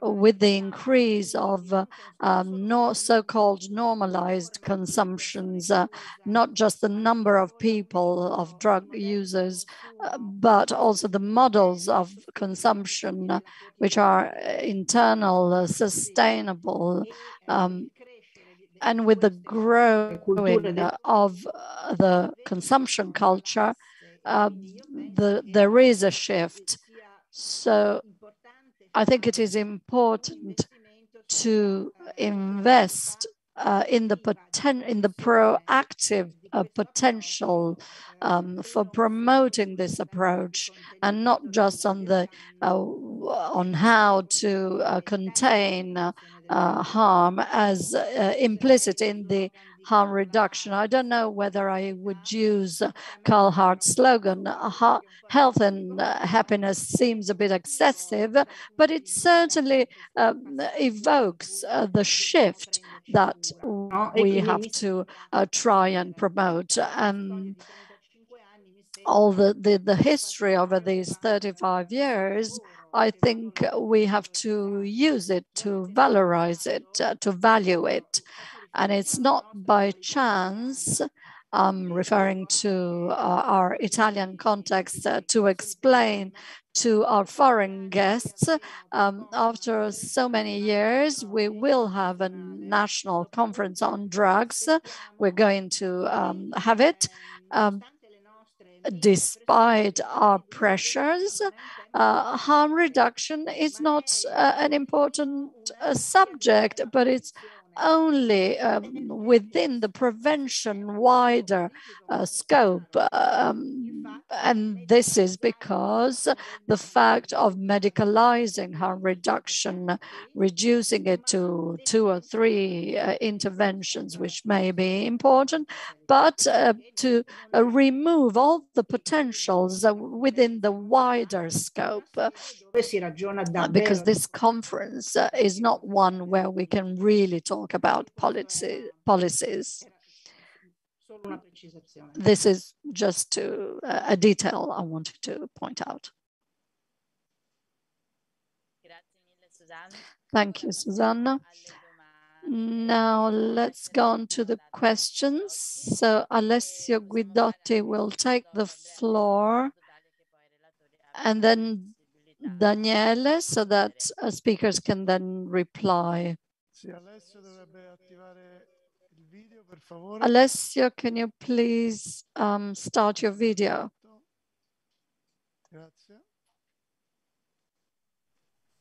with the increase of uh, um, no, so-called normalized consumptions, uh, not just the number of people, of drug users, uh, but also the models of consumption, uh, which are internal, uh, sustainable, um, and with the growing of the consumption culture, uh, the, there is a shift. So I think it is important to invest uh, in the poten- in the proactive uh, potential um, for promoting this approach, and not just on the uh, on how to uh, contain uh, harm as uh, implicit in the harm reduction. I don't know whether I would use Carl Hart's slogan, health and uh, happiness seems a bit excessive, but it certainly um, evokes uh, the shift that we have to uh, try and promote. Um, all the, the, the history over these 35 years, I think we have to use it to valorize it, uh, to value it. And it's not by chance, I'm referring to uh, our Italian context uh, to explain to our foreign guests, um, after so many years, we will have a national conference on drugs. We're going to um, have it. Um, despite our pressures, uh, harm reduction is not uh, an important uh, subject, but it's only um, within the prevention wider uh, scope. Um, and this is because the fact of medicalizing harm reduction, reducing it to two or three uh, interventions, which may be important, but uh, to uh, remove all the potentials uh, within the wider scope. because this conference uh, is not one where we can really talk about policy, policies. This is just to, uh, a detail I wanted to point out. Thank you, Susanna. Now let's go on to the questions. So Alessio Guidotti will take the floor and then Daniele so that uh, speakers can then reply. Alessio, can you please um, start your video?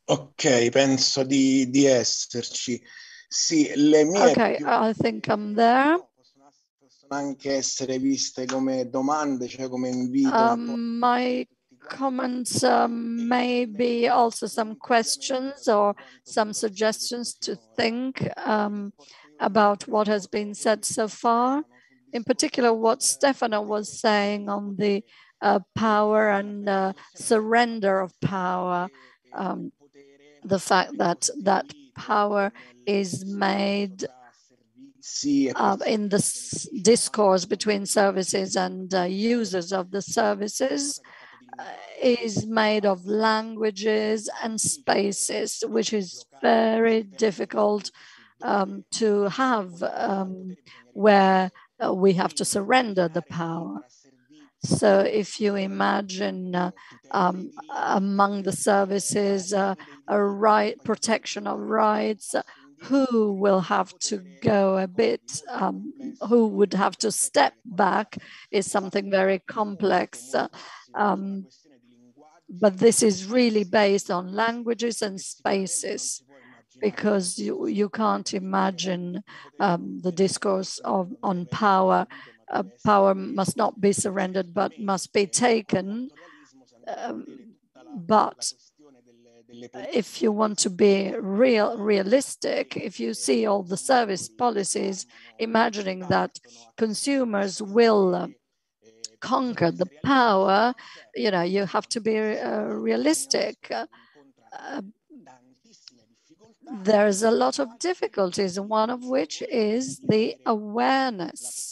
Ok, penso di, di esserci. Sì, le mie okay, I think I'm there. Possono anche essere viste come domande, cioè come invito. Um, my comments um, may be also some questions or some suggestions to think um, about what has been said so far. In particular, what Stefano was saying on the uh, power and uh, surrender of power, um, the fact that that power is made uh, in the discourse between services and uh, users of the services uh, is made of languages and spaces, which is very difficult um, to have um, where uh, we have to surrender the power. So if you imagine uh, um, among the services, uh, a right protection of rights, who will have to go a bit, um, who would have to step back is something very complex. Um, but this is really based on languages and spaces because you, you can't imagine um, the discourse of, on power. Uh, power must not be surrendered, but must be taken. Um, but if you want to be real, realistic, if you see all the service policies, imagining that consumers will uh, conquer the power, you know, you have to be uh, realistic. Uh, there's a lot of difficulties, one of which is the awareness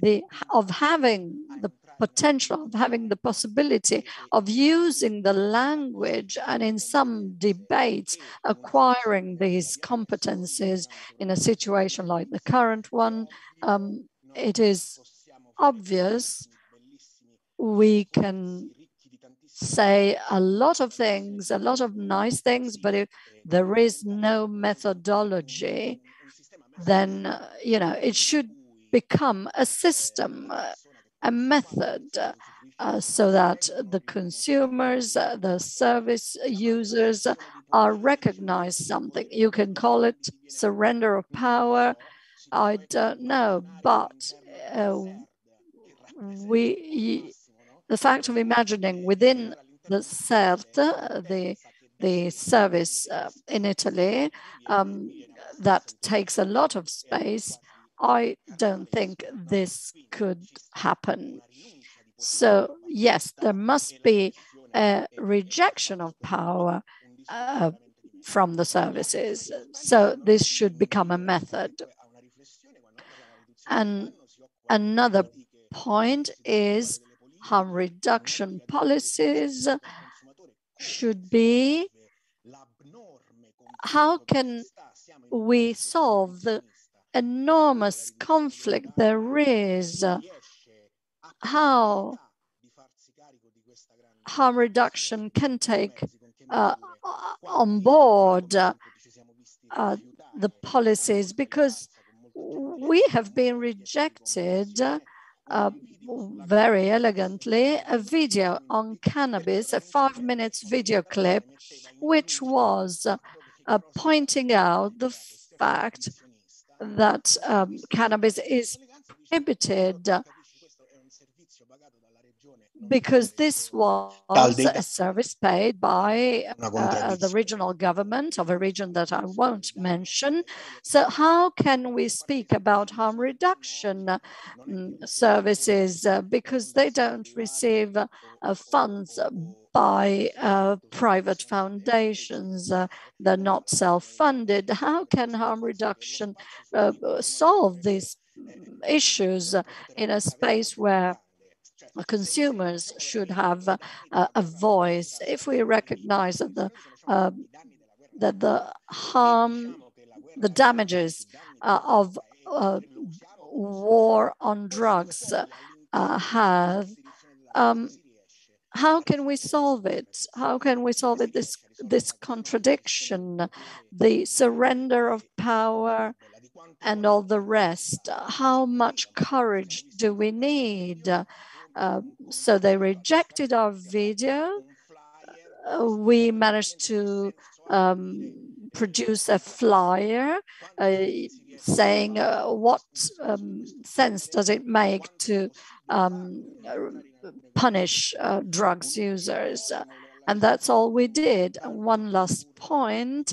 the, of having the potential of having the possibility of using the language and in some debates acquiring these competencies in a situation like the current one, um, it is obvious we can say a lot of things, a lot of nice things, but if there is no methodology, then, uh, you know, it should become a system, uh, a method, uh, so that the consumers, uh, the service users are recognized something. You can call it surrender of power. I don't know, but uh, we the fact of imagining within the SerT, the, the service uh, in Italy, um, that takes a lot of space, I don't think this could happen. So yes, there must be a rejection of power uh, from the services. So this should become a method. And another point is harm reduction policies should be how can we solve the enormous conflict there is? How harm reduction can take uh, on board uh, the policies because we have been rejected uh, very elegantly a video on cannabis, a five minutes video clip, which was uh, pointing out the fact that um, cannabis is prohibited because this was a service paid by uh, the regional government of a region that I won't mention. So how can we speak about harm reduction um, services uh, because they don't receive uh, funds by uh, private foundations. Uh, they're not self-funded. How can harm reduction uh, solve these issues in a space where consumers should have a, voice. If we recognize that the uh, that the harm, the damages uh, of uh, war on drugs uh, have, um, how can we solve it? How can we solve it? This this contradiction, the surrender of power, and all the rest. How much courage do we need? Uh, so they rejected our video. Uh, we managed to um, produce a flyer uh, saying uh, what um, sense does it make to um, punish uh, drugs users. And that's all we did. One last point.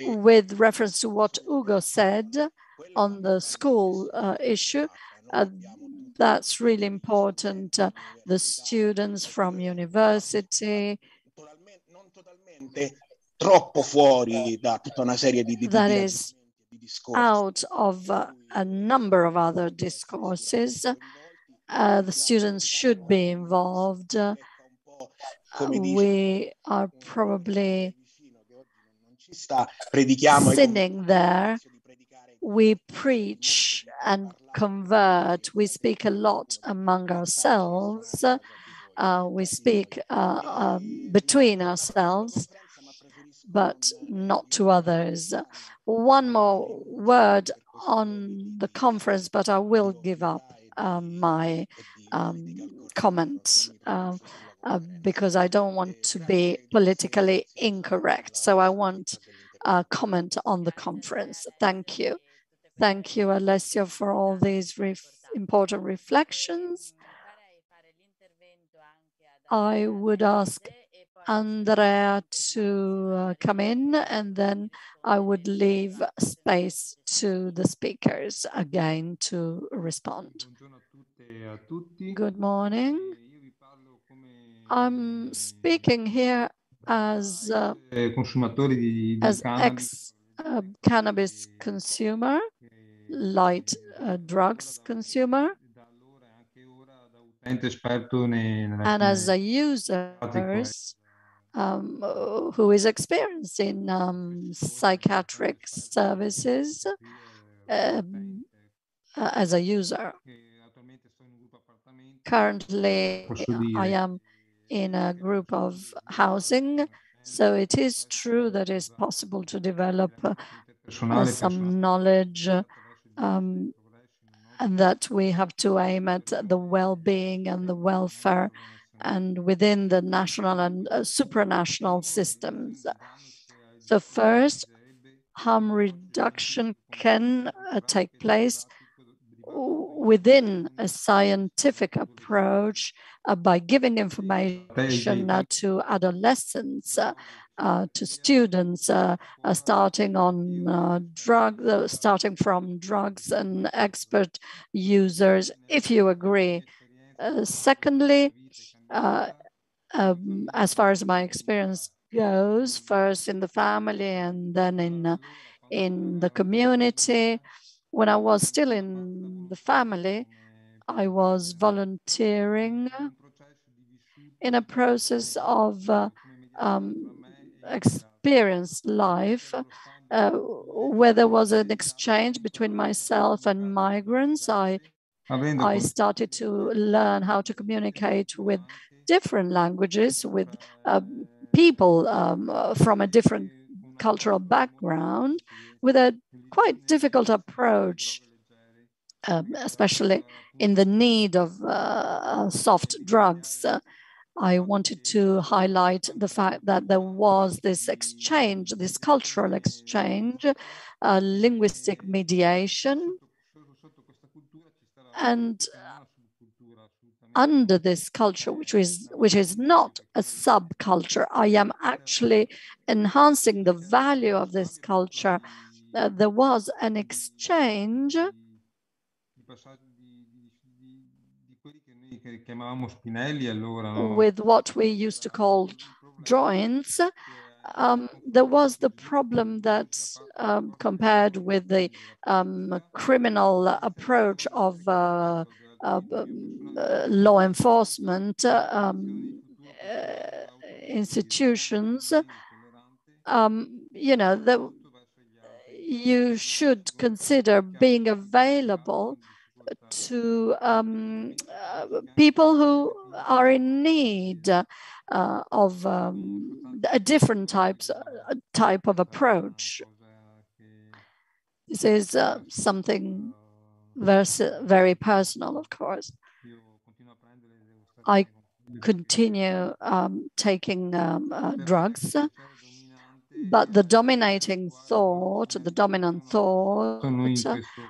With reference to what Ugo said on the school issue, uh, that's really important. Uh, the students from university. Troppo fuori da tutta una serie di, di, that is out of uh, a number of other discourses. Uh, the students should be involved. Uh, we are probably sinning there we preach and convert. We speak a lot among ourselves. Uh, we speak uh, um, between ourselves, but not to others. One more word on the conference, but I will give up um, my um, comment uh, uh because I don't want to be politically incorrect. So I want a comment on the conference. Thank you. Thank you, Alessio, for all these ref important reflections. I would ask Andrea to uh, come in and then I would leave space to the speakers again to respond. Good morning. I'm speaking here as, uh, as ex uh, cannabis consumer light uh, drugs consumer. And as a user um, who is experienced in um, psychiatric services um, uh, as a user. Currently, I am in a group of housing, so it is true that it's possible to develop uh, uh, some knowledge um, and that we have to aim at the well-being and the welfare and within the national and uh, supranational systems. So first, harm reduction can uh, take place within a scientific approach uh, by giving information uh, to adolescents, uh, uh, to students, uh, starting on drugs, starting from drugs and expert users, if you agree. secondly, um, as far as my experience goes, first in the family and then in, in the community, when I was still in the family, I was volunteering in a process of uh, um, experienced life uh, where there was an exchange between myself and migrants. I, I started to learn how to communicate with different languages, with uh, people um, from a different cultural background, with a quite difficult approach, um, especially in the need of uh, soft drugs. I wanted to highlight the fact that there was this exchange, this cultural exchange, uh, linguistic mediation, and under this culture, which is which is not a subculture, I am actually enhancing the value of this culture. Uh, there was an exchange with what we used to call joints. Um, there was the problem that um, compared with the um, criminal approach of uh, uh, law enforcement um, uh, institutions, um, you know, the, you should consider being available to um, uh, people who are in need uh, of um, a different types, uh, type of approach. This is uh, something very, personal, of course. I continue um, taking um, uh, drugs but the dominating thought, the dominant thought,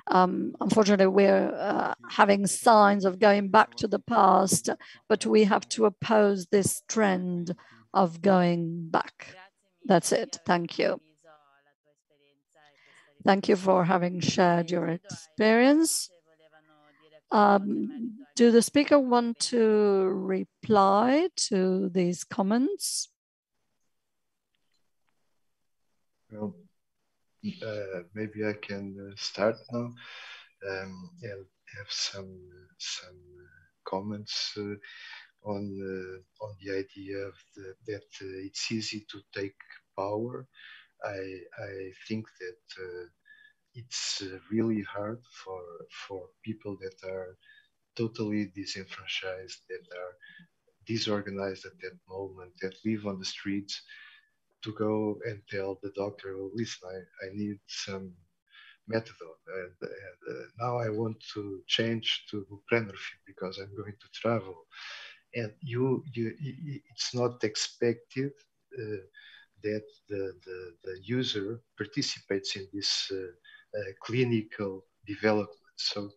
um, unfortunately, we're uh, having signs of going back to the past, but we have to oppose this trend of going back. That's it. Thank you. Thank you for having shared your experience. Um, do the speaker want to reply to these comments? Well, uh, maybe I can uh, start now um, and have some some comments uh, on on the idea of the, that it's easy to take power. I I think that it's really hard for for people that are totally disenfranchised, that are disorganized at that moment, that live on the streets, to go and tell the doctor, listen, I, I need some methadone. And, and uh, now I want to change to buprenorphine because I'm going to travel. And you, you, it's not expected uh, that the, the, the, user participates in this uh, uh clinical development. So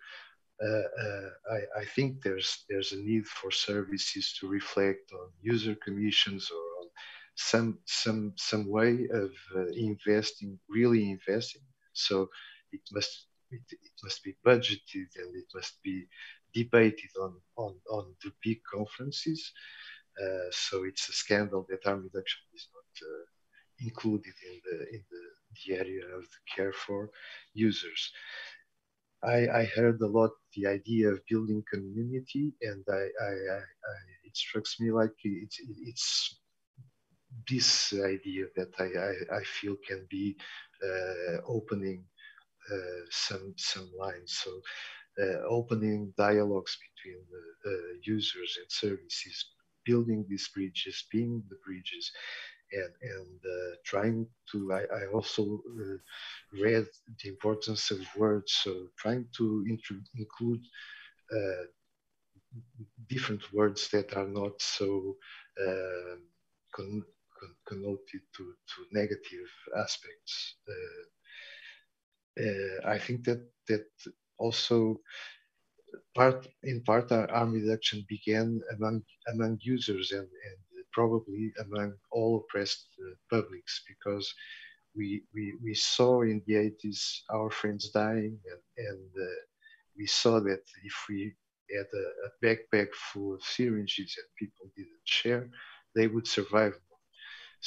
uh, uh, I, I, think there's there's a need for services to reflect on user commissions or some some some way of uh, investing, really investing. So it must it, it, must be budgeted and it must be debated on on, on the big conferences. Uh, so it's a scandal that harm reduction is not uh, included in the in the, the area of the care for users. I, I heard a lot the idea of building community, and I, I, I, it strikes me like it's it's this idea that I, I, I feel can be uh, opening uh, some some lines. So uh, opening dialogues between users and services, building these bridges, being the bridges, and and uh, trying to I, I also uh, read the importance of words so trying to include uh, different words that are not so con connoted to, to negative aspects uh, uh, I think that that also part in part our harm reduction began among among users and, and probably among all oppressed uh, publics because we, we, we saw in the 80s our friends dying and, and uh, we saw that if we had a, a, backpack full of syringes and people didn't share, they would survive.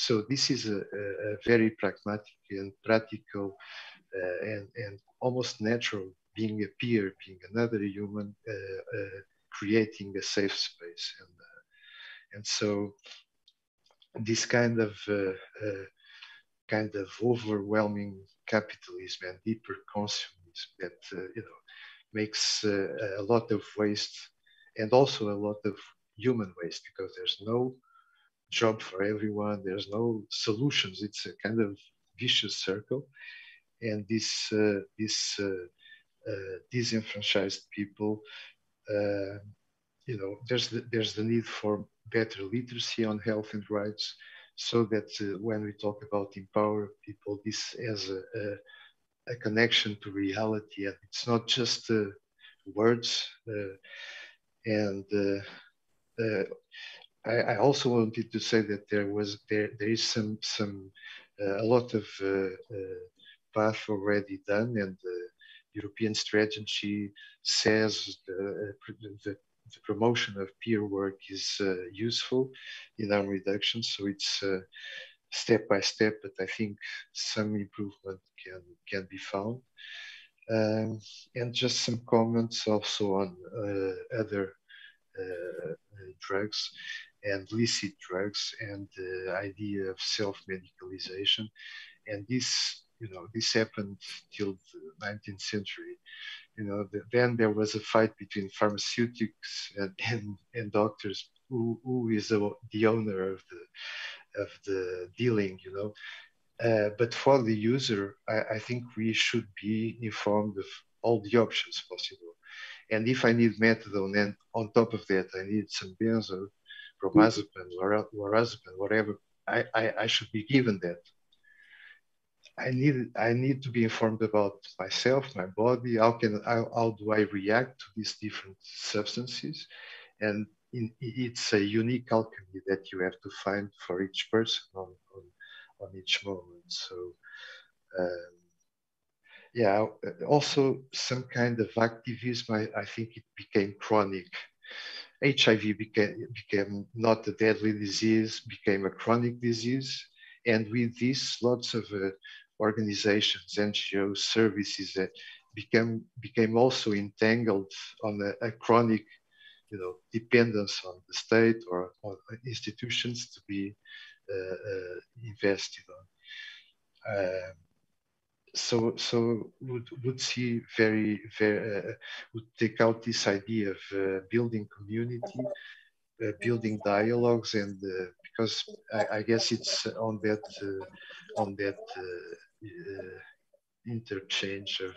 So this is a, a very pragmatic and practical uh, and, and almost natural being a peer, being another human, uh, uh, creating a safe space. And, uh, and so this kind of kind of overwhelming capitalism and hyper consumerism that you know makes a lot of waste and also a lot of human waste because there's no job for everyone. There's no solutions. It's a kind of vicious circle. And this uh, this uh, uh, disenfranchised people, you know, there's the, there's the need for better literacy on health and rights, so that when we talk about empower people, this has a, a, a connection to reality, and it's not just words. and uh, I, I, also wanted to say that there was there there is some some uh, a lot of uh, path already done, and the European strategy says the, the, the promotion of peer work is uh, useful in harm reduction. So it's uh, step by step, but I think some improvement can can be found. Um, and just some comments also on uh, other uh, drugs and licit drugs and the idea of self-medicalization. And this you know, this happened till the 19th century. You know, the, then there was a fight between pharmaceutics and, and, and doctors. Who, who is the, the owner of the of the dealing? You know, uh, but for the user, I, I, think we should be informed of all the options possible. And if I need methadone, and on top of that, I need some benzo, bromazepam, lorazepam, whatever, I, I, I should be given that. I need I need to be informed about myself, my body. How can how, how do I react to these different substances? And in, it's a unique alchemy that you have to find for each person on on, on each moment. So. Um, yeah, also some kind of activism. I, I think it became chronic. HIV became, became not a deadly disease, became a chronic disease. And with this, lots of uh, organizations, NGOs, services that became became also entangled on a, a chronic, you know, dependence on the state or on institutions to be uh, uh, invested on. Uh, so so would would see very very uh, would take out this idea of uh, building community uh, building dialogues and uh, because I, I, guess it's on that uh, on that uh, interchange of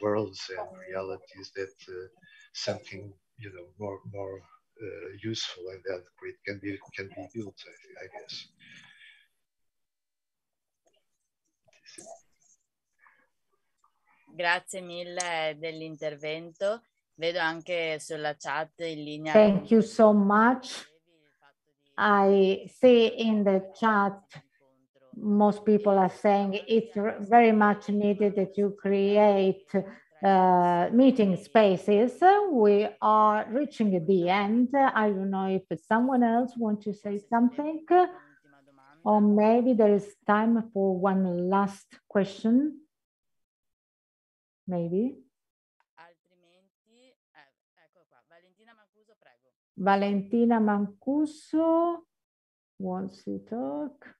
worlds and realities that something you know more more useful and adequate can be can be built. I, I guess. Grazie mille dell'intervento. Vedo anche sulla chat in linea. Thank you so much. I see in the chat most people are saying it's very much needed that you create uh, meeting spaces. We are reaching the end. I don't know if someone else wants to say something or maybe there is time for one last question. maybe. Altrimenti, eh, ecco qua, Valentina Mancuso, prego. Valentina Mancuso wants to talk.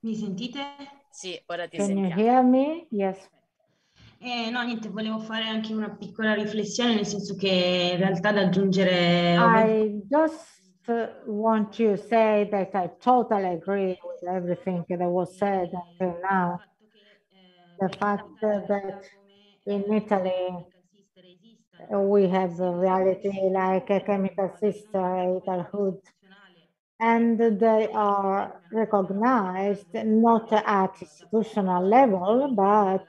Mi sentite? Sì, ora ti Can sentiamo. You hear me? Yes. Eh, no, niente, volevo fare anche una piccola riflessione, nel senso che in realtà da aggiungere... I just want to say that I totally agree with everything that was said until now. The fact that in Italy we have a reality like a chemical sister, Italhood, and they are recognized not at institutional level, but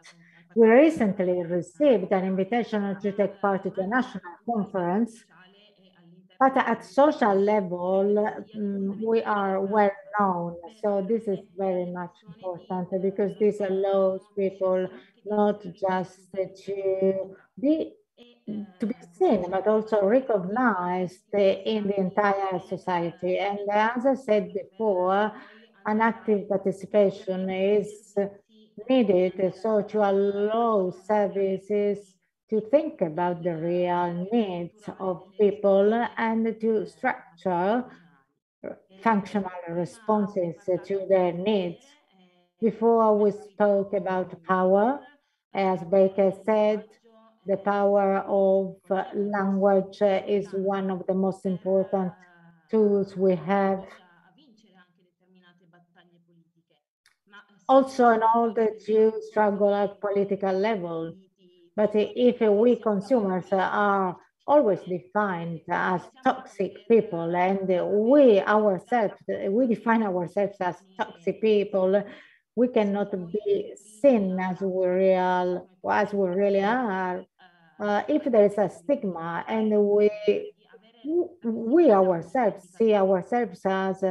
we recently received an invitation to take part to a national conference. But at social level, um, we are well known. So this is very much important because this allows people not just to be to be seen, but also recognized in the entire society. And as I said before, an active participation is needed so to allow services to think about the real needs of people and to structure functional responses to their needs. Before we spoke about power, as Baker said, the power of language is one of the most important tools we have. Also in order to struggle at political level. But if we consumers are always defined as toxic people and we ourselves, we define ourselves as toxic people, we cannot be seen as we real, as we really are. Uh, if there is a stigma and we we ourselves see ourselves as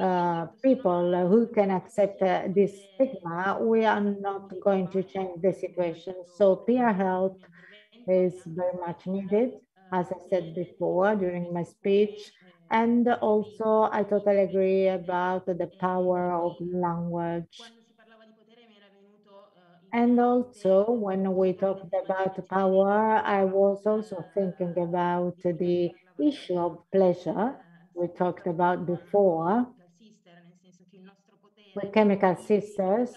uh, people who can accept uh, this stigma, we are not going to change the situation. So peer help is very much needed, as I said before during my speech. And also, I totally agree about the power of language. And also, when we talked about power, I was also thinking about the issue of pleasure we talked about before with chemical sisters,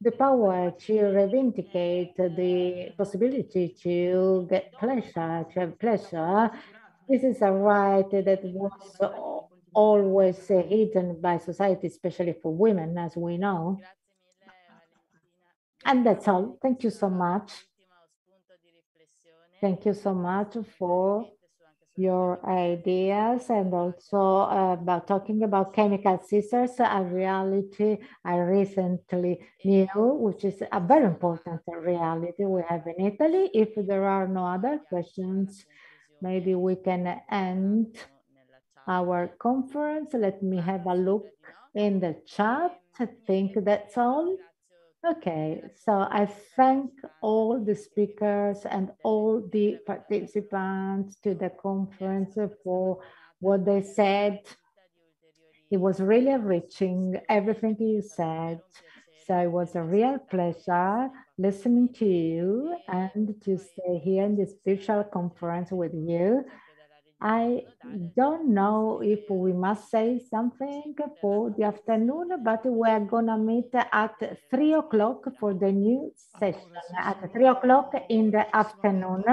the power to reivindicate the possibility to get pleasure, to have pleasure. This is a right that was always hidden by society, especially for women, as we know. And that's all. Thank you so much. Thank you so much for your ideas and also uh, about talking about chemical sisters, a reality I recently knew, which is a very important reality we have in Italy. If there are no other questions, maybe we can end our conference. Let me have a look in the chat. I think that's all. Okay, so I thank all the speakers and all the participants to the conference for what they said. It was really enriching, everything you said. So it was a real pleasure listening to you and to stay here in this virtual conference with you. I don't know if we must say something for the afternoon, but we're gonna meet at three o'clock for the new session, at three o'clock in the afternoon.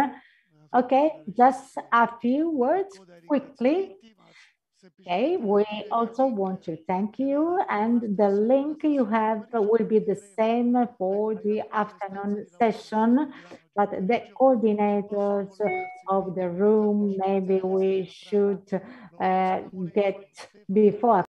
Okay, just a few words quickly. Okay, we also want to thank you and the link you have will be the same for the afternoon session, but the coordinators of the room, maybe we should uh, get before